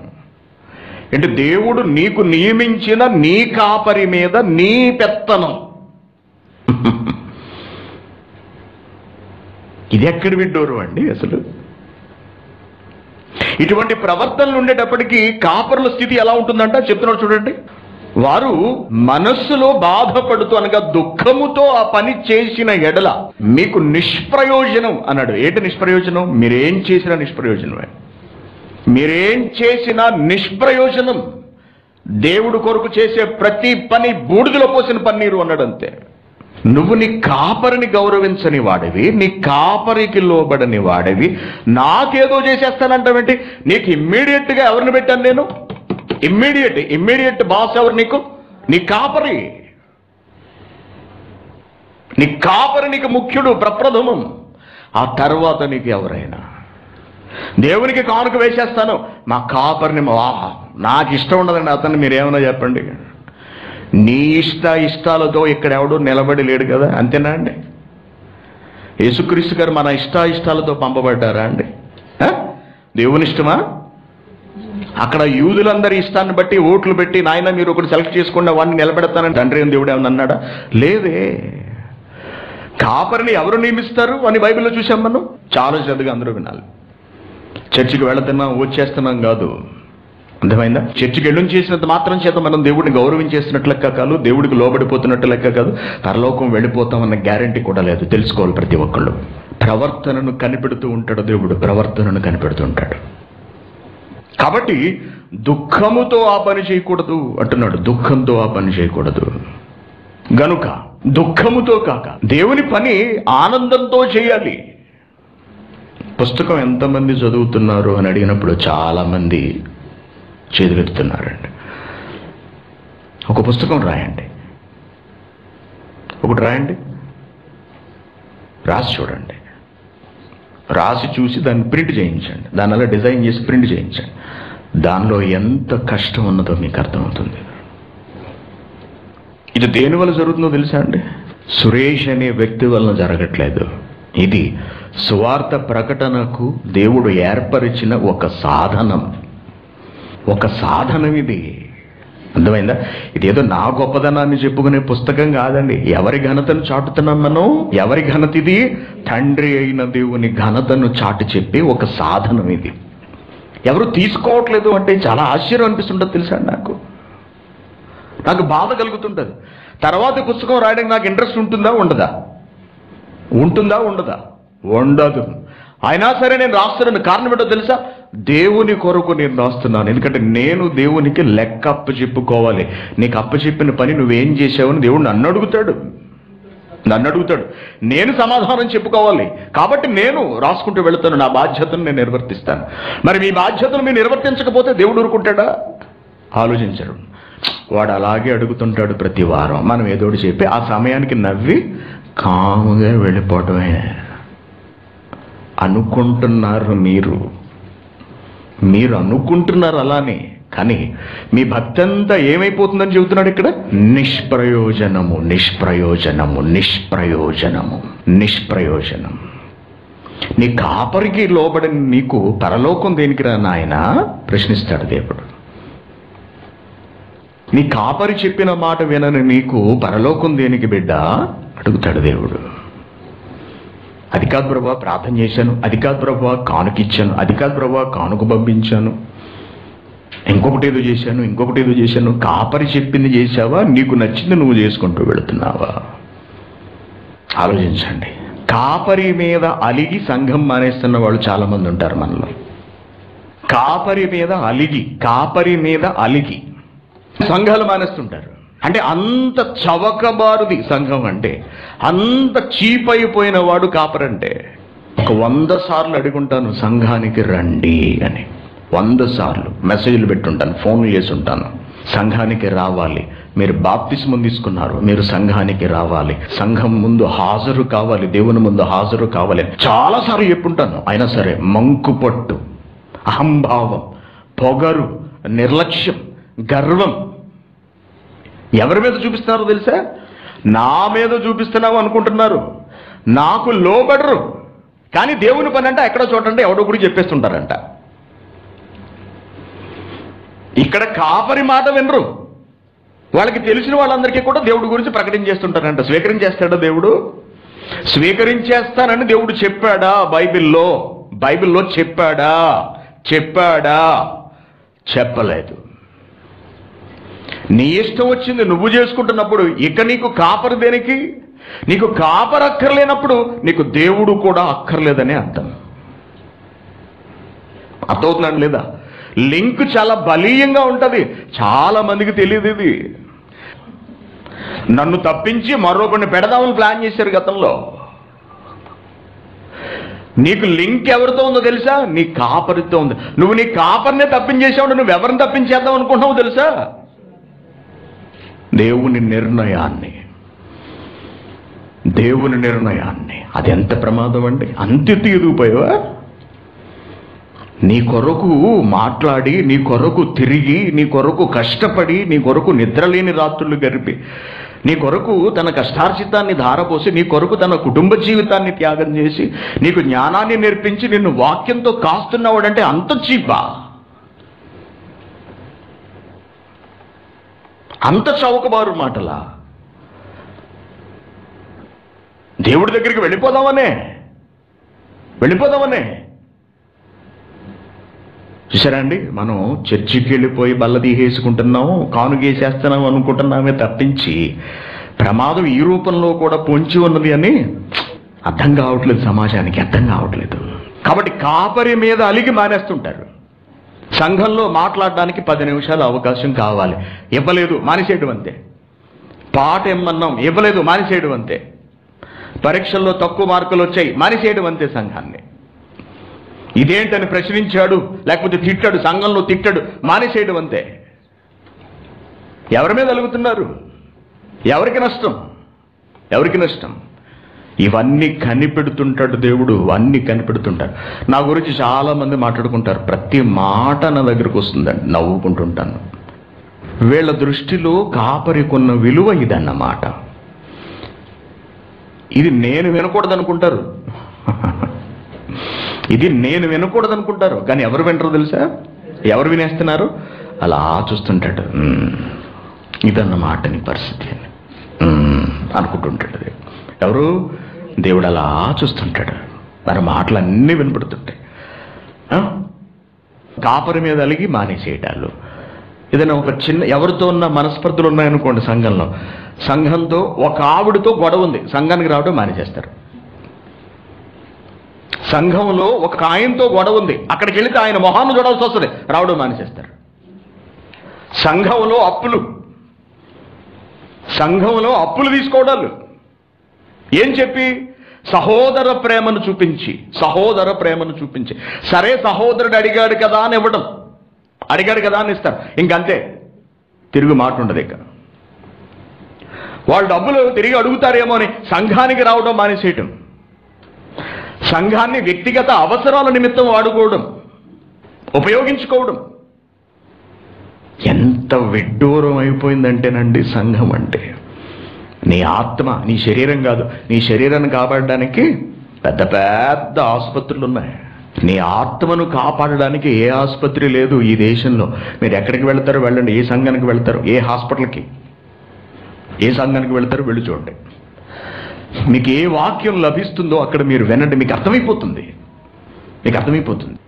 అంటే దేవుడు నీకు నియమించిన నీ కాపరి మీద నీ పెత్తనం. ఇది ఎక్కడ విడ్డోరు అండి అసలు? ఇటువంటి ప్రవర్తనలు ఉండేటప్పటికీ కాపరుల స్థితి ఎలా ఉంటుందంట? చెప్తున్నాడు చూడండి. వారు మనస్సులో బాధపడుతూ అనగా దుఃఖముతో ఆ పని చేసిన ఎడల మీకు నిష్ప్రయోజనం అన్నాడు. ఏంటి నిష్ప్రయోజనం? మీరేం చేసినా నిష్ప్రయోజనమే. మీరేం చేసినా నిష్ప్రయోజనం. దేవుడు కొరకు చేసే ప్రతి పని బూడిదలో పోసిన పన్నీరు అన్నాడు అంతే నువ్వు నీ కాపరిని గౌరవించని వాడివి నీ కాపరికి లోబడని వాడివి. నాకేదో చేసేస్తానంటావేంటి? నీకు ఇమ్మీడియట్గా ఎవరిని పెట్టాను నేను? ఇమ్మీడియట్ ఇమ్మీడియట్ బాస్ ఎవరు నీకు? నీ కాపరి. నీ కాపరి నీకు ముఖ్యుడు ప్రప్రథమం. ఆ తర్వాత నీకు ఎవరైనా. దేవునికి కానుక వేసేస్తాను. మా కాపరిని ఆహా నాకు ఇష్టం ఉండదండి అతన్ని మీరేమైనా చెప్పండి. నీ ఇష్ట ఇష్టాలతో ఇక్కడ ఎవడు నిలబడి లేడు కదా అంతేనా అండి? యేసుక్రీస్తు గారు మన ఇష్ట ఇష్టాలతో పంపబడ్డారా అండి? ఆ? అక్కడ యూదులందరి ఇష్టాన్ని బట్టి ఓట్లు పెట్టి నాయన మీరు ఒకటి సెలెక్ట్ చేసుకున్న వాడిని నిలబెడతానని తండ్రి అని దేవుడు ఏమన్నా అన్నాడా? లేదే. కాపరిని ఎవరు నియమిస్తారు? అని బైబిల్లో చూసాం మనం. చాలా శ్రద్ధగా అందరూ వినాలి. చర్చికి వెళుతున్నాం వచ్చేస్తున్నాం కాదు. అర్థమైందా? చర్చికి వెళ్ళం చేసినంత మాత్రం చేత మనం దేవుడిని గౌరవించేసినట్లు లెక్క కాదు దేవుడికి లోబడిపోతున్నట్టు లెక్క కాదు. పరలోకం వెళ్ళిపోతామన్న గ్యారంటీ కూడా లేదు. తెలుసుకోవాలి ప్రతి ఒక్కళ్ళు. ప్రవర్తనను కనిపెడుతూ ఉంటాడు దేవుడు. ప్రవర్తనను కనిపెడుతూ ఉంటాడు. కాబట్టి దుఃఖముతో ఆ పని చేయకూడదు అంటున్నాడు. దుఃఖంతో ఆ పని చేయకూడదు. గనుక దుఃఖముతో కాక దేవుని పని ఆనందంతో చేయాలి. పుస్తకం ఎంతమంది చదువుతున్నారు అని అడిగినప్పుడు చాలామంది చేతులెత్తుతున్నారండి ఒక పుస్తకం రాయండి. ఒకటి రాయండి. రాసి చూడండి. రాసి చూసి దాన్ని ప్రింట్ చేయించండి. దాని డిజైన్ చేసి ప్రింట్ చేయించండి. దానిలో ఎంత కష్టం ఉన్నదో మీకు అర్థమవుతుంది. ఇది దేని వల్ల జరుగుతుందో తెలుసా అండి? సురేష్ అనే వ్యక్తి వలన జరగట్లేదు. ఇది సువార్త ప్రకటనకు దేవుడు ఏర్పరిచిన ఒక సాధనం. ఒక సాధనం ఇది. అర్థమైందా? ఇదేదో నా గొప్పదనాన్ని చెప్పుకునే పుస్తకం కాదండి. ఎవరి ఘనతను చాటుతున్నాం మనం? ఎవరి ఘనత ఇది? తండ్రి అయిన దేవుని ఘనతను చాటి చెప్పి ఒక సాధనం ఇది. ఎవరు తీసుకోవట్లేదు అంటే చాలా ఆశ్చర్యం అనిపిస్తుంటుంది తెలుసా అండి నాకు? నాకు బాధ కలుగుతుంటుంది. తర్వాత పుస్తకం రాయడానికి నాకు ఇంట్రెస్ట్ ఉంటుందా ఉండదా? ఉంటుందా ఉండదా? ఉండదు. అయినా సరే నేను రాస్తున్నాను. కారణం ఏంటో తెలుసా? దేవుని కొరకు నేను రాస్తున్నాను ఎందుకంటే నేను దేవునికి లెక్క అప్పు చెప్పుకోవాలి నీకు అప్పు చెప్పిన పని నువ్వేం చేసావని దేవుడు నన్ను అడుగుతాడు. నన్ను అడుగుతాడు. నేను సమాధానం చెప్పుకోవాలి. కాబట్టి నేను రాసుకుంటూ వెళుతాను నా బాధ్యతను నేను నిర్వర్తిస్తాను. మరి మీ బాధ్యతను మీరు నిర్వర్తించకపోతే దేవుడు ఊరుకుంటాడా? ఆలోచించడు వాడు అలాగే అడుగుతుంటాడు ప్రతి వారం. మనం ఏదోటి చెప్పి ఆ సమయానికి నవ్వి కాముగా వెళ్ళిపోవటమే. అనుకుంటున్నారు మీరు. మీరు అనుకుంటున్నారు అలానే కానీ మీ భక్తి అంతా ఏమైపోతుందని చెబుతున్నాడు ఇక్కడ? నిష్ప్రయోజనము నిష్ప్రయోజనము నిష్ప్రయోజనము నిష్ప్రయోజనం. నీ కాపరికి లోబడిన నీకు పరలోకం దేనికి రా నాయన? ప్రశ్నిస్తాడు దేవుడు. నీ కాపరి చెప్పిన మాట వినని నీకు పరలోకం దేనికి బిడ్డ? అడుగుతాడు దేవుడు. అది కాదు ప్రభా ప్రార్థన చేశాను. అది కాదు ప్రభా కానుకిచ్చాను. అది కాదు ప్రభా కానుక పంపించాను. ఇంకొకటి ఏదో చేశాను ఇంకొకటి ఏదో చేశాను. కాపరి చెప్పింది చేశావా? నీకు నచ్చింది నువ్వు చేసుకుంటూ వెళుతున్నావా? ఆలోచించండి. కాపరి మీద అలిగి సంఘం మానేస్తున్న వాళ్ళు చాలామంది ఉంటారు మనలో. కాపరి మీద అలిగి కాపరి మీద అలిగి సంఘాలు మానేస్తుంటారు. అంటే అంత చవకబారుది సంఘం అంటే అంత చీప్ అయిపోయిన వాడు కాపరంటే ఒక వంద సార్లు అడుగుంటాను సంఘానికి రండి అని. వంద సార్లు మెసేజ్లు పెట్టుంటాను ఫోన్లు చేసుంటాను సంఘానికి రావాలి. మీరు బాప్తిస్మం తీసుకున్నారు మీరు సంఘానికి రావాలి. సంఘం ముందు హాజరు కావాలి దేవుని ముందు హాజరు కావాలి. చాలాసార్లు చెప్పుంటాను అయినా సరే మంకు పట్టు అహంభావం పొగరు నిర్లక్ష్యం గర్వం ఎవరి మీద చూపిస్తున్నారో తెలుసా? నా మీద చూపిస్తున్నావు అనుకుంటున్నారు. నాకు లోబడరు. కానీ దేవుని పని అంటే ఎక్కడో చూడండి ఎవడో గురించి చెప్పేస్తుంటారంట. ఇక్కడ కాపరి మాట వినరు. వాళ్ళకి తెలిసిన వాళ్ళందరికీ కూడా దేవుడి గురించి ప్రకటించేస్తుంటారంట. స్వీకరించేస్తాడా దేవుడు? స్వీకరించేస్తానని దేవుడు చెప్పాడా బైబిల్లో? బైబిల్లో చెప్పాడా? చెప్పాడా? చెప్పలేదు. నీ ఇష్టం వచ్చింది నువ్వు చేసుకుంటున్నప్పుడు ఇక నీకు కాపరి దేనికి? నీకు కాపరు అక్కర్లేనప్పుడు నీకు దేవుడు కూడా అక్కర్లేదనే అర్థం. అర్థమవుతున్నాను లేదా? లింక్ చాలా బలీయంగా ఉంటుంది. చాలా మందికి తెలియదు ఇది. నన్ను తప్పించి మరొకరిని పెడదామని ప్లాన్ చేశారు గతంలో. నీకు లింక్ ఎవరితో ఉందో తెలుసా? నీ కాపరితో ఉంది. నువ్వు నీ కాపరినే తప్పించేసావు నువ్వు ఎవరిని తప్పించేద్దాం అనుకుంటున్నావు తెలుసా? దేవుని నిర్ణయాన్ని. దేవుని నిర్ణయాన్ని. అది ఎంత ప్రమాదం అండి? అంత్య తీరుపోయావా? నీ కొరకు మాట్లాడి నీ కొరకు తిరిగి నీ కొరకు కష్టపడి నీ కొరకు నిద్రలేని రాత్రులు గడిపి నీ కొరకు తన కష్టార్జితాన్ని ధారపోసి నీ కొరకు తన కుటుంబ జీవితాన్ని త్యాగం చేసి నీకు జ్ఞానాన్ని నేర్పించి నిన్ను వాక్యంతో కాస్తున్నవాడంటే అంత చీపా? అంత చౌకబారు మాటలా? దేవుడి దగ్గరికి వెళ్ళిపోదామనే. వెళ్ళిపోదామనే. చూసారా అండి? మనం చర్చికి వెళ్ళిపోయి బల్ల తీసేసుకుంటున్నాం కానుగేసేస్తున్నాం అనుకుంటున్నామే తప్పించి ప్రమాదం ఈ రూపంలో కూడా పొంచి ఉన్నది అని అర్థం కావట్లేదు సమాజానికి అర్థం కావట్లేదు. కాబట్టి కాపరి మీద అలిగి మానేస్తుంటారు. సంఘంలో మాట్లాడడానికి పది నిమిషాలు అవకాశం కావాలి. ఇవ్వలేదు మానేసేయడం అంతే. పాట ఇమ్మన్నాం ఇవ్వలేదు మానేసేయడం అంతే. పరీక్షల్లో తక్కువ మార్కులు వచ్చాయి మానేసేయడం అంతే సంఘాన్ని. ఇదేంటని ప్రశ్నించాడు లేకపోతే తిట్టాడు సంఘంలో తిట్టాడు మానేసేయడం అంతే. ఎవరి మీద అలుగుతున్నారు? ఎవరికి నష్టం? ఎవరికి నష్టం? ఇవన్నీ కనిపెడుతుంటాడు దేవుడు అన్నీ కనిపెడుతుంటాడు. నా గురించి చాలామంది మాట్లాడుకుంటారు. ప్రతి మాట నా దగ్గరకు వస్తుందండి. నవ్వుకుంటుంటాను. వీళ్ళ దృష్టిలో కాపరికున్న విలువ ఇదన్నమాట. ఇది నేను వినకూడదు అనుకుంటారు ఇది నేను వినకూడదు అనుకుంటారు కానీ ఎవరు వింటారో తెలుసా? ఎవరు వినేస్తున్నారు? అలా చూస్తుంటాడు. "మ్మ్, ఇదన్నమాట నీ పరిస్థితి అని. అనుకుంటుంటాడు. ఎవరు? దేవుడు అలా చూస్తుంటాడు. మన మాటలన్నీ వినపడుతుంటాయి. ఆ? కాపరి మీద అలిగి మానేసేయటాలు. ఏదైనా ఒక చిన్న ఎవరితో ఉన్న మనస్పర్ధలు ఉన్నాయనుకోండి సంఘంలో. సంఘంతో ఒక ఆవిడతో గొడవ ఉంది. సంఘానికి రావడం మానేసేస్తారు. సంఘంలో ఒక ఆయనతో గొడవ ఉంది. అక్కడికి వెళితే ఆయన మొహాన్ని చూడాల్సి వస్తుంది. రావడం మానేసేస్తారు. సంఘంలో అప్పులు. సంఘంలో అప్పులు తీసుకోవడాలు ఏం చెప్పి? సహోదర ప్రేమను చూపించి సహోదర ప్రేమను చూపించి. సరే సహోదరుడు అడిగాడు కదా అని ఇవ్వడం. అడిగాడు కదా అని ఇస్తారు. ఇంకంతే. తిరుగు మాట ఉండదు ఇక్కడ వాళ్ళు డబ్బులు తిరిగి అడుగుతారేమో అని సంఘానికి రావడం మానేసేయటం. సంఘాన్ని వ్యక్తిగత అవసరాల నిమిత్తం వాడుకోవడం. ఉపయోగించుకోవడం. ఎంత విడ్డూరం అయిపోయిందంటేనండి సంఘం అంటే. నీ ఆత్మ నీ శరీరం కాదు. నీ శరీరాన్ని కాపాడడానికి పెద్ద పెద్ద ఆసుపత్రులు ఉన్నాయి నీ ఆత్మను కాపాడడానికి ఏ ఆసుపత్రి లేదు ఈ దేశంలో. మీరు ఎక్కడికి వెళ్తారో వెళ్ళండి. ఏ సంఘానికి వెళ్తారు ఏ హాస్పిటల్కి ఏ సంఘానికి వెళ్తారో వెళ్ళి చూడండి. మీకు ఏ వాక్యం లభిస్తుందో అక్కడ మీరు వినండి. మీకు అర్థమైపోతుంది. మీకు అర్థమైపోతుంది.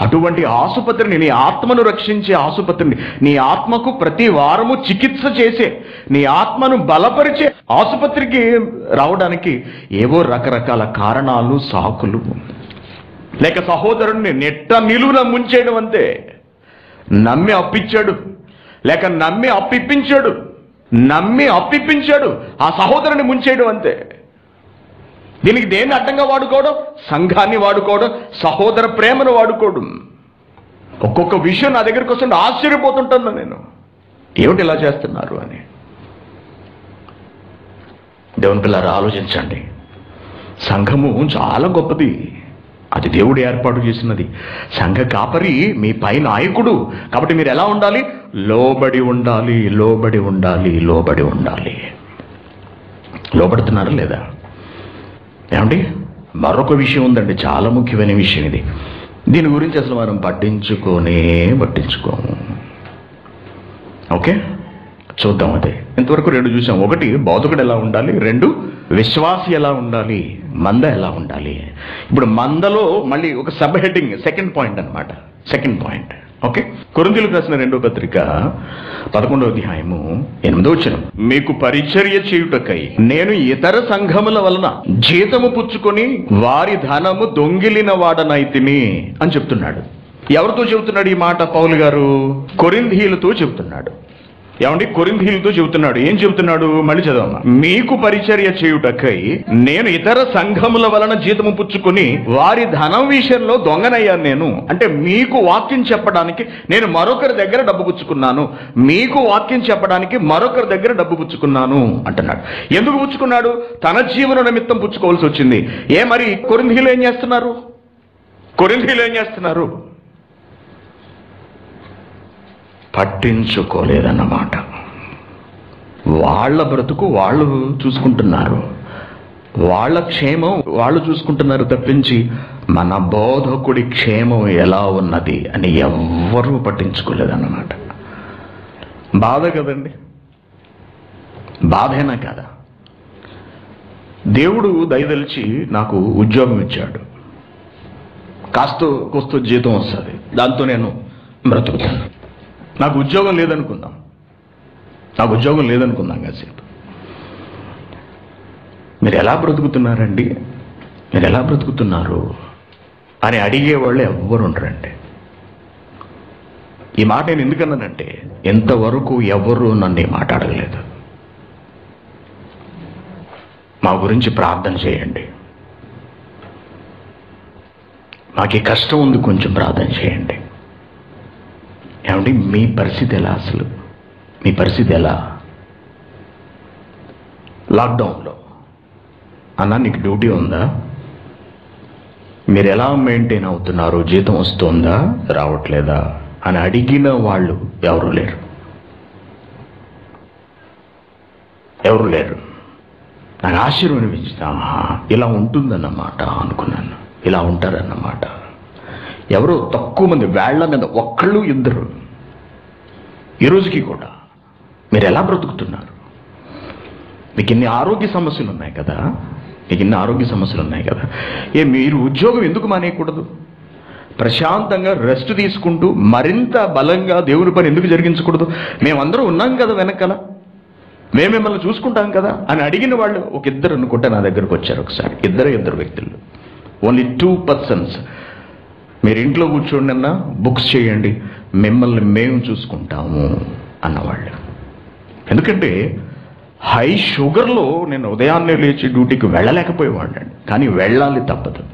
అటువంటి ఆసుపత్రిని నీ ఆత్మను రక్షించే ఆసుపత్రిని నీ ఆత్మకు ప్రతి వారము చికిత్స చేసే నీ ఆత్మను బలపరిచే ఆసుపత్రికి రావడానికి ఏవో రకరకాల కారణాలు సాకులు. లేక సహోదరుణ్ణి నెట్ట నిలువున ముంచేయడం అంతే. నమ్మి అప్పిచ్చాడు. లేక నమ్మి అప్పిప్పించాడు. నమ్మి అప్పిప్పించాడు. ఆ సహోదరుని ముంచేయడం అంతే. దీనికి దేన్ని అడ్డంగా వాడుకోవడం? సంఘాన్ని వాడుకోవడం సహోదర ప్రేమను వాడుకోవడం. ఒక్కొక్క విషయం నా దగ్గరికి వస్తుంటే ఆశ్చర్యపోతుంటాను నేను. ఏమిటి ఇలా చేస్తున్నారు అని. దేవుని పిల్లలు ఆలోచించండి. సంఘము చాలా గొప్పది. అది దేవుడు ఏర్పాటు చేసినది. సంఘ కాపరి మీ పై నాయకుడు. కాబట్టి మీరు ఎలా ఉండాలి? లోబడి ఉండాలి లోబడి ఉండాలి లోబడి ఉండాలి. లోబడుతున్నారా లేదా? ఏమండి? మరొక విషయం ఉందండి చాలా ముఖ్యమైన విషయం ఇది. దీని గురించి అసలు మనం పట్టించుకోనే పట్టించుకోము. ఓకే? చూద్దాం అదే. ఇంతవరకు రెండు చూసాం. ఒకటి బోధకుడు ఎలా ఉండాలి? రెండు విశ్వాసి ఎలా ఉండాలి? మంద ఎలా ఉండాలి? ఇప్పుడు మందలో మళ్ళీ ఒక సబ్ హెడ్డింగ్ సెకండ్ పాయింట్ అనమాట సెకండ్ పాయింట్. ఓకే. కొరింతలకు రాసిన రెండో పత్రిక పదకొండవ అధ్యాయము ఎనిమిదో వచనం. మీకు పరిచర్య చేయుటకై నేను ఇతర సంఘముల వలన జీతము పుచ్చుకొని వారి ధనము దొంగిలిన వాడనైతిని అని చెప్తున్నాడు. ఎవరితో చెబుతున్నాడు ఈ మాట? పౌలు గారు కొరింధీలతో చెబుతున్నాడు. ఏమండి? కొరింధీలతో చెబుతున్నాడు. ఏం చెబుతున్నాడు? మళ్ళీ చదవమ్మా. మీకు పరిచర్య చేయుటకై నేను ఇతర సంఘముల వలన జీతము పుచ్చుకుని వారి ధనం విషయంలో దొంగనయ్యాను నేను. అంటే మీకు వాక్యం చెప్పడానికి నేను మరొకరి దగ్గర డబ్బు పుచ్చుకున్నాను. మీకు వాక్యం చెప్పడానికి మరొకరి దగ్గర డబ్బు పుచ్చుకున్నాను అంటున్నాడు. ఎందుకు పుచ్చుకున్నాడు? తన జీవన నిమిత్తం పుచ్చుకోవాల్సి వచ్చింది. ఏ మరి కొరింధీలు ఏం చేస్తున్నారు? కొరింధీలు ఏం చేస్తున్నారు? పట్టించుకోలేదన్నమాట. వాళ్ళ బ్రతుకు వాళ్ళు చూసుకుంటున్నారు. వాళ్ళ క్షేమం వాళ్ళు చూసుకుంటున్నారు తప్పించి మన బోధకుడి క్షేమం ఎలా ఉన్నది అని ఎవ్వరూ పట్టించుకోలేదన్నమాట. బాధ కదండి? బాధేనా కదా? దేవుడు దయదలిచి నాకు ఉద్యోగం ఇచ్చాడు. కాస్త కోస్తో జీతం వస్తుంది. దాంతో నేను బ్రతుకుతాను. నాకు ఉద్యోగం లేదనుకుందాం. నాకు ఉద్యోగం లేదనుకుందాం కాసేపు మీరు ఎలా బ్రతుకుతున్నారండి? మీరు ఎలా బ్రతుకుతున్నారు? అని అడిగేవాళ్ళు ఎవ్వరు ఉండరండి. ఈ మాట నేను ఎందుకన్నానంటే ఎంతవరకు ఎవరు నన్ను ఈ మా గురించి ప్రార్థన చేయండి. మాకు కష్టం ఉంది కొంచెం ప్రార్థన చేయండి. ఏమండి మీ పరిస్థితి ఎలా అసలు? మీ పరిస్థితి ఎలా? లాక్డౌన్లో. అన్న నీకు డ్యూటీ ఉందా? మీరు ఎలా మెయింటైన్ అవుతున్నారు? జీతం వస్తుందా? రావట్లేదా? అని అడిగిన వాళ్ళు ఎవరు లేరు. ఎవరు లేరు. నాకు ఆశ్చర్యం అనిపించింది ఇలా ఉంటుందన్నమాట అనుకున్నాను. ఇలా ఉంటారన్నమాట. ఎవరో తక్కువ మంది వేళ్ళ మీద ఒక్కళ్ళు ఇద్దరు. ఈ రోజుకి కూడా మీరు ఎలా బ్రతుకుతున్నారు? మీకు ఇన్ని ఆరోగ్య సమస్యలు ఉన్నాయి కదా? మీకు ఇన్ని ఆరోగ్య సమస్యలు ఉన్నాయి కదా? ఏ మీరు ఉద్యోగం ఎందుకు మానేయకూడదు? ప్రశాంతంగా రెస్ట్ తీసుకుంటూ మరింత బలంగా దేవుని పని ఎందుకు జరిగించకూడదు? మేమందరూ ఉన్నాం కదా వెనకాల. మేము మిమ్మల్ని చూసుకుంటాం కదా అని అడిగిన వాళ్ళు ఒక ఇద్దరు అనుకుంటే నా దగ్గరకు వచ్చారు ఒకసారి. ఇద్దరు ఇద్దరు వ్యక్తులు. ఓన్లీ టూ పర్సన్స్ మీరు ఇంట్లో కూర్చోండి అన్న బుక్స్ చేయండి మిమ్మల్ని మేము చూసుకుంటాము అన్నవాళ్ళు. ఎందుకంటే హై షుగర్లో నేను ఉదయాన్నే లేచి డ్యూటీకి వెళ్ళలేకపోయేవాడిని. కానీ వెళ్ళాలి తప్పదు.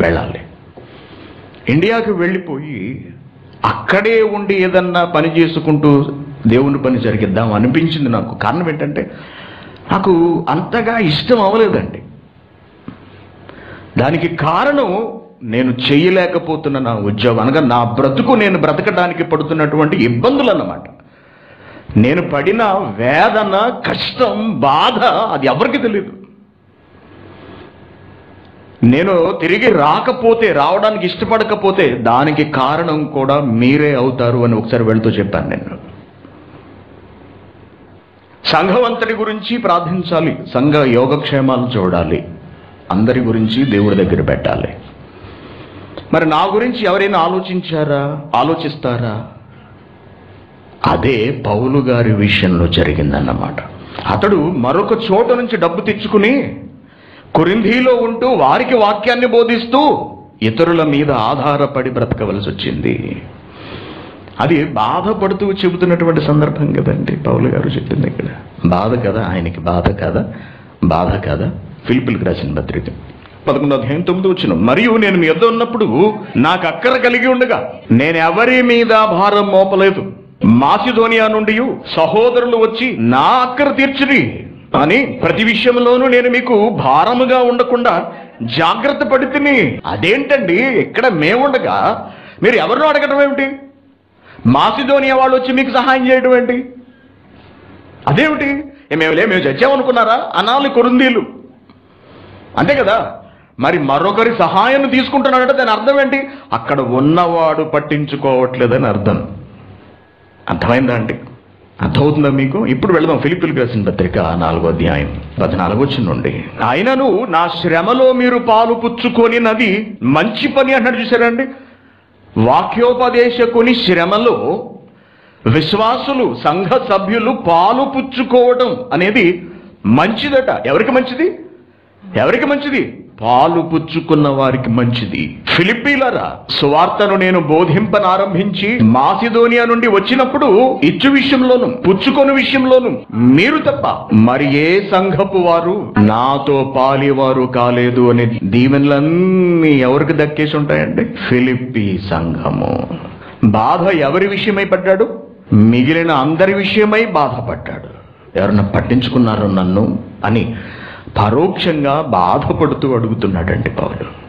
వెళ్ళాలి. ఇండియాకి వెళ్ళిపోయి అక్కడే ఉండి ఏదన్నా పని చేసుకుంటూ దేవుని పని జరిగిద్దాం అనిపించింది నాకు. కారణం ఏంటంటే నాకు అంతగా ఇష్టం అవ్వలేదండి. దానికి కారణం నేను చేయలేకపోతున్న నా ఉద్యోగం అనగా నా బ్రతుకు నేను బ్రతకడానికి పడుతున్నటువంటి ఇబ్బందులు అన్నమాట నేను పడిన వేదన కష్టం బాధ అది ఎవరికి తెలియదు నేను తిరిగి రాకపోతే రావడానికి ఇష్టపడకపోతే దానికి కారణం కూడా మీరే అవుతారు అని ఒకసారి వెళ్తూ చెప్పాను నేను. సంఘం అంతటి గురించి ప్రార్థించాలి సంఘ యోగక్షేమాలు చూడాలి అందరి గురించి దేవుడి దగ్గర పెట్టాలి. మరి నా గురించి ఎవరైనా ఆలోచించారా? ఆలోచిస్తారా? అదే పౌలు గారి విషయంలో జరిగిందన్నమాట. అతడు మరొక చోట నుంచి డబ్బు తెచ్చుకుని కొరింధీలో ఉంటూ వారికి వాక్యాన్ని బోధిస్తూ ఇతరుల మీద ఆధారపడి బ్రతకవలసి వచ్చింది. అది బాధపడుతూ చెబుతున్నటువంటి సందర్భం కదండి పౌలు గారు చెప్పింది ఇక్కడ. బాధ కదా ఆయనకి బాధ కదా బాధ కదా. ఫిలిపిల్కి రాసిన పత్రిక. పదకొండు అధ్యాయం తొమ్మిది వచ్చిన మరియు నేను మీ యొద్ద ఉన్నప్పుడు నాకు అక్కర కలిగి ఉండగా నేను ఎవరి మీద భారం మోపలేదు. మాసిధోనియా నుండి సహోదరులు వచ్చి నా అక్కర తీర్చిరి. అని ప్రతి విషయంలోనూ నేను మీకు భారముగా ఉండకుండా జాగ్రత్త పడితే అదేంటండి? ఇక్కడ మేముండగా మీరు ఎవరినో అడగటం ఏమిటి? మాసిధోనియా వాళ్ళు వచ్చి మీకు సహాయం చేయడం ఏంటి? అదేమిటి? ఏ మేములే మేము చచ్చామనుకున్నారా? అనాలి కొరుందీలు. అంతే కదా? మరి మరొకరి సహాయం తీసుకుంటున్నాడంటే దాని అర్థం ఏంటి? అక్కడ ఉన్నవాడు పట్టించుకోవట్లేదని అర్థం. అర్థమైందా అండి? అర్థమవుతుందా మీకు? ఇప్పుడు వెళదాం. ఫిలిపిల్ రాసిన పత్రిక నాలుగో అధ్యాయం పద్నాలుగు వచ్చిన నుండి. ఆయనను నా శ్రమలో మీరు పాలు పుచ్చుకొని నది మంచి పని అన్నట్టు చూసారండి వాక్యోపదేశకుని శ్రమలో విశ్వాసులు సంఘ సభ్యులు పాలు పుచ్చుకోవడం అనేది మంచిదట. ఎవరికి మంచిది? ఎవరికి మంచిది? పాలు పుచ్చుకున్న వారికి మంచిది. ఫిలిప్పీలరా సువార్తను నేను బోధింపనారంభించి మాసిదోనియా నుండి వచ్చినప్పుడు ఇచ్చు విషయంలోను పుచ్చుకొని విషయంలోను మీరు తప్ప మరి ఏ సంఘపు వారు నాతో పాలివారు కాలేదు అనే దీవెనలన్నీ ఎవరికి దక్కేసి ఉంటాయండి? ఫిలిప్పీ సంఘము. బాధ ఎవరి విషయమై పడ్డాడు? మిగిలిన అందరి విషయమై బాధపడ్డాడు. ఎవరన్నా పట్టించుకున్నారు నన్ను అని పరోక్షంగా బాధపడుతూ అడుగుతున్నాడండి పౌలు.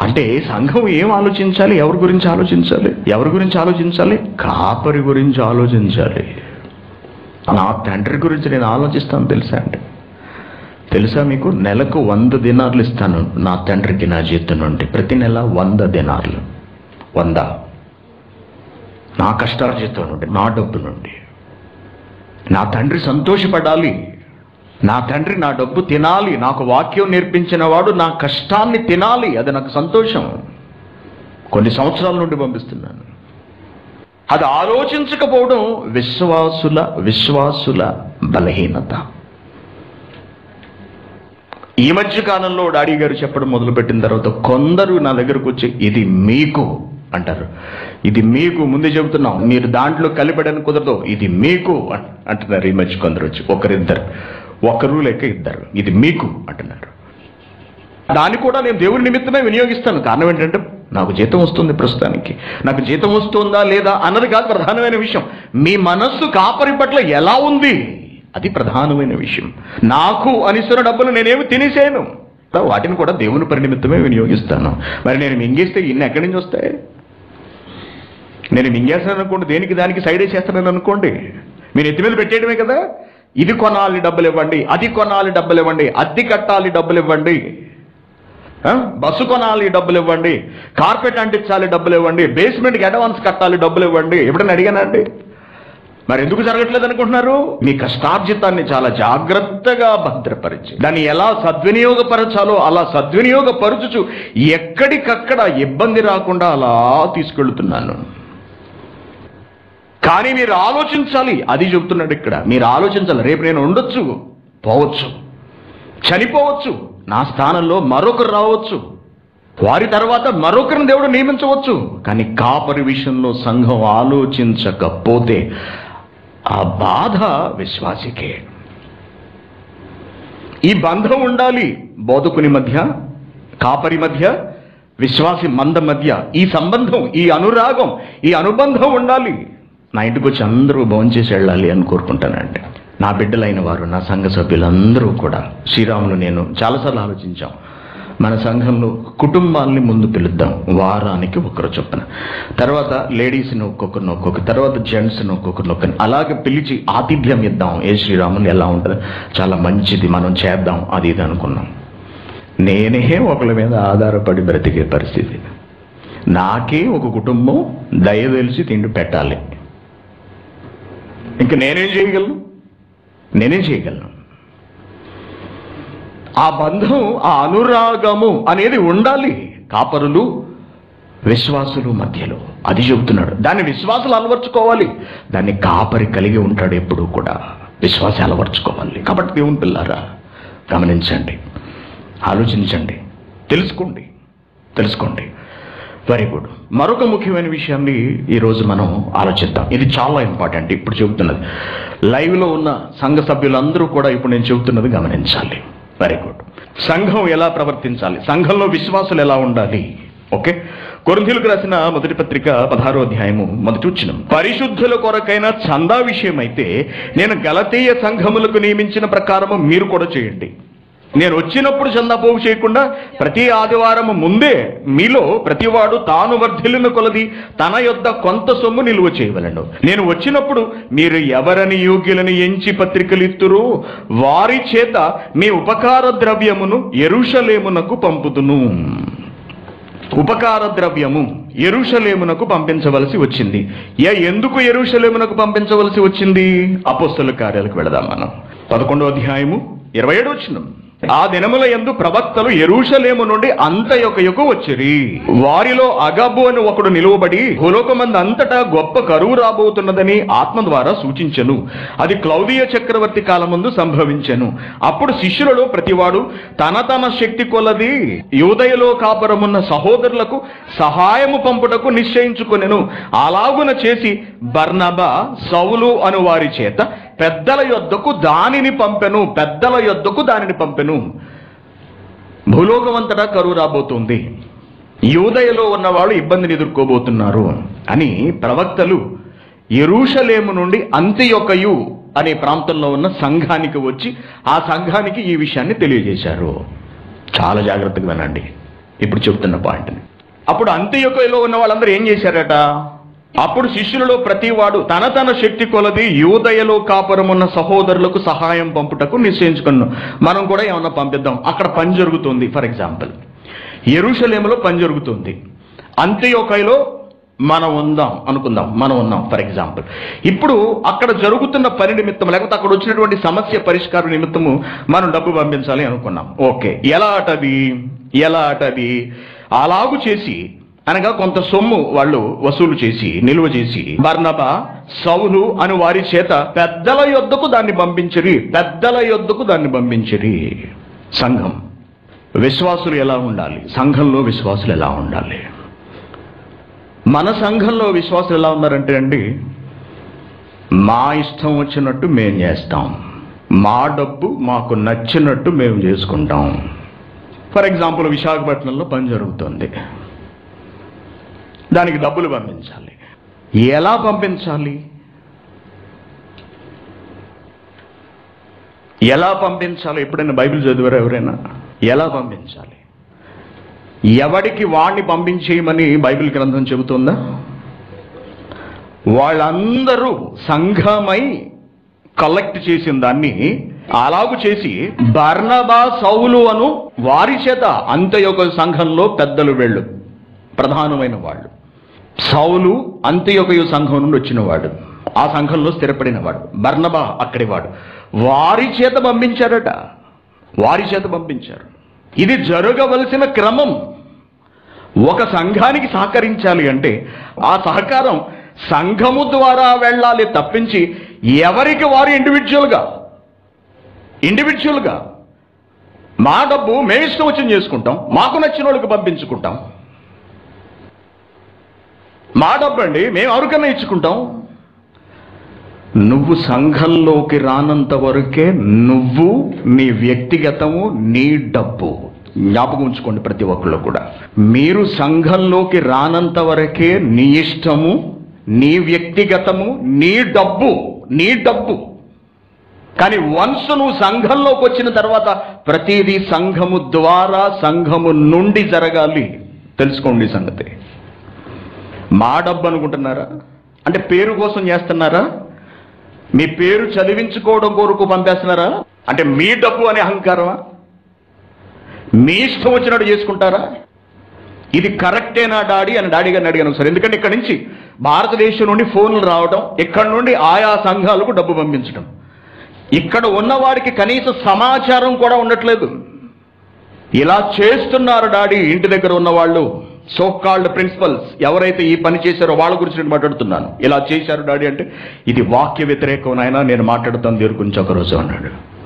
అంటే సంఘం ఏం ఆలోచించాలి? ఎవరి గురించి ఆలోచించాలి? ఎవరి గురించి ఆలోచించాలి? కాపరి గురించి ఆలోచించాలి. నా తండ్రి గురించి నేను ఆలోచిస్తాను తెలుసా అండి? తెలుసా మీకు? నెలకు వంద దినార్లు ఇస్తాను నా తండ్రికి నా జీతం నుండి. ప్రతి నెల వంద దినార్లు. వంద. నా కష్టార్జితం నుండి నా డబ్బు నుండి. నా తండ్రి సంతోషపడాలి. నా తండ్రి నా డబ్బు తినాలి నాకు వాక్యం నేర్పించిన వాడు నా కష్టాన్ని తినాలి అది నాకు సంతోషం. కొన్ని సంవత్సరాల నుండి పంపిస్తున్నాను. అది ఆలోచించకపోవడం విశ్వాసుల విశ్వాసుల బలహీనత. ఈ మధ్య కాలంలో డాడీ గారు చెప్పడం మొదలుపెట్టిన తర్వాత కొందరు నా దగ్గరకు వచ్చి ఇది మీకు అంటారు. ఇది మీకు ముందే చెబుతున్నాం మీరు దాంట్లో కలిపడని కుదరదు ఇది మీకు అంటున్నారు ఈ మధ్య కొందరు వచ్చి ఒకరిద్దరు. ఒకరు లేక ఇద్దరు. ఇది మీకు అంటున్నారు. దాన్ని కూడా నేను దేవుని నిమిత్తమే వినియోగిస్తాను. కారణం ఏంటంటే నాకు జీతం వస్తుంది ప్రస్తుతానికి. నాకు జీతం వస్తుందా లేదా అన్నది కాదు ప్రధానమైన విషయం. మీ మనస్సు కాపరి పట్ల ఎలా ఉంది? అది ప్రధానమైన విషయం. నాకు అనిస్తున్న డబ్బులు నేనేమి తినేసాను. వాటిని కూడా దేవుని పని నిమిత్తమే వినియోగిస్తాను. మరి నేను మింగేస్తే ఇన్ని ఎక్కడి నుంచి వస్తాయి? నేను మింగేస్తాను అనుకోండి దేనికి దానికి సైడ్ వేసేస్తానని అనుకోండి. మీరు ఎత్తి మీద పెట్టేయడమే కదా? ఇది కొనాలి డబ్బులు ఇవ్వండి అది కొనాలి డబ్బులు ఇవ్వండి అద్దె కట్టాలి డబ్బులు ఇవ్వండి. బస్సు కొనాలి డబ్బులు ఇవ్వండి కార్పెట్ అంటించాలి డబ్బులు ఇవ్వండి బేస్మెంట్కి అడ్వాన్స్ కట్టాలి డబ్బులు ఇవ్వండి. ఎప్పుడైనా అడిగానండి మరి ఎందుకు జరగట్లేదు అనుకుంటున్నారు? మీ కష్టార్జితాన్ని చాలా జాగ్రత్తగా భద్రపరిచి దాన్ని ఎలా సద్వినియోగపరచాలో అలా సద్వినియోగపరచుచు ఎక్కడికక్కడ ఇబ్బంది రాకుండా అలా తీసుకెళ్తున్నాను. కానీ మీరు ఆలోచించాలి. అది చెబుతున్నాడు ఇక్కడ. మీరు ఆలోచించాలి. రేపు నేను ఉండొచ్చు పోవచ్చు చనిపోవచ్చు నా స్థానంలో మరొకరు రావచ్చు వారి తర్వాత మరొకరిని దేవుడు నియమించవచ్చు. కానీ కాపరి విషయంలో సంఘం ఆలోచించకపోతే ఆ బాధ విశ్వాసికే. ఈ బంధం ఉండాలి బోధకుని మధ్య కాపరి మధ్య విశ్వాసి మంద మధ్య. ఈ సంబంధం ఈ అనురాగం ఈ అనుబంధం ఉండాలి. నా ఇంటికి వచ్చి అందరూ భోంచేసి వెళ్ళాలి అని కోరుకుంటానండి. నా బిడ్డలైన వారు నా సంఘ సభ్యులందరూ కూడా శ్రీరాములు నేను చాలాసార్లు ఆలోచించాం. మన సంఘంలో కుటుంబాల్ని ముందు పిలుద్దాం. వారానికి ఒకరు చొప్పున. తర్వాత లేడీస్ని ఒక్కొక్కరిని ఒక్కొక్క తర్వాత జెంట్స్ని ఒక్కొక్కరిని ఒక్కరిని అలాగే పిలిచి ఆతిథ్యం ఇద్దాం. ఏ శ్రీరాములు ఎలా ఉంటుంది? చాలా మంచిది. మనం చేద్దాం. అది ఇది అనుకున్నాం. నేనే ఒకళ్ళ మీద ఆధారపడి బ్రతికే పరిస్థితి. నాకే ఒక కుటుంబం దయ తెలిసి తిండి పెట్టాలి. ఇంక నేనేం చేయగలను? నేనేం చేయగలను? ఆ బంధం ఆ అనురాగము అనేది ఉండాలి. కాపరులు విశ్వాసులు మధ్యలో. అది చెబుతున్నాడు. దాన్ని విశ్వాసులు అలవర్చుకోవాలి. దాన్ని కాపరి కలిగి ఉంటాడు ఎప్పుడూ కూడా. విశ్వాసం అలవర్చుకోవాలి. కాబట్టి దేవుని పిల్లారా గమనించండి. ఆలోచించండి. తెలుసుకోండి. తెలుసుకోండి. వెరీ గుడ్ మరొక ముఖ్యమైన విషయాన్ని ఈరోజు మనం ఆలోచిద్దాం. ఇది చాలా ఇంపార్టెంట్. ఇప్పుడు చెబుతున్నది. లైవ్లో ఉన్న సంఘ సభ్యులందరూ కూడా ఇప్పుడు నేను చెబుతున్నది గమనించాలి. వెరీ గుడ్ సంఘం ఎలా ప్రవర్తించాలి? సంఘంలో విశ్వాసులు ఎలా ఉండాలి? ఓకే కొరింథీయులకు రాసిన మొదటి పత్రిక పదహారో అధ్యాయము మొదటి వచ్చిన పరిశుద్ధుల కొరకైన చందా విషయం అయితే నేను గలతీయ సంఘములకు నియమించిన ప్రకారము మీరు కూడా చేయండి. నేను వచ్చినప్పుడు చందాపోగు చేయకుండా ప్రతి ఆదివారం ముందే మీలో ప్రతివాడు తాను వర్ధిల్లిన కొలది తన యొద్ద కొంత సొమ్ము నిలువ చేయవలను. నేను వచ్చినప్పుడు మీరు ఎవరని యోగ్యులని ఎంచి పత్రికలు ఇత్తురు వారి చేత మీ ఉపకార ద్రవ్యమును ఎరుషలేమునకు పంపుతును ఉపకార ద్రవ్యము ఎరుషలేమునకు పంపించవలసి వచ్చింది. ఏ ఎందుకు ఎరుషలేమునకు పంపించవలసి వచ్చింది? అపోస్తల కార్యాలకు వెళదాం మనం. పదకొండో అధ్యాయము ఇరవై ఏడు వచ్చినాం ఆ దినముల ఎందు ప్రవక్తలు ఎరుషలేము నుండి అంతయొకయకు వచ్చిరి. వారిలో అగబు అని ఒకడు నిలువబడి భూలోకమంది అంతటా గొప్ప కరువు రాబోతున్నదని ఆత్మ ద్వారా సూచించెను. అది క్లౌదీయ చక్రవర్తి కాలమందు సంభవించెను. అప్పుడు శిష్యులలో ప్రతివాడు తన తన శక్తి కొలది యూదయలో కాపురమున్న సహోదరులకు సహాయము పంపుటకు నిశ్చయించుకొనెను. అలాగున చేసి బర్నబా సౌలు అను వారి చేత పెద్దల యొద్దకు దానిని పంపెను పెద్దల యొద్దకు దానిని పంపెను. భూలోకమంతటా కరువు రాబోతుంది. యూదయలో ఉన్నవాళ్ళు ఇబ్బందిని ఎదుర్కోబోతున్నారు అని ప్రవక్తలు ఎరూషలేము నుండి అంత్యొకయు అనే ప్రాంతంలో ఉన్న సంఘానికి వచ్చి ఆ సంఘానికి ఈ విషయాన్ని తెలియజేశారు. చాలా జాగ్రత్తగా వినండి. ఇప్పుడు చెప్తున్న పాయింట్ని అప్పుడు అంత్యొకయలో ఉన్న వాళ్ళందరూ ఏం చేశారట? అప్పుడు శిష్యులలో ప్రతివాడు తన తన శక్తి కొలది యూదయలో కాపురమున్న సహోదరులకు సహాయం పంపుటకు నిశ్చయించుకున్నాం మనం కూడా ఏమన్నా పంపిద్దాం. అక్కడ పని జరుగుతుంది ఫర్ ఎగ్జాంపుల్. ఎరుషలేములో పని జరుగుతుంది. అంత్యోకైలో మనం ఉందాం అనుకుందాం. మనం ఉన్నాం ఫర్ ఎగ్జాంపుల్. ఇప్పుడు అక్కడ జరుగుతున్న పని నిమిత్తం లేకపోతే అక్కడ వచ్చినటువంటి సమస్య పరిష్కారం నిమిత్తము మనం డబ్బు పంపించాలి అనుకున్నాం. ఓకే. ఎలా అటది ఎలా అటది అలాగు చేసి అనగా కొంత సొమ్ము వాళ్ళు వసూలు చేసి నిల్వ చేసి బర్ణబ సౌలు అని వారి చేత పెద్దల యొద్దకు దాన్ని పంపించిరి పెద్దల యొద్దకు దాన్ని పంపించిరి. సంఘం. విశ్వాసులు ఎలా ఉండాలి? సంఘంలో విశ్వాసులు ఎలా ఉండాలి? మన సంఘంలో విశ్వాసులు ఎలా ఉన్నారంటే అండి మా ఇష్టం వచ్చినట్టు మేము చేస్తాం. మా డబ్బు మాకు నచ్చినట్టు మేము చేసుకుంటాం. ఫర్ ఎగ్జాంపుల్ విశాఖపట్నంలో పని జరుగుతుంది. దానికి డబ్బులు పంపించాలి. ఎలా పంపించాలి? ఎలా పంపించాలి? ఎప్పుడైనా బైబిల్ చదివారు ఎవరైనా? ఎలా పంపించాలి? ఎవడికి వాణ్ణి పంపించేయమని బైబిల్ గ్రంథం చెబుతుందా? వాళ్ళందరూ సంఘమై కలెక్ట్ చేసిన దాన్ని అలాగు చేసి బర్ణబా సౌలు అను వారి చేత అంత్యొక సంఘంలో పెద్దలు వెళ్ళు. ప్రధానమైన వాళ్ళు. సౌలు అంత్యొకయు సంఘం నుండి వచ్చినవాడు. ఆ సంఘంలో స్థిరపడినవాడు. బర్ణబా అక్కడివాడు. వారి చేత పంపించారట. వారి చేత పంపించారు. ఇది జరగవలసిన క్రమం. ఒక సంఘానికి సహకరించాలి అంటే ఆ సహకారం సంఘము ద్వారా వెళ్ళాలి తప్పించి ఎవరికి వారు ఇండివిజువల్గా ఇండివిజువల్గా మా డబ్బు మేము ఇష్టం వచ్చింది చేసుకుంటాం. మాకు నచ్చిన వాళ్ళకి పంపించుకుంటాం. మా డబ్బండి మేము ఎవరికన్నా ఇచ్చుకుంటాం. నువ్వు సంఘంలోకి రానంత వరకే నువ్వు నీ వ్యక్తిగతము నీ డబ్బు. జ్ఞాపకం ఉంచుకోండి ప్రతి ఒక్కళ్ళు కూడా. మీరు సంఘంలోకి రానంత వరకే నీ ఇష్టము నీ వ్యక్తిగతము నీ డబ్బు నీ డబ్బు. కానీ వన్స్ నువ్వు సంఘంలోకి వచ్చిన తర్వాత ప్రతిదీ సంఘము ద్వారా సంఘము నుండి జరగాలి. తెలుసుకోండి సంగతి. మా డబ్బు అనుకుంటున్నారా అంటే పేరు కోసం చేస్తున్నారా? మీ పేరు చదివించుకోవడం కొరకు పంపేస్తున్నారా? అంటే మీ డబ్బు అనే అహంకారమా? మీ ఇష్టం వచ్చినట్టు చేసుకుంటారా? ఇది కరెక్టేనా డాడీ అని డాడీ గారిని అడిగాను సార్ ఎందుకంటే ఇక్కడ నుంచి భారతదేశం నుండి ఫోన్లు రావడం ఇక్కడ నుండి ఆయా సంఘాలకు డబ్బు పంపించడం ఇక్కడ ఉన్నవాడికి కనీస సమాచారం కూడా ఉండట్లేదు. ఇలా చేస్తున్నారు డాడీ ఇంటి దగ్గర ఉన్నవాళ్ళు. సో కాల్డ్ ప్రిన్సిపల్స్ ఎవరైతే ఈ పని చేశారో వాళ్ళ గురించి నేను మాట్లాడుతున్నాను. ఇలా చేశారు డాడీ అంటే ఇది వాక్య వ్యతిరేకం నాయన నేను మాట్లాడుతాను దేవుడి గురించి ఒకరోజు అన్నాడు.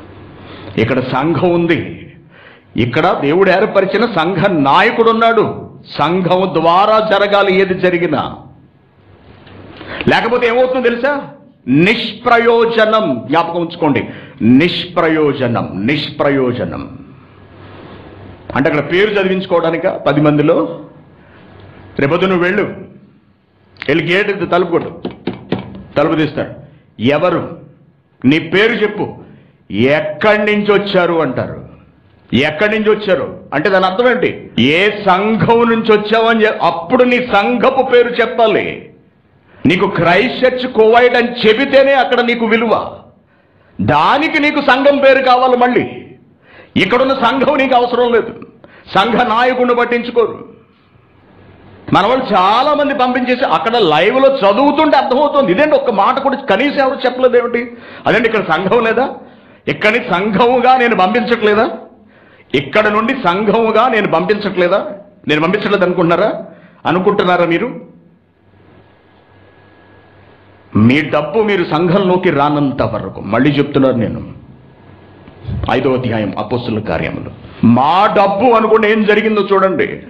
ఇక్కడ సంఘం ఉంది. ఇక్కడ దేవుడు ఏర్పరిచిన సంఘ నాయకుడు ఉన్నాడు. సంఘం ద్వారా జరగాలి ఏది జరిగినా. లేకపోతే ఏమవుతుందో తెలుసా? నిష్ప్రయోజనం. జ్ఞాపకం ఉంచుకోండి. నిష్ప్రయోజనం. నిష్ప్రయోజనం. అంటే అక్కడ పేరు చదివించుకోవడానిక? పది మందిలో? రేపొద్దు నువ్వు వెళ్ళు. వెళ్ళి గేట్ తలుపు కొట్టు. తలుపు తీస్తాడు. ఎవరు? నీ పేరు చెప్పు. ఎక్కడి నుంచి వచ్చారు అంటారు? ఎక్కడి నుంచి వచ్చారు? అంటే దాని అర్థం ఏంటి? ఏ సంఘం నుంచి వచ్చావని అప్పుడు నీ సంఘపు పేరు చెప్పాలి. నీకు క్రైస్ట్ చర్చ్ కోవైడ్ అని చెబితేనే అక్కడ నీకు విలువ. దానికి నీకు సంఘం పేరు కావాలి మళ్ళీ. ఇక్కడున్న సంఘం నీకు అవసరం లేదు. సంఘ నాయకుడిని పట్టించుకోరు. మన వాళ్ళు చాలా మంది పంపించేసి అక్కడ లైవ్లో చదువుతుంటే అర్థమవుతుంది. ఇదేంటి ఒక్క మాట కూడా కనీసం ఎవరు చెప్పలేదు ఏమిటి? అదేంటి ఇక్కడ సంఘం లేదా? ఇక్కడి సంఘముగా నేను పంపించట్లేదా? ఇక్కడ నుండి సంఘముగా నేను పంపించట్లేదా? నేను పంపించట్లేదు అనుకుంటున్నారా? అనుకుంటున్నారా మీరు? మీ డబ్బు మీరు సంఘంలోకి రానంత వరకు మళ్ళీ చెప్తున్నారు నేను. ఐదో అధ్యాయం అపోస్తుల కార్యములు. మా డబ్బు అనుకుంటే ఏం జరిగిందో చూడండి.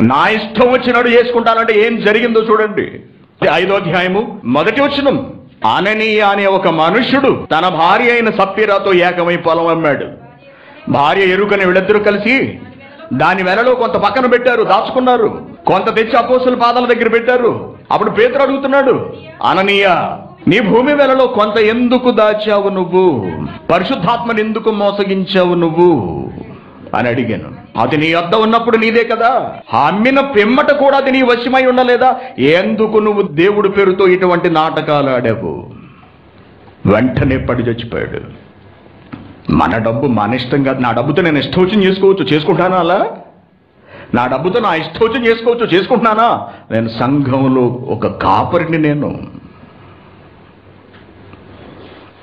నా ఇష్టం వచ్చినట్టు చేసుకుంటానంటే ఏం జరిగిందో చూడండి. ఐదో అధ్యాయము మొదటి వచ్చినం అననీయ అనే ఒక మనుషుడు తన భార్య అయిన సప్పిరాతో ఏకమై పొలం అమ్మాడు. భార్య ఎరుకని వీళ్ళిద్దరూ కలిసి దాని వెలలో కొంత పక్కన పెట్టారు దాచుకున్నారు. కొంత తెచ్చి అపోసుల పాదాల దగ్గర పెట్టారు. అప్పుడు పేతురు అడుగుతున్నాడు అననీయ నీ భూమి వెలలో కొంత ఎందుకు దాచావు నువ్వు? పరిశుద్ధాత్మని ఎందుకు మోసగించావు నువ్వు? అని అడిగాను. అది నీ వద్ద ఉన్నప్పుడు నీదే కదా. అమ్మిన పెమ్మట కూడా అది నీ వశమై ఉండలేదా? ఎందుకు నువ్వు దేవుడి పేరుతో ఇటువంటి నాటకాలు ఆడావు? వెంటనే పడి చచ్చిపోయాడు. మన డబ్బు మన ఇష్టం కాదు. నా డబ్బుతో నేను ఇష్టోచం చేసుకోవచ్చు. చేసుకుంటానా అలా? నా డబ్బుతో నా ఇష్టోచం చేసుకోవచ్చు. చేసుకుంటున్నానా? నేను సంఘంలో ఒక కాపరిని నేను.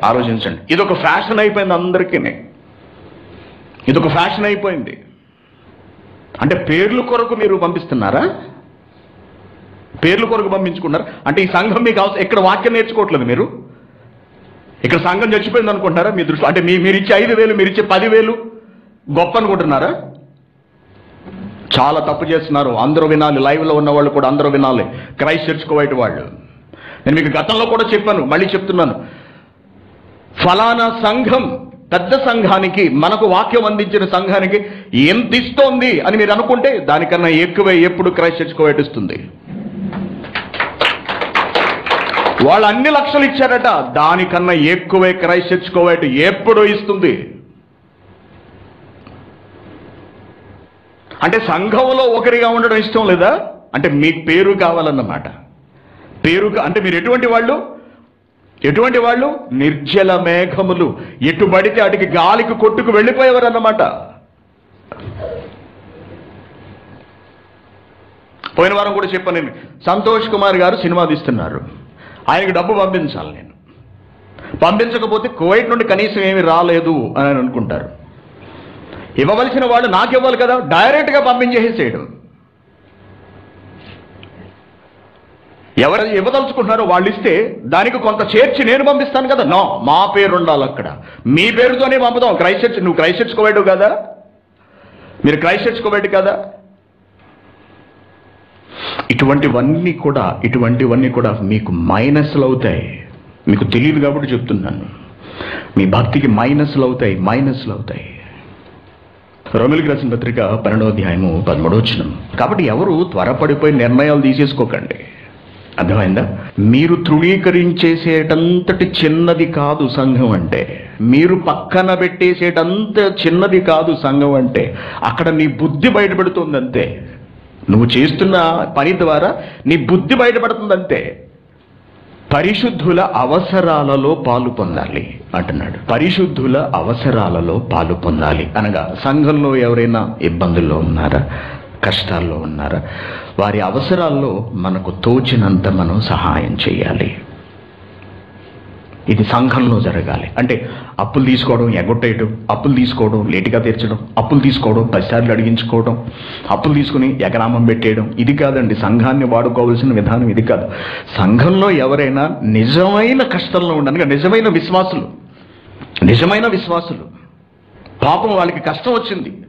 ఆలోచించండి. ఇది ఒక ఫ్యాషన్ అయిపోయింది అందరికీ ఇది ఒక ఫ్యాషన్ అయిపోయింది. అంటే పేర్లు కొరకు మీరు పంపిస్తున్నారా? పేర్లు కొరకు పంపించుకున్నారు? అంటే ఈ సంఘం మీకు అవసరం ఇక్కడ వాక్యం నేర్చుకోవట్లేదు మీరు? ఇక్కడ సంఘం చచ్చిపోయింది అనుకుంటున్నారా? మీ దృష్టి అంటే మీ మీరు ఇచ్చే ఐదు వేలు మీరు ఇచ్చే పదివేలు గొప్ప అనుకుంటున్నారా? చాలా తప్పు చేస్తున్నారు. అందరూ వినాలి. లైవ్లో ఉన్న వాళ్ళు కూడా అందరూ వినాలి. క్రైస్ట్ చర్చుకోవైట వాళ్ళు. నేను మీకు గతంలో కూడా చెప్పాను. మళ్ళీ చెప్తున్నాను. ఫలానా సంఘం పెద్ద సంఘానికి మనకు వాక్యం అందించిన సంఘానికి ఎంత ఇస్తోంది అని మీరు అనుకుంటే దానికన్నా ఎక్కువే ఎప్పుడు క్రైస్ట్ చర్చుకోవైట్ ఇస్తుంది వాళ్ళు అన్ని లక్షలు ఇచ్చారట దానికన్నా ఎక్కువే క్రైస్ట్ చర్చుకోవైట్ ఎప్పుడు ఇస్తుంది. అంటే సంఘంలో ఒకరిగా ఉండడం ఇష్టం లేదా? అంటే మీకు పేరు కావాలన్నమాట. పేరు అంటే మీరు ఎటువంటి వాళ్ళు? ఎటువంటి వాళ్ళు? నిర్జల మేఘములు. ఎటు పడితే అటుకి గాలికి కొట్టుకు వెళ్ళిపోయేవారు అన్నమాట పోయిన వారం కూడా చెప్పాను నేను సంతోష్ కుమార్ గారు సినిమా తీస్తున్నారు. ఆయనకు డబ్బు పంపించాలి నేను. పంపించకపోతే కువైట్ నుండి కనీసం ఏమీ రాలేదు అని అనుకుంటారు. ఇవ్వవలసిన వాళ్ళు నాకు ఇవ్వాలి కదా డైరెక్ట్గా పంపించేసేయడం ఎవరు ఇవ్వదలుచుకుంటున్నారో వాళ్ళు ఇస్తే దానికి కొంత చేర్చి నేను పంపిస్తాను కదా. నో మా పేరు ఉండాలి అక్కడ. మీ పేరుతోనే పంపుదాం. క్రైస్ట్ చర్చ్ నువ్వు క్రైస్ట్ చర్చ్ కోవేడు కదా? మీరు క్రైస్ట్ చర్చ్ కోవేడు కదా? ఇటువంటివన్నీ కూడా ఇటువంటివన్నీ కూడా మీకు మైనస్లు అవుతాయి. మీకు తెలియదు కాబట్టి చెప్తున్నాను. మీ భక్తికి మైనస్లు అవుతాయి మైనస్లు అవుతాయి. రోమిలికి రాసిన పత్రిక పన్నెండో అధ్యాయము పదమూడో వచ్చిన కాబట్టి ఎవరు త్వరపడిపోయి నిర్ణయాలు తీసేసుకోకండి. అర్థమైందా? మీరు తృణీకరించేసేటంతటి చిన్నది కాదు సంఘం అంటే. మీరు పక్కన పెట్టేసేటంత చిన్నది కాదు సంఘం అంటే. అక్కడ నీ బుద్ధి బయటపడుతుంది అంతే నువ్వు చేస్తున్న పని ద్వారా నీ బుద్ధి బయటపడుతుంది అంతే పరిశుద్ధుల అవసరాలలో పాలు పొందాలి అంటున్నాడు. పరిశుద్ధుల అవసరాలలో పాలు పొందాలి అనగా సంఘంలో ఎవరైనా ఇబ్బందుల్లో ఉన్నారా? కష్టాల్లో ఉన్నారా? వారి అవసరాల్లో మనకు తోచినంత మనం సహాయం చేయాలి. ఇది సంఘంలో జరగాలి. అంటే అప్పులు తీసుకోవడం ఎగొట్టేయడం అప్పులు తీసుకోవడం లేటుగా తీర్చడం అప్పులు తీసుకోవడం పదిసార్లు అడిగించుకోవడం అప్పులు తీసుకుని ఎగరామం పెట్టేయడం ఇది కాదండి. సంఘాన్ని వాడుకోవాల్సిన విధానం ఇది కాదు. సంఘంలో ఎవరైనా నిజమైన కష్టంలో ఉండనుక నిజమైన విశ్వాసులు. నిజమైన విశ్వాసులు. పాపం వాళ్ళకి కష్టం వచ్చింది.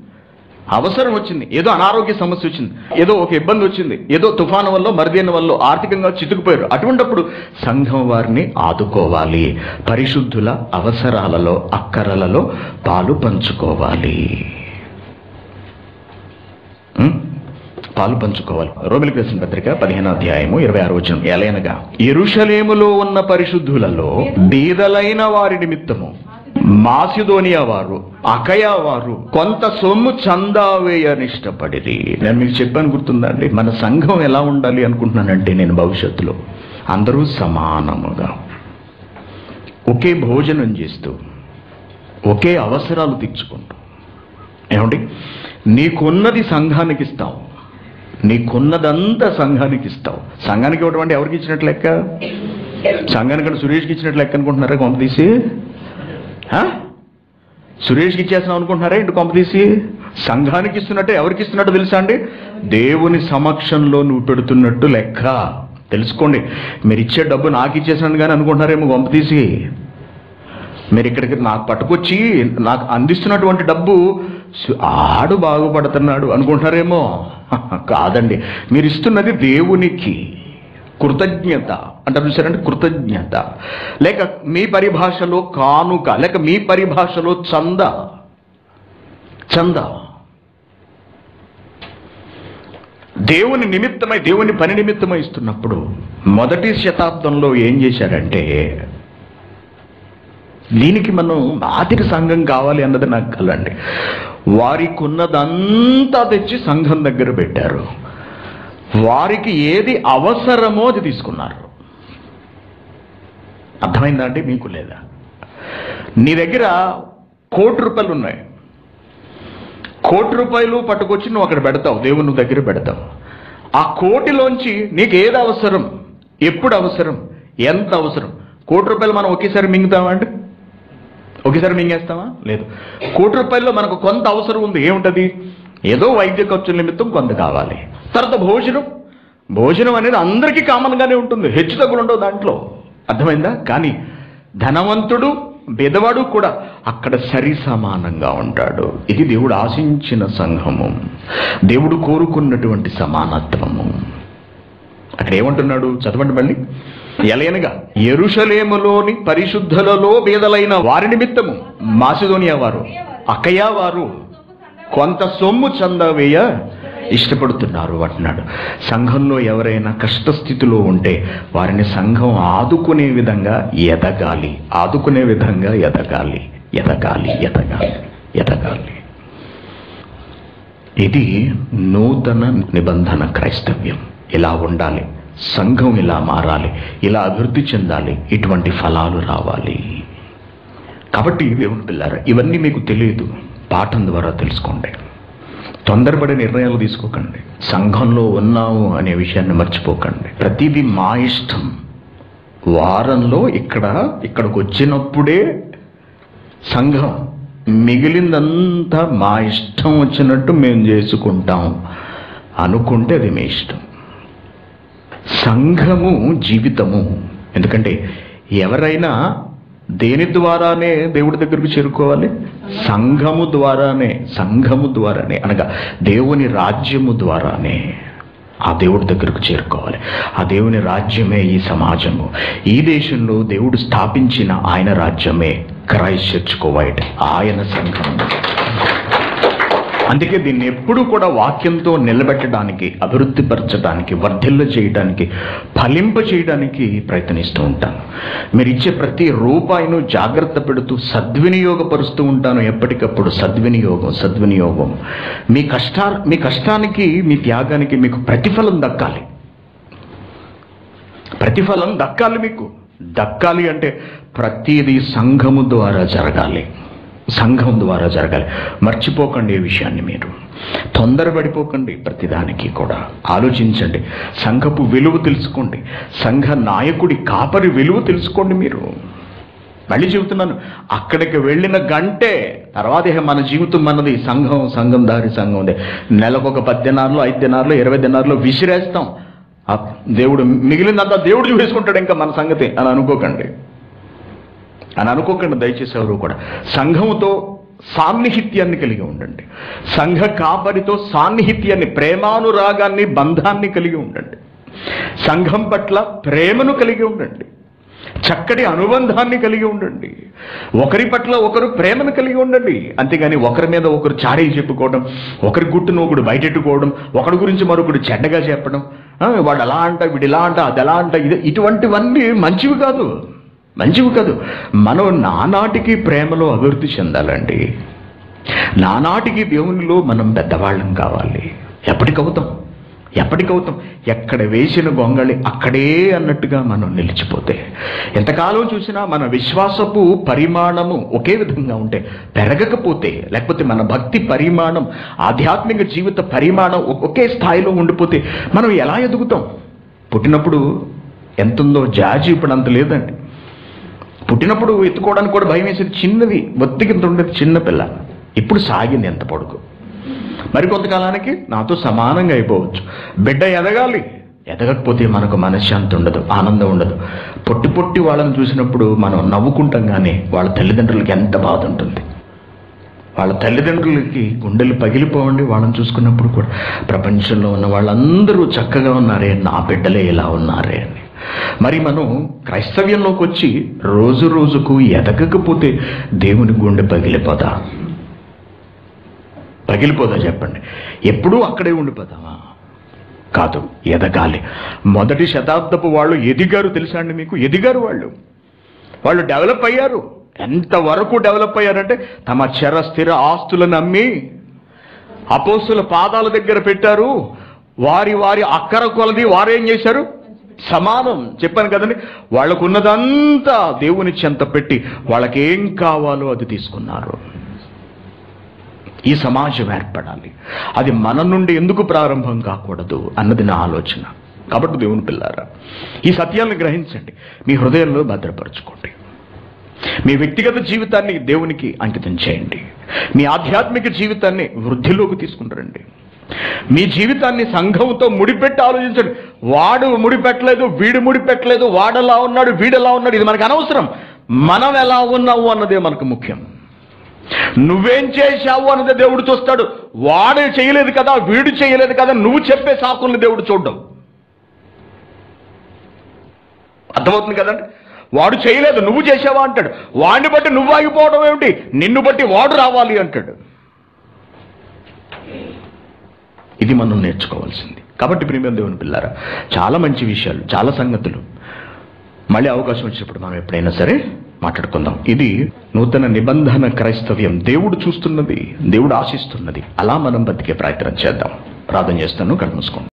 అవసరం వచ్చింది. ఏదో అనారోగ్య సమస్య వచ్చింది. ఏదో ఒక ఇబ్బంది వచ్చింది. ఏదో తుఫాను వల్ల మరిదేని వల్ల ఆర్థికంగా చితుకుపోయారు. అటువంటప్పుడు సంఘం వారిని ఆదుకోవాలి. పరిశుద్ధుల అవసరాలలో అక్కరలలో పాలు పంచుకోవాలి? పాలు పంచుకోవాలి. రోమిలికి రాసిన పత్రిక పదిహేను అధ్యాయము ఇరవై ఆరు వచ్చిన ఎలయనగా ఎరుషలేములో ఉన్న పరిశుద్ధులలో బీదలైన వారి నిమిత్తము మాసిదోనియా వారు అకయా వారు కొంత సొమ్ము చందా వేయని ఇష్టపడిది నేను మీకు చెప్పాను గుర్తుందండి మన సంఘం ఎలా ఉండాలి అనుకుంటున్నానంటే నేను భవిష్యత్తులో అందరూ సమానముగా ఒకే భోజనం చేస్తూ ఒకే అవసరాలు తీర్చుకుంటూ. ఏమండి? నీకున్నది సంఘానికి ఇస్తావు నీకున్నదంతా సంఘానికి ఇస్తావు. సంఘానికి ఇవ్వడం అంటే ఎవరికి ఇచ్చినట్లు లెక్క? సంఘానికి సురేష్కి ఇచ్చినట్లు లెక్క అనుకుంటున్నారా కొంప తీసి? సురేష్కి ఇచ్చేస్తున్నాం అనుకుంటున్నారా ఇంటి కొంప తీసి సంఘానికి ఇస్తున్నట్టు ఎవరికి ఇస్తున్నట్టు తెలుసా అండి? దేవుని సమక్షంలో నువ్వు పెడుతున్నట్టు లెక్క. తెలుసుకోండి. మీరు ఇచ్చే డబ్బు నాకు ఇచ్చేసినాను కానీ అనుకుంటున్నారేమో కొంప తీసి మీరు ఇక్కడికి నాకు పట్టుకొచ్చి నాకు అందిస్తున్నటువంటి డబ్బు ఆడు బాగుపడుతున్నాడు అనుకుంటున్నారేమో? కాదండి. మీరు ఇస్తున్నది దేవునికి. కృతజ్ఞత. అంటే చూసారంటే కృతజ్ఞత. లేక మీ పరిభాషలో కానుక లేక మీ పరిభాషలో చంద. చంద. దేవుని నిమిత్తమై దేవుని పని నిమిత్తమై ఇస్తున్నప్పుడు మొదటి శతాబ్దంలో ఏం చేశారంటే దీనికి మనం ఆర్థిక సంఘం కావాలి అన్నది నాకు కలండి వారికి ఉన్నదంతా తెచ్చి సంఘం దగ్గర పెట్టారు. వారికి ఏది అవసరమో అది తీసుకున్నారు. అర్థమైందా అండి? మీకు లేదా? నీ దగ్గర కోటి రూపాయలు ఉన్నాయి. కోటి రూపాయలు పట్టుకొచ్చి నువ్వు అక్కడ పెడతావు. దేవుని నువ్వు దగ్గర పెడతావు. ఆ కోటిలోంచి నీకు ఏది అవసరం? ఎప్పుడు అవసరం? ఎంత అవసరం? కోటి రూపాయలు మనం ఒకేసారి మింగుతామండి ఒకేసారి మింగేస్తామా? లేదు. కోటి రూపాయల్లో మనకు కొంత అవసరం ఉంది. ఏముంటుంది? ఏదో వైద్య ఖర్చుల నిమిత్తం కొంత కావాలి. తర్వాత భోజనం. భోజనం అనేది అందరికీ కామన్గానే ఉంటుంది. హెచ్చు తగ్గులు ఉండవు దాంట్లో. అర్థమైందా? కానీ ధనవంతుడు బెదవాడు కూడా అక్కడ సరి సమానంగా ఉంటాడు. ఇది దేవుడు ఆశించిన సంఘము. దేవుడు కోరుకున్నటువంటి సమానత్వము. అక్కడ ఏమంటున్నాడు చదవండి మళ్ళీ. ఎలయనగా ఎరుషలేములోని పరిశుద్ధులలో బీదలైన వారి నిమిత్తము మాసిదోనియా వారు అకయా వారు కొంత సొమ్ము చందవేయ ఇష్టపడుతున్నారు అంటున్నాడు. సంఘంలో ఎవరైనా కష్టస్థితిలో ఉంటే వారిని సంఘం ఆదుకునే విధంగా ఎదగాలి. ఆదుకునే విధంగా ఎదగాలి. ఎదగాలి ఎదగాలి ఎదగాలి. ఇది నూతన నిబంధన క్రైస్తవ్యం. ఇలా ఉండాలి. సంఘం ఇలా మారాలి. ఇలా అభివృద్ధి చెందాలి. ఇటువంటి ఫలాలు రావాలి. కాబట్టి ఇవేమి పిల్లారా ఇవన్నీ మీకు తెలియదు. పాఠం ద్వారా తెలుసుకోండి. తొందరపడే నిర్ణయాలు తీసుకోకండి. సంఘంలో ఉన్నాము అనే విషయాన్ని మర్చిపోకండి. ప్రతిదీ మా ఇష్టం. వారంలో ఇక్కడ ఇక్కడికి వచ్చినప్పుడే సంఘం మిగిలిందంతా మా ఇష్టం వచ్చినట్టు మేము చేసుకుంటాం. అనుకుంటే అది మీ ఇష్టం. సంఘము జీవితము. ఎందుకంటే ఎవరైనా దేని ద్వారానే దేవుడి దగ్గరకు చేరుకోవాలి? సంఘము ద్వారానే సంఘము ద్వారానే అనగా దేవుని రాజ్యము ద్వారానే ఆ దేవుడి దగ్గరకు చేరుకోవాలి. ఆ దేవుని రాజ్యమే ఈ సమాజము. ఈ దేశంలో దేవుడు స్థాపించిన ఆయన రాజ్యమే క్రైస్ట్ చర్చ్ కోవైట్ ఆయన సంఘం అందుకే దీన్ని ఎప్పుడూ కూడా వాక్యంతో నిలబెట్టడానికి అభివృద్ధి పరచడానికి వర్ధిల్ల చేయడానికి ఫలింప చేయడానికి ప్రయత్నిస్తూ ఉంటాను. మీరు ఇచ్చే ప్రతి రూపాయిను జాగ్రత్త పెడుతూ సద్వినియోగపరుస్తూ ఉంటాను ఎప్పటికప్పుడు. సద్వినియోగం సద్వినియోగం. మీ కష్టా మీ కష్టానికి మీ త్యాగానికి మీకు ప్రతిఫలం దక్కాలి. ప్రతిఫలం దక్కాలి మీకు. దక్కాలి అంటే ప్రతిదీ సంఘము ద్వారా జరగాలి. సంఘం ద్వారా జరగాలి. మర్చిపోకండి ఈ విషయాన్ని మీరు. తొందరపడిపోకండి ప్రతిదానికి కూడా. ఆలోచించండి. సంఘపు విలువ తెలుసుకోండి. సంఘ నాయకుడి కాపరి విలువ తెలుసుకోండి మీరు. మళ్ళీ చెబుతున్నాను అక్కడికి వెళ్ళిన గంటే తర్వాత మన జీవితం మనది సంఘం సంఘం దారి సంఘం ఉంది. నెలకు ఒక పది దినార్లు ఐదు దినార్లు ఇరవై దినార్లు విసిరేస్తాం. దేవుడు మిగిలినంత దేవుడు చూసుకుంటాడు ఇంకా మన సంగతి అని అనుకోకండి. అని అనుకోకుండా దయచేసి ఎవరు కూడా. సంఘముతో సాన్నిహిత్యాన్ని కలిగి ఉండండి. సంఘ కాపరితో సాన్నిహిత్యాన్ని ప్రేమానురాగాన్ని బంధాన్ని కలిగి ఉండండి. సంఘం పట్ల ప్రేమను కలిగి ఉండండి. చక్కటి అనుబంధాన్ని కలిగి ఉండండి. ఒకరి పట్ల ఒకరు ప్రేమను కలిగి ఉండండి. అంతేగాని ఒకరి మీద ఒకరు చాడీలు చెప్పుకోవడం ఒకరి గుట్టును ఒకడు బయటెట్టుకోవడం ఒకరి గురించి మరొకడు చెడ్డగా చెప్పడం వాడు అలా అంట వీడు ఇలా అంట అది ఎలా అంట ఇది ఇటువంటివన్నీ మంచివి కాదు. మంచివి కాదు. మనం నానాటికి ప్రేమలో అభివృద్ధి చెందాలండి. నానాటికి దేవునిలో మనం పెద్దవాళ్ళం కావాలి. ఎప్పటికవుతాం. ఎప్పటికవుతాం. ఎక్కడ వేసిన గొంగళి అక్కడే అన్నట్టుగా మనం నిలిచిపోతే. ఎంతకాలం చూసినా మన విశ్వాసపు పరిమాణము ఒకే విధంగా ఉంటే పెరగకపోతే లేకపోతే మన భక్తి పరిమాణం ఆధ్యాత్మిక జీవిత పరిమాణం ఒకే స్థాయిలో ఉండిపోతే మనం ఎలా ఎదుగుతాం? పుట్టినప్పుడు ఎంతుందో జాజి ఇప్పుడు అంత లేదండి. పుట్టినప్పుడు ఎత్తుకోవడానికి కూడా భయం వేసేది చిన్నది బొత్తికింత ఉండేది చిన్నపిల్ల ఇప్పుడు సాగింది ఎంత పడుకు మరికొంతకాలానికి నాతో సమానంగా అయిపోవచ్చు. బిడ్డ ఎదగాలి. ఎదగకపోతే మనకు మనశ్శాంతి ఉండదు ఆనందం ఉండదు. పొట్టి పొట్టి వాళ్ళని చూసినప్పుడు మనం నవ్వుకుంటాం కానీ వాళ్ళ తల్లిదండ్రులకి ఎంత బాధ ఉంటుంది. వాళ్ళ తల్లిదండ్రులకి గుండెలు పగిలిపోవండి వాళ్ళని చూసుకున్నప్పుడు కూడా. ప్రపంచంలో ఉన్న వాళ్ళందరూ చక్కగా ఉన్నారే నా బిడ్డలే ఇలా ఉన్నారే అని. మరి మనం క్రైస్తవ్యంలోకి వచ్చి రోజు రోజుకు ఎదగకపోతే దేవుని గుండె పగిలిపోదా? పగిలిపోదా చెప్పండి. ఎప్పుడూ అక్కడే ఉండిపోతామా? కాదు ఎదగాలి. మొదటి శతాబ్దపు వాళ్ళు ఎదిగారు తెలుసా అండి మీకు? ఎదిగారు వాళ్ళు. వాళ్ళు డెవలప్ అయ్యారు. ఎంతవరకు డెవలప్ అయ్యారంటే తమ చర స్థిర ఆస్తులను అమ్మి అపోస్తుల పాదాల దగ్గర పెట్టారు. వారి వారి అక్కర కొలది వారేం చేశారు? సమానం. చెప్పాను కదండి వాళ్ళకు ఉన్నదంతా దేవుని చెంత పెట్టి వాళ్ళకేం కావాలో అది తీసుకున్నారు. ఈ సమాజం ఏర్పడాలి. అది మన నుండి ఎందుకు ప్రారంభం కాకూడదు అన్నది నా ఆలోచన. కాబట్టి దేవుని పిల్లారా ఈ సత్యాలను గ్రహించండి. మీ హృదయంలో భద్రపరచుకోండి. మీ వ్యక్తిగత జీవితాన్ని దేవునికి అంకితం చేయండి. మీ ఆధ్యాత్మిక జీవితాన్ని వృద్ధిలోకి తీసుకుంటారండి మీ జీవితాన్ని సంఘంతో ముడిపెట్టి ఆలోచించండి. వాడు ముడిపెట్టలేదు వీడు ముడిపెట్టలేదు వాడెలా ఉన్నాడు వీడెలా ఉన్నాడు ఇది మనకు అనవసరం. మనం ఎలా ఉన్నావు అన్నదే మనకు ముఖ్యం. నువ్వేం చేశావు అన్నది దేవుడు చూస్తాడు. వాడు చేయలేదు కదా వీడు చేయలేదు కదా నువ్వు చెప్పే సాకుల్ని దేవుడు చూడడం. అర్థమవుతుంది కదండి? వాడు చేయలేదు నువ్వు చేసావా అంటాడు. వాడిని బట్టి నువ్వు ఆగిపోవడం ఏమిటి? నిన్ను బట్టి వాడు రావాలి అంటాడు. ఇది మనం నేర్చుకోవాల్సింది. కాబట్టి ప్రియమైన దేవుని పిల్లారా చాలా మంచి విషయాలు చాలా సంగతులు. మళ్ళీ అవకాశం వచ్చినప్పుడు మనం ఎప్పుడైనా సరే మాట్లాడుకుందాం. ఇది నూతన నిబంధన క్రైస్తవ్యం. దేవుడు చూస్తున్నది దేవుడు ఆశిస్తున్నది. అలా మనం బతికే ప్రయత్నం చేద్దాం. ప్రార్థన చేస్తాను కళ్ళు